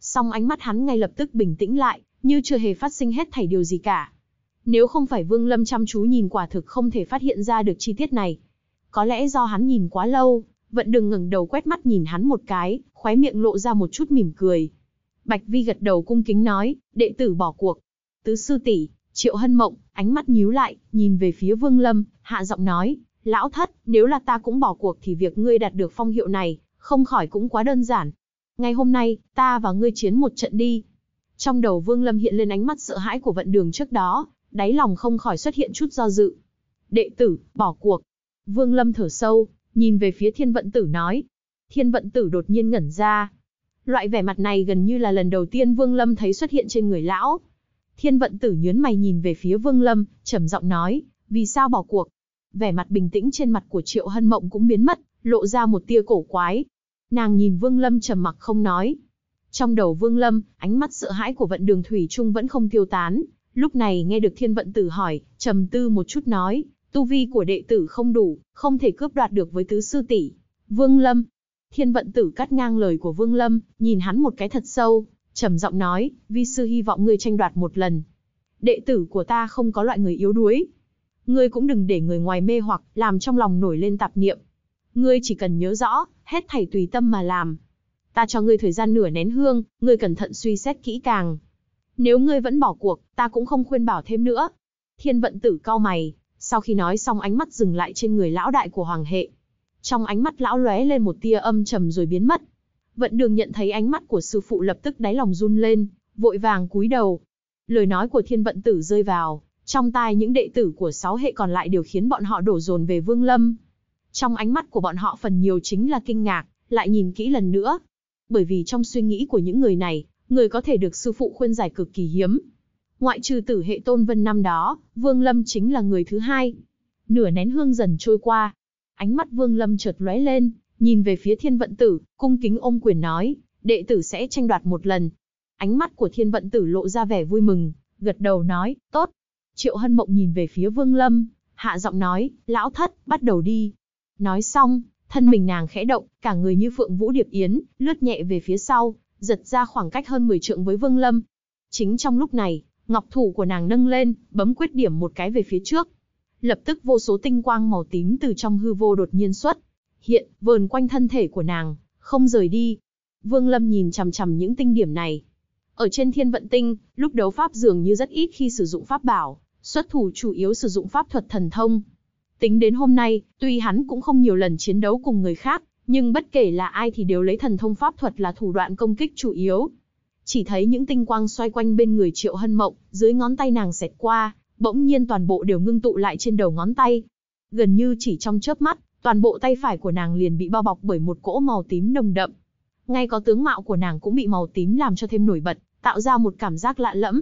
Song ánh mắt hắn ngay lập tức bình tĩnh lại, như chưa hề phát sinh hết thảy điều gì cả. Nếu không phải Vương Lâm chăm chú nhìn quả thực không thể phát hiện ra được chi tiết này. Có lẽ do hắn nhìn quá lâu, vận đường ngẩng đầu quét mắt nhìn hắn một cái, khóe miệng lộ ra một chút mỉm cười. Bạch Vi gật đầu cung kính nói, đệ tử bỏ cuộc. Tứ sư tỷ, Triệu Hân Mộng, ánh mắt nhíu lại, nhìn về phía Vương Lâm, hạ giọng nói, lão thất, nếu là ta cũng bỏ cuộc thì việc ngươi đạt được phong hiệu này, không khỏi cũng quá đơn giản. Ngày hôm nay, ta và ngươi chiến một trận đi. Trong đầu Vương Lâm hiện lên ánh mắt sợ hãi của vận đường trước đó, đáy lòng không khỏi xuất hiện chút do dự. Đệ tử, bỏ cuộc. Vương Lâm thở sâu, nhìn về phía thiên vận tử nói. Thiên vận tử đột nhiên ngẩn ra. Loại vẻ mặt này gần như là lần đầu tiên Vương Lâm thấy xuất hiện trên người lão. Thiên vận tử nhớn mày nhìn về phía Vương Lâm, trầm giọng nói, vì sao bỏ cuộc? Vẻ mặt bình tĩnh trên mặt của Triệu Hân Mộng cũng biến mất, lộ ra một tia cổ quái. Nàng nhìn Vương Lâm trầm mặc không nói. Trong đầu Vương Lâm, ánh mắt sợ hãi của vận đường thủy trung vẫn không tiêu tán. Lúc này nghe được thiên vận tử hỏi, trầm tư một chút nói, tu vi của đệ tử không đủ, không thể cướp đoạt được với tứ sư tỷ. Vương Lâm. Thiên vận tử cắt ngang lời của Vương Lâm, nhìn hắn một cái thật sâu, trầm giọng nói, vi sư hy vọng ngươi tranh đoạt một lần. Đệ tử của ta không có loại người yếu đuối. Ngươi cũng đừng để người ngoài mê hoặc, làm trong lòng nổi lên tạp niệm. Ngươi chỉ cần nhớ rõ, hết thảy tùy tâm mà làm. Ta cho ngươi thời gian nửa nén hương, ngươi cẩn thận suy xét kỹ càng. Nếu ngươi vẫn bỏ cuộc, ta cũng không khuyên bảo thêm nữa. Thiên vận tử cao mày, sau khi nói xong ánh mắt dừng lại trên người lão đại của hoàng hệ. Trong ánh mắt lão lóe lên một tia âm trầm rồi biến mất. Vận đường nhận thấy ánh mắt của sư phụ lập tức đáy lòng run lên, vội vàng cúi đầu. Lời nói của thiên vận tử rơi vào, trong tai những đệ tử của sáu hệ còn lại đều khiến bọn họ đổ dồn về vương lâm. Trong ánh mắt của bọn họ phần nhiều chính là kinh ngạc, lại nhìn kỹ lần nữa. Bởi vì trong suy nghĩ của những người này, người có thể được sư phụ khuyên giải cực kỳ hiếm. Ngoại trừ tử hệ tôn vân năm đó, Vương Lâm chính là người thứ hai. Nửa nén hương dần trôi qua. Ánh mắt Vương Lâm chợt lóe lên, nhìn về phía thiên vận tử, cung kính ôm quyền nói, đệ tử sẽ tranh đoạt một lần. Ánh mắt của thiên vận tử lộ ra vẻ vui mừng, gật đầu nói, tốt. Triệu hân mộng nhìn về phía vương lâm, hạ giọng nói, lão thất, bắt đầu đi. Nói xong, Thân mình nàng khẽ động, cả người như phượng vũ điệp yến, lướt nhẹ về phía sau, giật ra khoảng cách hơn 10 trượng với Vương Lâm. Chính trong lúc này, ngọc thủ của nàng nâng lên, bấm quyết điểm một cái về phía trước. Lập tức vô số tinh quang màu tím từ trong hư vô đột nhiên xuất hiện, vờn quanh thân thể của nàng, không rời đi. Vương Lâm nhìn chằm chằm những tinh điểm này. Ở trên thiên vận tinh, lúc đấu pháp dường như rất ít khi sử dụng pháp bảo, xuất thủ chủ yếu sử dụng pháp thuật thần thông. Tính đến hôm nay, tuy hắn cũng không nhiều lần chiến đấu cùng người khác, nhưng bất kể là ai thì đều lấy thần thông pháp thuật là thủ đoạn công kích chủ yếu. Chỉ thấy những tinh quang xoay quanh bên người Triệu Hân Mộng, dưới ngón tay nàng xẹt qua, bỗng nhiên toàn bộ đều ngưng tụ lại trên đầu ngón tay. Gần như chỉ trong chớp mắt, toàn bộ tay phải của nàng liền bị bao bọc bởi một cỗ màu tím nồng đậm. Ngay có tướng mạo của nàng cũng bị màu tím làm cho thêm nổi bật, tạo ra một cảm giác lạ lẫm.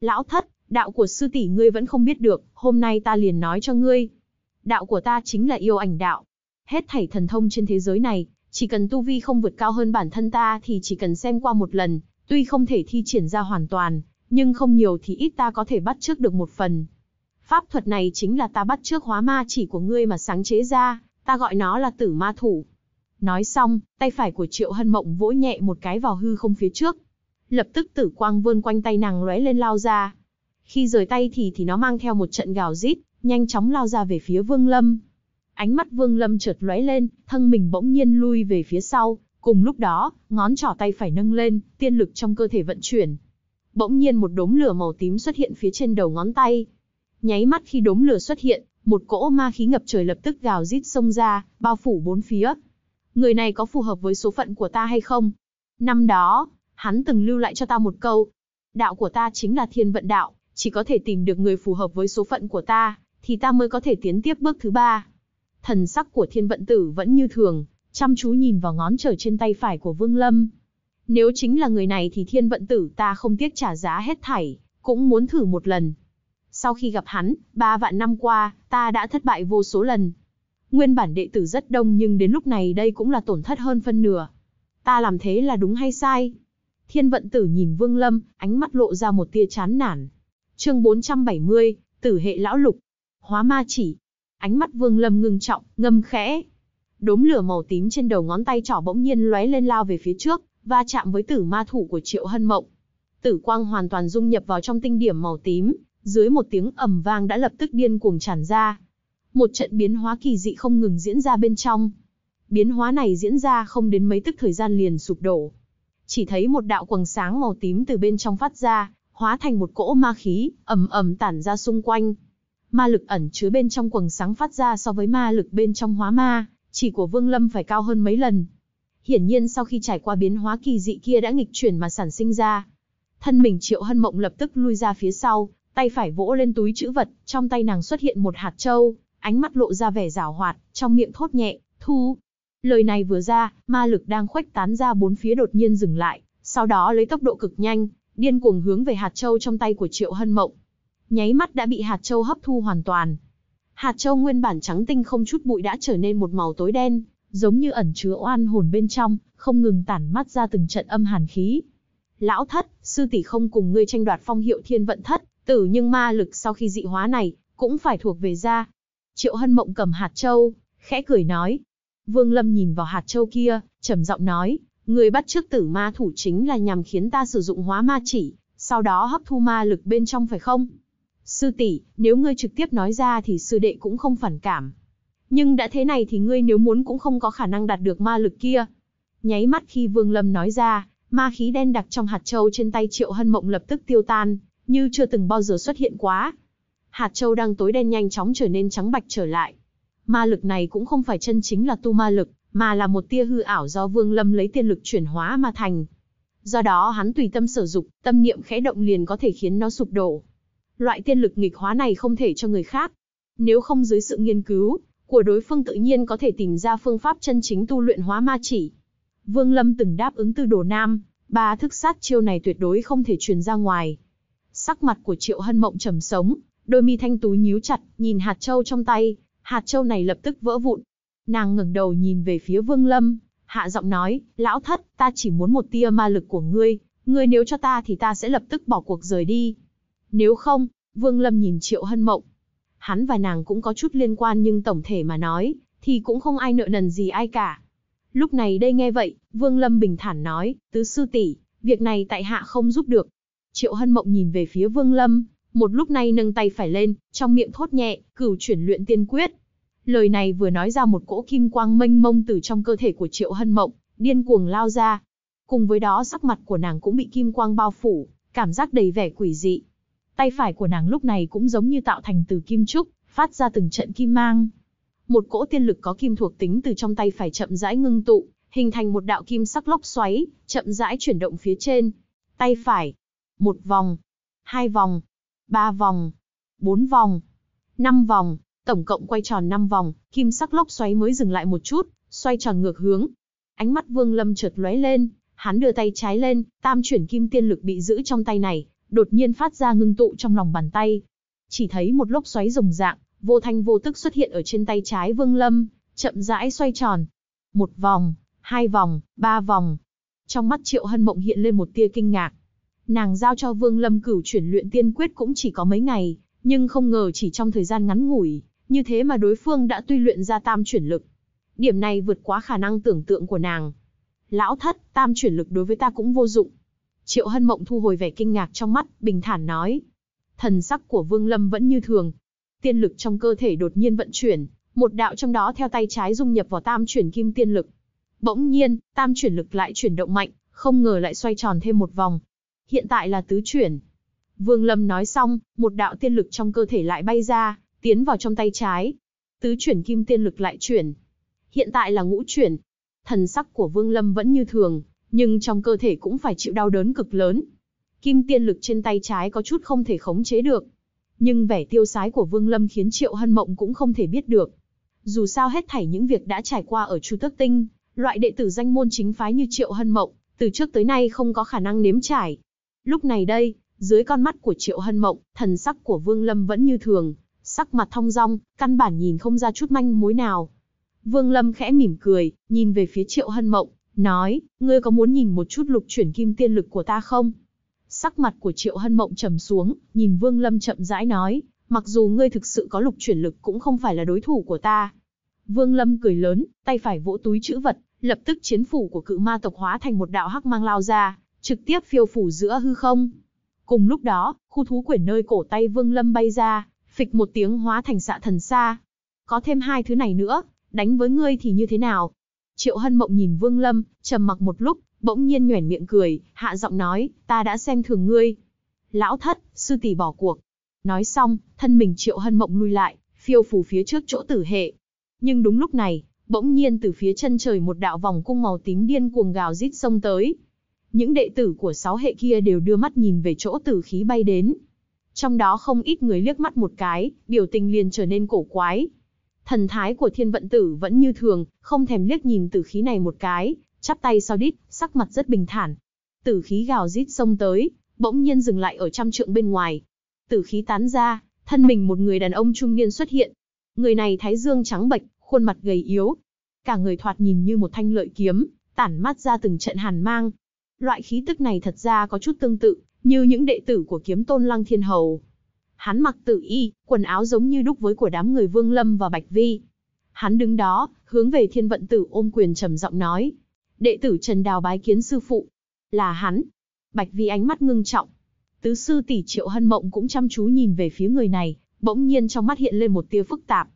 Lão thất, đạo của sư tỷ ngươi vẫn không biết được, hôm nay ta liền nói cho ngươi. Đạo của ta chính là yêu ảnh đạo. Hết thảy thần thông trên thế giới này, chỉ cần tu vi không vượt cao hơn bản thân ta thì chỉ cần xem qua một lần, tuy không thể thi triển ra hoàn toàn, nhưng không nhiều thì ít ta có thể bắt trước được một phần. Pháp thuật này chính là ta bắt trước hóa ma chỉ của ngươi mà sáng chế ra, ta gọi nó là tử ma thủ. Nói xong, tay phải của Triệu Hân Mộng vỗ nhẹ một cái vào hư không phía trước. Lập tức tử quang vươn quanh tay nàng lóe lên lao ra. Khi rời tay thì thì nó mang theo một trận gào rít, nhanh chóng lao ra về phía Vương Lâm. Ánh mắt Vương Lâm chợt lóe lên, thân mình bỗng nhiên lui về phía sau, cùng lúc đó, ngón trỏ tay phải nâng lên, tiên lực trong cơ thể vận chuyển. Bỗng nhiên một đốm lửa màu tím xuất hiện phía trên đầu ngón tay. Nháy mắt khi đốm lửa xuất hiện, một cỗ ma khí ngập trời lập tức gào rít xông ra, bao phủ bốn phía. Người này có phù hợp với số phận của ta hay không? Năm đó, hắn từng lưu lại cho ta một câu. Đạo của ta chính là thiên vận đạo, chỉ có thể tìm được người phù hợp với số phận của ta, thì ta mới có thể tiến tiếp bước thứ ba. Thần sắc của thiên vận tử vẫn như thường, chăm chú nhìn vào ngón trở trên tay phải của Vương Lâm. Nếu chính là người này thì thiên vận tử ta không tiếc trả giá hết thảy, cũng muốn thử một lần. Sau khi gặp hắn, ba vạn năm qua, ta đã thất bại vô số lần. Nguyên bản đệ tử rất đông nhưng đến lúc này đây cũng là tổn thất hơn phân nửa. Ta làm thế là đúng hay sai? Thiên vận tử nhìn Vương Lâm, ánh mắt lộ ra một tia chán nản. Chương 470, Tử hệ lão lục. Hóa ma chỉ. Ánh mắt Vương Lâm ngưng trọng, ngâm khẽ. Đốm lửa màu tím trên đầu ngón tay trỏ bỗng nhiên lóe lên lao về phía trước, va chạm với tử ma thủ của Triệu Hân Mộng. Tử quang hoàn toàn dung nhập vào trong tinh điểm màu tím, dưới một tiếng ầm vang đã lập tức điên cuồng tràn ra. Một trận biến hóa kỳ dị không ngừng diễn ra bên trong. Biến hóa này diễn ra không đến mấy tức thời gian liền sụp đổ. Chỉ thấy một đạo quầng sáng màu tím từ bên trong phát ra, hóa thành một cỗ ma khí, ầm ầm tản ra xung quanh. Ma lực ẩn chứa bên trong quầng sáng phát ra so với ma lực bên trong hóa ma, chỉ của Vương Lâm phải cao hơn mấy lần. Hiển nhiên sau khi trải qua biến hóa kỳ dị kia đã nghịch chuyển mà sản sinh ra. Thân mình Triệu Hân Mộng lập tức lui ra phía sau, tay phải vỗ lên túi chữ vật, trong tay nàng xuất hiện một hạt châu, ánh mắt lộ ra vẻ rào hoạt, trong miệng thốt nhẹ, thu. Lời này vừa ra, ma lực đang khuếch tán ra bốn phía đột nhiên dừng lại, sau đó lấy tốc độ cực nhanh, điên cuồng hướng về hạt châu trong tay của Triệu Hân Mộng. Nháy mắt đã bị hạt châu hấp thu hoàn toàn. Hạt châu nguyên bản trắng tinh không chút bụi đã trở nên một màu tối đen, giống như ẩn chứa oan hồn bên trong, không ngừng tản mắt ra từng trận âm hàn khí. Lão thất, sư tỷ không cùng ngươi tranh đoạt phong hiệu thiên vận thất, tử nhưng ma lực sau khi dị hóa này, cũng phải thuộc về ra. Triệu Hân Mộng cầm hạt châu, khẽ cười nói. Vương Lâm nhìn vào hạt châu kia, trầm giọng nói, người bắt trước tử ma thủ chính là nhằm khiến ta sử dụng hóa ma chỉ, sau đó hấp thu ma lực bên trong phải không? Sư tỷ, nếu ngươi trực tiếp nói ra thì sư đệ cũng không phản cảm. Nhưng đã thế này thì ngươi nếu muốn cũng không có khả năng đạt được ma lực kia. Nháy mắt khi Vương Lâm nói ra, ma khí đen đặc trong hạt châu trên tay Triệu Hân Mộng lập tức tiêu tan, như chưa từng bao giờ xuất hiện quá. Hạt châu đang tối đen nhanh chóng trở nên trắng bạch trở lại. Ma lực này cũng không phải chân chính là tu ma lực, mà là một tia hư ảo do Vương Lâm lấy tiên lực chuyển hóa mà thành. Do đó hắn tùy tâm sử dụng, tâm niệm khẽ động liền có thể khiến nó sụp đổ. Loại tiên lực nghịch hóa này không thể cho người khác. Nếu không dưới sự nghiên cứu của đối phương tự nhiên có thể tìm ra phương pháp chân chính tu luyện hóa ma chỉ. Vương Lâm từng đáp ứng Tư Đồ Nam, ba thức sát chiêu này tuyệt đối không thể truyền ra ngoài. Sắc mặt của Triệu Hân Mộng trầm sống, đôi mi thanh tú nhíu chặt, nhìn hạt châu trong tay, hạt châu này lập tức vỡ vụn. Nàng ngẩng đầu nhìn về phía Vương Lâm, hạ giọng nói, lão thất, ta chỉ muốn một tia ma lực của ngươi, ngươi nếu cho ta thì ta sẽ lập tức bỏ cuộc rời đi. Nếu không, Vương Lâm nhìn Triệu Hân Mộng. Hắn và nàng cũng có chút liên quan nhưng tổng thể mà nói, thì cũng không ai nợ nần gì ai cả. Lúc này đây nghe vậy, Vương Lâm bình thản nói, tứ sư tỷ, việc này tại hạ không giúp được. Triệu Hân Mộng nhìn về phía Vương Lâm, một lúc này nâng tay phải lên, trong miệng thốt nhẹ, cửu chuyển luyện tiên quyết. Lời này vừa nói ra một cỗ kim quang mênh mông từ trong cơ thể của Triệu Hân Mộng, điên cuồng lao ra. Cùng với đó sắc mặt của nàng cũng bị kim quang bao phủ, cảm giác đầy vẻ quỷ dị. Tay phải của nàng lúc này cũng giống như tạo thành từ kim trúc, phát ra từng trận kim mang. Một cỗ tiên lực có kim thuộc tính từ trong tay phải chậm rãi ngưng tụ, hình thành một đạo kim sắc lốc xoáy, chậm rãi chuyển động phía trên. Tay phải, một vòng, hai vòng, ba vòng, bốn vòng, năm vòng, tổng cộng quay tròn năm vòng, kim sắc lốc xoáy mới dừng lại một chút, xoay tròn ngược hướng. Ánh mắt Vương Lâm chợt lóe lên, hắn đưa tay trái lên, tam chuyển kim tiên lực bị giữ trong tay này, đột nhiên phát ra ngưng tụ trong lòng bàn tay. Chỉ thấy một lốc xoáy rồng dạng, vô thanh vô tức xuất hiện ở trên tay trái Vương Lâm, chậm rãi xoay tròn. Một vòng, hai vòng, ba vòng. Trong mắt Triệu Hân Mộng hiện lên một tia kinh ngạc. Nàng giao cho Vương Lâm cửu chuyển luyện tiên quyết cũng chỉ có mấy ngày, nhưng không ngờ chỉ trong thời gian ngắn ngủi, như thế mà đối phương đã tuy luyện ra tam chuyển lực. Điểm này vượt quá khả năng tưởng tượng của nàng. Lão thất, tam chuyển lực đối với ta cũng vô dụng. Triệu Hân Mộng thu hồi vẻ kinh ngạc trong mắt, bình thản nói. Thần sắc của Vương Lâm vẫn như thường. Tiên lực trong cơ thể đột nhiên vận chuyển, một đạo trong đó theo tay trái dung nhập vào tam chuyển kim tiên lực. Bỗng nhiên, tam chuyển lực lại chuyển động mạnh, không ngờ lại xoay tròn thêm một vòng. Hiện tại là tứ chuyển. Vương Lâm nói xong, một đạo tiên lực trong cơ thể lại bay ra, tiến vào trong tay trái. Tứ chuyển kim tiên lực lại chuyển. Hiện tại là ngũ chuyển. Thần sắc của Vương Lâm vẫn như thường, nhưng trong cơ thể cũng phải chịu đau đớn cực lớn. Kim tiên lực trên tay trái có chút không thể khống chế được. Nhưng vẻ tiêu sái của Vương Lâm khiến Triệu Hân Mộng cũng không thể biết được. Dù sao hết thảy những việc đã trải qua ở Chu Tước Tinh, loại đệ tử danh môn chính phái như Triệu Hân Mộng, từ trước tới nay không có khả năng nếm trải. Lúc này đây, dưới con mắt của Triệu Hân Mộng, thần sắc của Vương Lâm vẫn như thường, sắc mặt thong dong, căn bản nhìn không ra chút manh mối nào. Vương Lâm khẽ mỉm cười, nhìn về phía Triệu Hân Mộng, nói, ngươi có muốn nhìn một chút lục chuyển kim tiên lực của ta không? Sắc mặt của Triệu Hân Mộng trầm xuống, nhìn Vương Lâm chậm rãi nói, mặc dù ngươi thực sự có lục chuyển lực cũng không phải là đối thủ của ta. Vương Lâm cười lớn, tay phải vỗ túi chữ vật, lập tức chiến phủ của cự ma tộc hóa thành một đạo hắc mang lao ra, trực tiếp phiêu phủ giữa hư không. Cùng lúc đó, khu thú quyển nơi cổ tay Vương Lâm bay ra, phịch một tiếng hóa thành xạ thần xa. Có thêm hai thứ này nữa, đánh với ngươi thì như thế nào? Triệu Hân Mộng nhìn Vương Lâm, trầm mặc một lúc, bỗng nhiên nhoẻn miệng cười, hạ giọng nói, ta đã xem thường ngươi. Lão thất, sư tỷ bỏ cuộc. Nói xong, thân mình Triệu Hân Mộng lui lại, phiêu phù phía trước chỗ tử hệ. Nhưng đúng lúc này, bỗng nhiên từ phía chân trời một đạo vòng cung màu tím điên cuồng gào rít xông tới. Những đệ tử của sáu hệ kia đều đưa mắt nhìn về chỗ tử khí bay đến. Trong đó không ít người liếc mắt một cái, biểu tình liền trở nên cổ quái. Thần thái của thiên vận tử vẫn như thường, không thèm liếc nhìn tử khí này một cái, chắp tay sau đít, sắc mặt rất bình thản. Tử khí gào rít xông tới, bỗng nhiên dừng lại ở trăm trượng bên ngoài. Tử khí tán ra, thân mình một người đàn ông trung niên xuất hiện. Người này thái dương trắng bệch, khuôn mặt gầy yếu. Cả người thoạt nhìn như một thanh lợi kiếm, tản mắt ra từng trận hàn mang. Loại khí tức này thật ra có chút tương tự, như những đệ tử của kiếm tôn lăng thiên hầu. Hắn mặc tự y, quần áo giống như đúc với của đám người Vương Lâm và Bạch Vi. Hắn đứng đó, hướng về thiên vận tử ôm quyền trầm giọng nói. Đệ tử Trần Đào bái kiến sư phụ. Là hắn. Bạch Vi ánh mắt ngưng trọng. Tứ sư tỷ triệu hân mộng cũng chăm chú nhìn về phía người này, bỗng nhiên trong mắt hiện lên một tia phức tạp.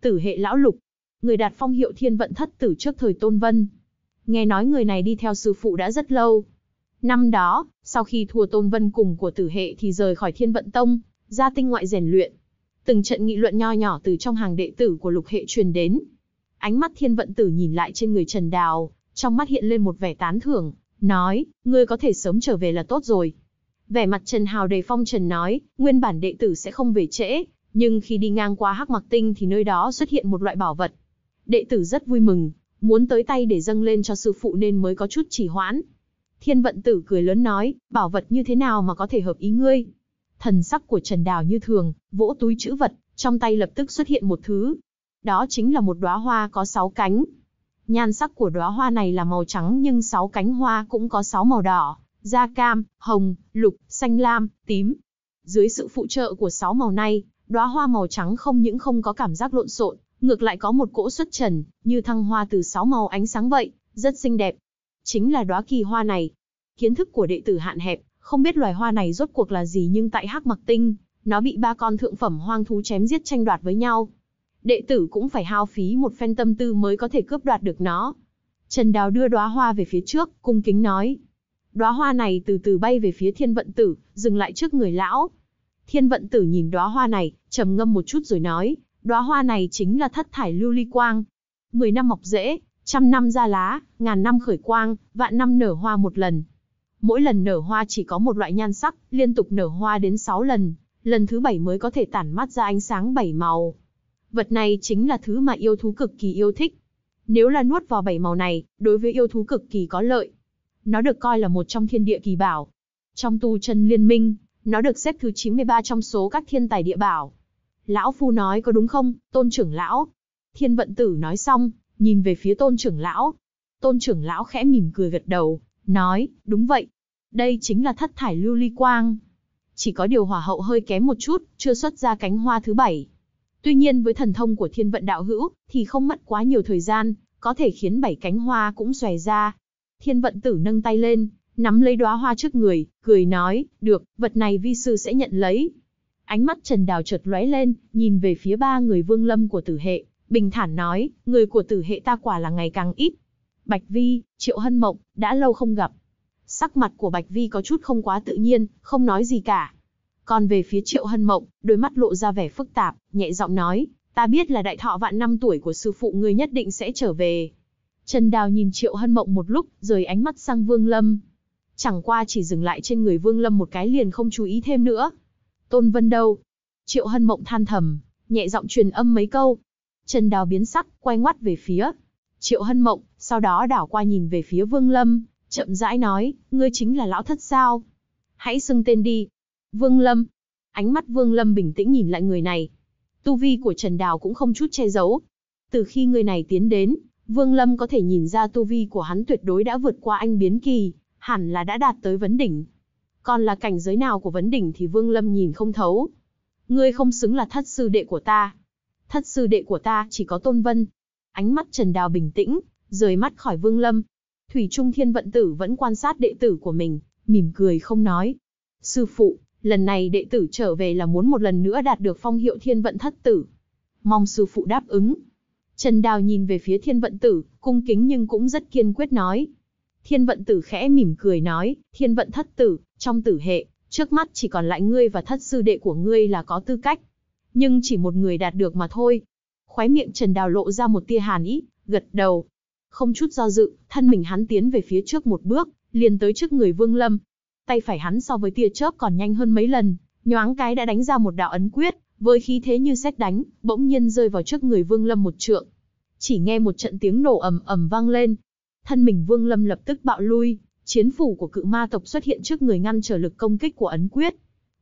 Tử hệ lão lục. Người đạt phong hiệu thiên vận thất tử trước thời tôn vân. Nghe nói người này đi theo sư phụ đã rất lâu. Năm đó, sau khi thua tôn vân cùng của tử hệ thì rời khỏi thiên vận tông, ra tinh ngoại rèn luyện. Từng trận nghị luận nho nhỏ từ trong hàng đệ tử của lục hệ truyền đến. Ánh mắt thiên vận tử nhìn lại trên người Trần Đào, trong mắt hiện lên một vẻ tán thưởng, nói, ngươi có thể sớm trở về là tốt rồi. Vẻ mặt Trần Hào đầy phong trần nói, nguyên bản đệ tử sẽ không về trễ, nhưng khi đi ngang qua Hắc Mặc Tinh thì nơi đó xuất hiện một loại bảo vật. Đệ tử rất vui mừng, muốn tới tay để dâng lên cho sư phụ nên mới có chút trì hoãn. Thiên vận tử cười lớn nói, bảo vật như thế nào mà có thể hợp ý ngươi? Thần sắc của Trần Đào như thường, vỗ túi chữ vật, trong tay lập tức xuất hiện một thứ. Đó chính là một đóa hoa có sáu cánh. Nhan sắc của đóa hoa này là màu trắng nhưng sáu cánh hoa cũng có sáu màu đỏ, da cam, hồng, lục, xanh lam, tím. Dưới sự phụ trợ của sáu màu này, đóa hoa màu trắng không những không có cảm giác lộn xộn, ngược lại có một cỗ xuất trần, như thăng hoa từ sáu màu ánh sáng vậy, rất xinh đẹp. Chính là đóa kỳ hoa này. Kiến thức của đệ tử hạn hẹp, không biết loài hoa này rốt cuộc là gì nhưng tại Hắc Mặc Tinh, nó bị ba con thượng phẩm hoang thú chém giết tranh đoạt với nhau. Đệ tử cũng phải hao phí một phen tâm tư mới có thể cướp đoạt được nó. Trần Đào đưa đóa hoa về phía trước, cung kính nói. Đóa hoa này từ từ bay về phía thiên vận tử, dừng lại trước người lão. Thiên vận tử nhìn đóa hoa này, trầm ngâm một chút rồi nói, đóa hoa này chính là thất thải lưu ly quang. Mười năm mọc rễ, trăm năm ra lá, ngàn năm khởi quang, vạn năm nở hoa một lần. Mỗi lần nở hoa chỉ có một loại nhan sắc, liên tục nở hoa đến sáu lần, lần thứ bảy mới có thể tản mắt ra ánh sáng bảy màu. Vật này chính là thứ mà yêu thú cực kỳ yêu thích. Nếu là nuốt vào bảy màu này, đối với yêu thú cực kỳ có lợi. Nó được coi là một trong thiên địa kỳ bảo. Trong tu chân liên minh, nó được xếp thứ 93 trong số các thiên tài địa bảo. Lão Phu nói có đúng không, tôn trưởng lão? Thiên vận tử nói xong, nhìn về phía tôn trưởng lão. Tôn trưởng lão khẽ mỉm cười gật đầu, nói, đúng vậy. Đây chính là thất thải lưu ly quang. Chỉ có điều hỏa hậu hơi kém một chút, chưa xuất ra cánh hoa thứ bảy. Tuy nhiên với thần thông của thiên vận đạo hữu, thì không mất quá nhiều thời gian, có thể khiến bảy cánh hoa cũng xòe ra. Thiên vận tử nâng tay lên, nắm lấy đóa hoa trước người, cười nói, được, vật này vi sư sẽ nhận lấy. Ánh mắt Trần Đào chợt lóe lên, nhìn về phía ba người vương lâm của tử hệ, bình thản nói, người của tử hệ ta quả là ngày càng ít. Bạch Vi, Triệu Hân Mộng, đã lâu không gặp. Sắc mặt của Bạch Vi có chút không quá tự nhiên, không nói gì cả. Còn về phía Triệu Hân Mộng, đôi mắt lộ ra vẻ phức tạp, nhẹ giọng nói, ta biết là đại thọ vạn năm tuổi của sư phụ ngươi nhất định sẽ trở về. Trần Đào nhìn Triệu Hân Mộng một lúc, rời ánh mắt sang Vương Lâm. Chẳng qua chỉ dừng lại trên người Vương Lâm một cái liền không chú ý thêm nữa. Tôn Vân đâu? Triệu Hân Mộng than thầm, nhẹ giọng truyền âm mấy câu. Trần Đào biến sắc, quay ngoắt về phía Triệu Hân Mộng, sau đó đảo qua nhìn về phía Vương Lâm, chậm rãi nói, ngươi chính là lão thất sao? Hãy xưng tên đi. Vương Lâm. Ánh mắt Vương Lâm bình tĩnh nhìn lại người này. Tu vi của Trần Đào cũng không chút che giấu. Từ khi người này tiến đến, Vương Lâm có thể nhìn ra tu vi của hắn tuyệt đối đã vượt qua anh biến kỳ, hẳn là đã đạt tới vấn đỉnh. Còn là cảnh giới nào của vấn đỉnh thì Vương Lâm nhìn không thấu. Ngươi không xứng là thất sư đệ của ta. Thất sư đệ của ta chỉ có Tôn Vân. Ánh mắt Trần Đào bình tĩnh, rời mắt khỏi Vương Lâm. Thủy Trung Thiên Vận Tử vẫn quan sát đệ tử của mình, mỉm cười không nói. Sư phụ, lần này đệ tử trở về là muốn một lần nữa đạt được phong hiệu Thiên Vận Thất Tử. Mong sư phụ đáp ứng. Trần Đào nhìn về phía Thiên Vận Tử, cung kính nhưng cũng rất kiên quyết nói. Thiên Vận Tử khẽ mỉm cười nói, Thiên Vận Thất Tử, trong tử hệ, trước mắt chỉ còn lại ngươi và thất sư đệ của ngươi là có tư cách. Nhưng chỉ một người đạt được mà thôi. Khóe miệng Trần Đào lộ ra một tia hàn ý, gật đầu. Không chút do dự, thân mình hắn tiến về phía trước một bước, liền tới trước người Vương Lâm. Tay phải hắn so với tia chớp còn nhanh hơn mấy lần, nhoáng cái đã đánh ra một đạo ấn quyết, với khí thế như xét đánh, bỗng nhiên rơi vào trước người Vương Lâm một trượng. Chỉ nghe một trận tiếng nổ ầm ầm vang lên. Thân mình Vương Lâm lập tức bạo lui, chiến phủ của cự ma tộc xuất hiện trước người ngăn trở lực công kích của ấn quyết.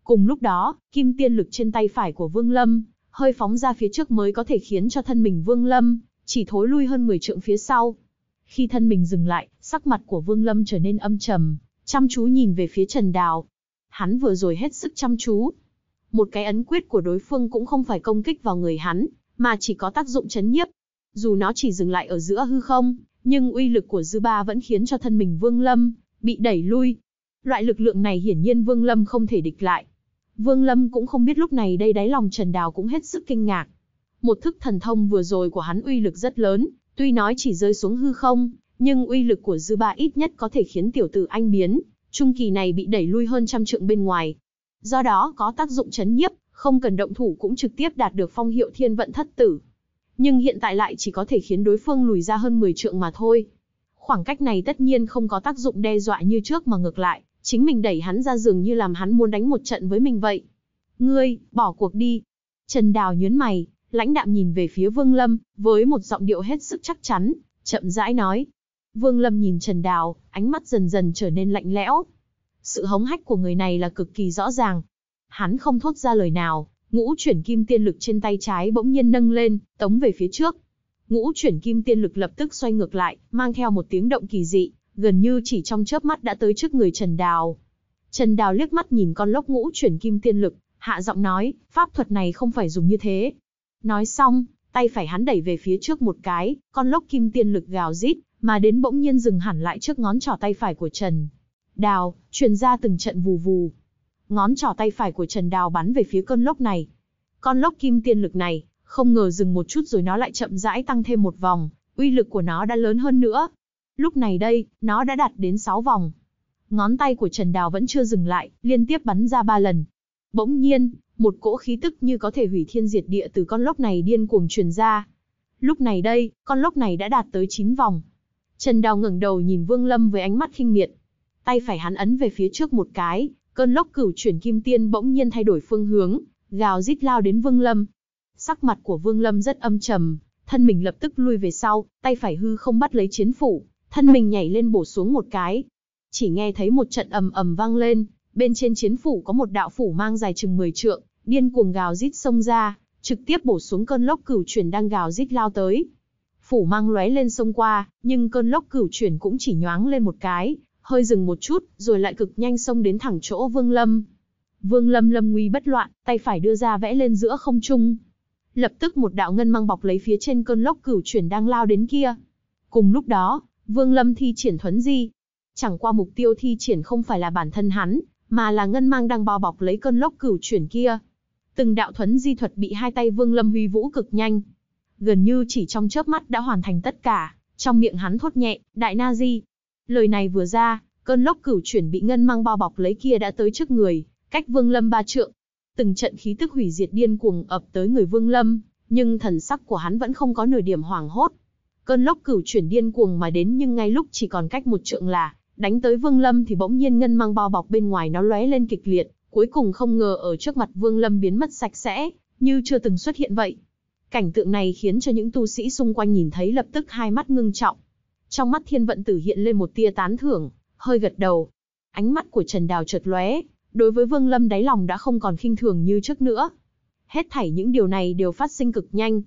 Cùng lúc đó, kim tiên lực trên tay phải của Vương Lâm, hơi phóng ra phía trước mới có thể khiến cho thân mình Vương Lâm, chỉ thối lui hơn 10 trượng phía sau. Khi thân mình dừng lại, sắc mặt của Vương Lâm trở nên âm trầm, chăm chú nhìn về phía Trần Đào. Hắn vừa rồi hết sức chăm chú, một cái ấn quyết của đối phương cũng không phải công kích vào người hắn, mà chỉ có tác dụng chấn nhiếp. Dù nó chỉ dừng lại ở giữa hư không, nhưng uy lực của dư ba vẫn khiến cho thân mình Vương Lâm bị đẩy lui. Loại lực lượng này hiển nhiên Vương Lâm không thể địch lại. Vương Lâm cũng không biết lúc này đây đáy lòng Trần Đào cũng hết sức kinh ngạc. Một thức thần thông vừa rồi của hắn uy lực rất lớn, tuy nói chỉ rơi xuống hư không, nhưng uy lực của dư ba ít nhất có thể khiến tiểu tử anh biến, trung kỳ này bị đẩy lui hơn trăm trượng bên ngoài, Do đó có tác dụng chấn nhiếp, không cần động thủ cũng trực tiếp đạt được phong hiệu thiên vận thất tử. Nhưng hiện tại lại chỉ có thể khiến đối phương lùi ra hơn 10 trượng mà thôi. Khoảng cách này tất nhiên không có tác dụng đe dọa như trước mà ngược lại, chính mình đẩy hắn ra giường như làm hắn muốn đánh một trận với mình vậy. Ngươi, bỏ cuộc đi. Trần Đào nhớn mày, lãnh đạm nhìn về phía Vương Lâm, với một giọng điệu hết sức chắc chắn, chậm rãi nói. Vương Lâm nhìn Trần Đào, ánh mắt dần dần trở nên lạnh lẽo, sự hống hách của người này là cực kỳ rõ ràng. Hắn không thốt ra lời nào, ngũ chuyển kim tiên lực trên tay trái bỗng nhiên nâng lên, tống về phía trước. Ngũ chuyển kim tiên lực lập tức xoay ngược lại, mang theo một tiếng động kỳ dị, gần như chỉ trong chớp mắt đã tới trước người Trần Đào. Trần Đào liếc mắt nhìn con lốc ngũ chuyển kim tiên lực, hạ giọng nói, pháp thuật này không phải dùng như thế. Nói xong, tay phải hắn đẩy về phía trước một cái, con lốc kim tiên lực gào rít, mà đến bỗng nhiên dừng hẳn lại trước ngón trỏ tay phải của Trần. Đào, truyền ra từng trận vù vù. Ngón trỏ tay phải của Trần Đào bắn về phía cơn lốc này. Con lốc kim tiên lực này, không ngờ dừng một chút rồi nó lại chậm rãi tăng thêm một vòng, uy lực của nó đã lớn hơn nữa. Lúc này đây, nó đã đạt đến 6 vòng. Ngón tay của Trần Đào vẫn chưa dừng lại, liên tiếp bắn ra ba lần. Bỗng nhiên, một cỗ khí tức như có thể hủy thiên diệt địa từ con lốc này điên cuồng truyền ra. Lúc này đây, con lốc này đã đạt tới 9 vòng. Trần Đào ngẩng đầu nhìn Vương Lâm với ánh mắt khinh miệt. Tay phải hắn ấn về phía trước một cái, cơn lốc cửu chuyển kim tiên bỗng nhiên thay đổi phương hướng, gào rít lao đến Vương Lâm. Sắc mặt của Vương Lâm rất âm trầm, thân mình lập tức lui về sau, tay phải hư không bắt lấy chiến phủ, thân mình nhảy lên bổ xuống một cái. Chỉ nghe thấy một trận ầm ầm vang lên, bên trên chiến phủ có một đạo phủ mang dài chừng 10 trượng, điên cuồng gào rít xông ra, trực tiếp bổ xuống cơn lốc cửu chuyển đang gào rít lao tới. Phủ mang lóe lên sông qua, nhưng cơn lốc cửu chuyển cũng chỉ nhoáng lên một cái, hơi dừng một chút, rồi lại cực nhanh xông đến thẳng chỗ Vương Lâm. Vương Lâm lâm nguy bất loạn, tay phải đưa ra vẽ lên giữa không trung. Lập tức một đạo ngân mang bọc lấy phía trên cơn lốc cửu chuyển đang lao đến kia. Cùng lúc đó, Vương Lâm thi triển thuấn di. Chẳng qua mục tiêu thi triển không phải là bản thân hắn, mà là ngân mang đang bao bọc lấy cơn lốc cửu chuyển kia. Từng đạo thuấn di thuật bị hai tay Vương Lâm huy vũ cực nhanh. Gần như chỉ trong chớp mắt đã hoàn thành tất cả, trong miệng hắn thốt nhẹ, đại na di. Lời này vừa ra, cơn lốc cửu chuyển bị ngân mang bao bọc lấy kia đã tới trước người, cách Vương Lâm ba trượng. Từng trận khí tức hủy diệt điên cuồng ập tới người Vương Lâm, nhưng thần sắc của hắn vẫn không có nửa điểm hoảng hốt. Cơn lốc cửu chuyển điên cuồng mà đến nhưng ngay lúc chỉ còn cách một trượng là, đánh tới Vương Lâm thì bỗng nhiên ngân mang bao bọc bên ngoài nó lóe lên kịch liệt, cuối cùng không ngờ ở trước mặt Vương Lâm biến mất sạch sẽ, như chưa từng xuất hiện vậy. Cảnh tượng này khiến cho những tu sĩ xung quanh nhìn thấy lập tức hai mắt ngưng trọng. Trong mắt thiên vận tử hiện lên một tia tán thưởng, hơi gật đầu. Ánh mắt của Trần Đào chợt lóe, đối với Vương Lâm đáy lòng đã không còn khinh thường như trước nữa. Hết thảy những điều này đều phát sinh cực nhanh.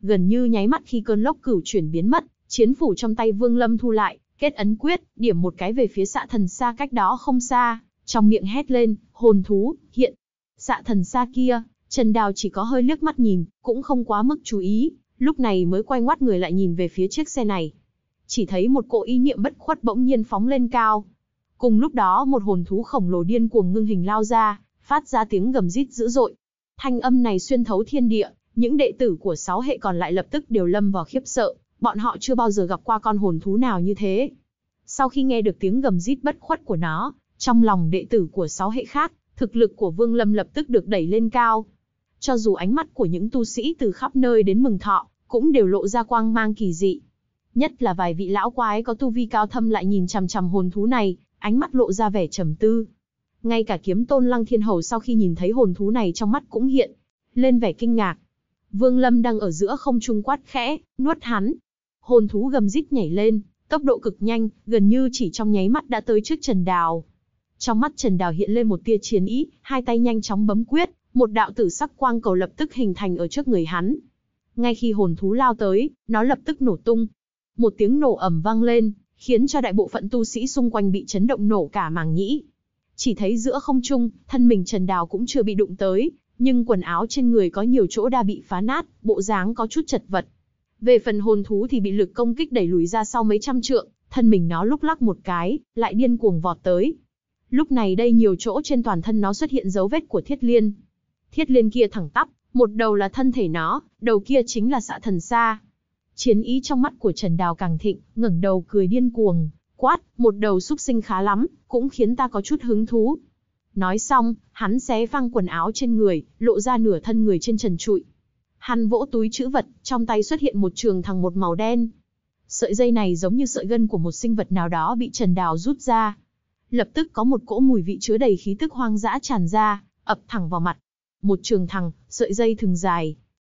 Gần như nháy mắt khi cơn lốc cửu chuyển biến mất, chiến phủ trong tay Vương Lâm thu lại, kết ấn quyết, điểm một cái về phía xạ thần xa cách đó không xa, trong miệng hét lên, hồn thú, hiện. Xạ thần xa kia, Trần Đào chỉ có hơi liếc mắt nhìn, cũng không quá mức chú ý, lúc này mới quay ngoắt người lại nhìn về phía chiếc xe này. Chỉ thấy một cỗ ý niệm bất khuất bỗng nhiên phóng lên cao. Cùng lúc đó một hồn thú khổng lồ điên cuồng ngưng hình lao ra, phát ra tiếng gầm rít dữ dội. Thanh âm này xuyên thấu thiên địa, những đệ tử của sáu hệ còn lại lập tức đều lâm vào khiếp sợ, bọn họ chưa bao giờ gặp qua con hồn thú nào như thế. Sau khi nghe được tiếng gầm rít bất khuất của nó, trong lòng đệ tử của sáu hệ khác, thực lực của Vương Lâm lập tức được đẩy lên cao. Cho dù ánh mắt của những tu sĩ từ khắp nơi đến mừng thọ, cũng đều lộ ra quang mang kỳ dị. Nhất là vài vị lão quái có tu vi cao thâm lại nhìn chằm chằm hồn thú này, ánh mắt lộ ra vẻ trầm tư. Ngay cả kiếm tôn lăng thiên hầu sau khi nhìn thấy hồn thú này trong mắt cũng hiện, lên vẻ kinh ngạc. Vương Lâm đang ở giữa không trung quát khẽ, nuốt hắn. Hồn thú gầm rít nhảy lên, tốc độ cực nhanh, gần như chỉ trong nháy mắt đã tới trước Trần Đào. Trong mắt Trần Đào hiện lên một tia chiến ý, hai tay nhanh chóng bấm quyết, một đạo tử sắc quang cầu lập tức hình thành ở trước người hắn. Ngay khi hồn thú lao tới, nó lập tức nổ tung. Một tiếng nổ ầm vang lên, khiến cho đại bộ phận tu sĩ xung quanh bị chấn động nổ cả màng nhĩ. Chỉ thấy giữa không trung, thân mình Trần Đào cũng chưa bị đụng tới, nhưng quần áo trên người có nhiều chỗ đã bị phá nát, bộ dáng có chút chật vật. Về phần hồn thú thì bị lực công kích đẩy lùi ra sau mấy trăm trượng, thân mình nó lúc lắc một cái, lại điên cuồng vọt tới. Lúc này đây nhiều chỗ trên toàn thân nó xuất hiện dấu vết của thiết liên. Thiết liên kia thẳng tắp, một đầu là thân thể nó, đầu kia chính là xạ thần xa. Chiến ý trong mắt của Trần Đào càng thịnh, ngẩng đầu cười điên cuồng, quát, một đầu súc sinh khá lắm, cũng khiến ta có chút hứng thú. Nói xong, hắn xé văng quần áo trên người, lộ ra nửa thân người trên trần trụi. Hắn vỗ túi chữ vật, trong tay xuất hiện một trường thằng một màu đen. Sợi dây này giống như sợi gân của một sinh vật nào đó bị Trần Đào rút ra. Lập tức có một cỗ mùi vị chứa đầy khí tức hoang dã tràn ra, ập thẳng vào mặt. Một trường thằng, sợi dây thường dài,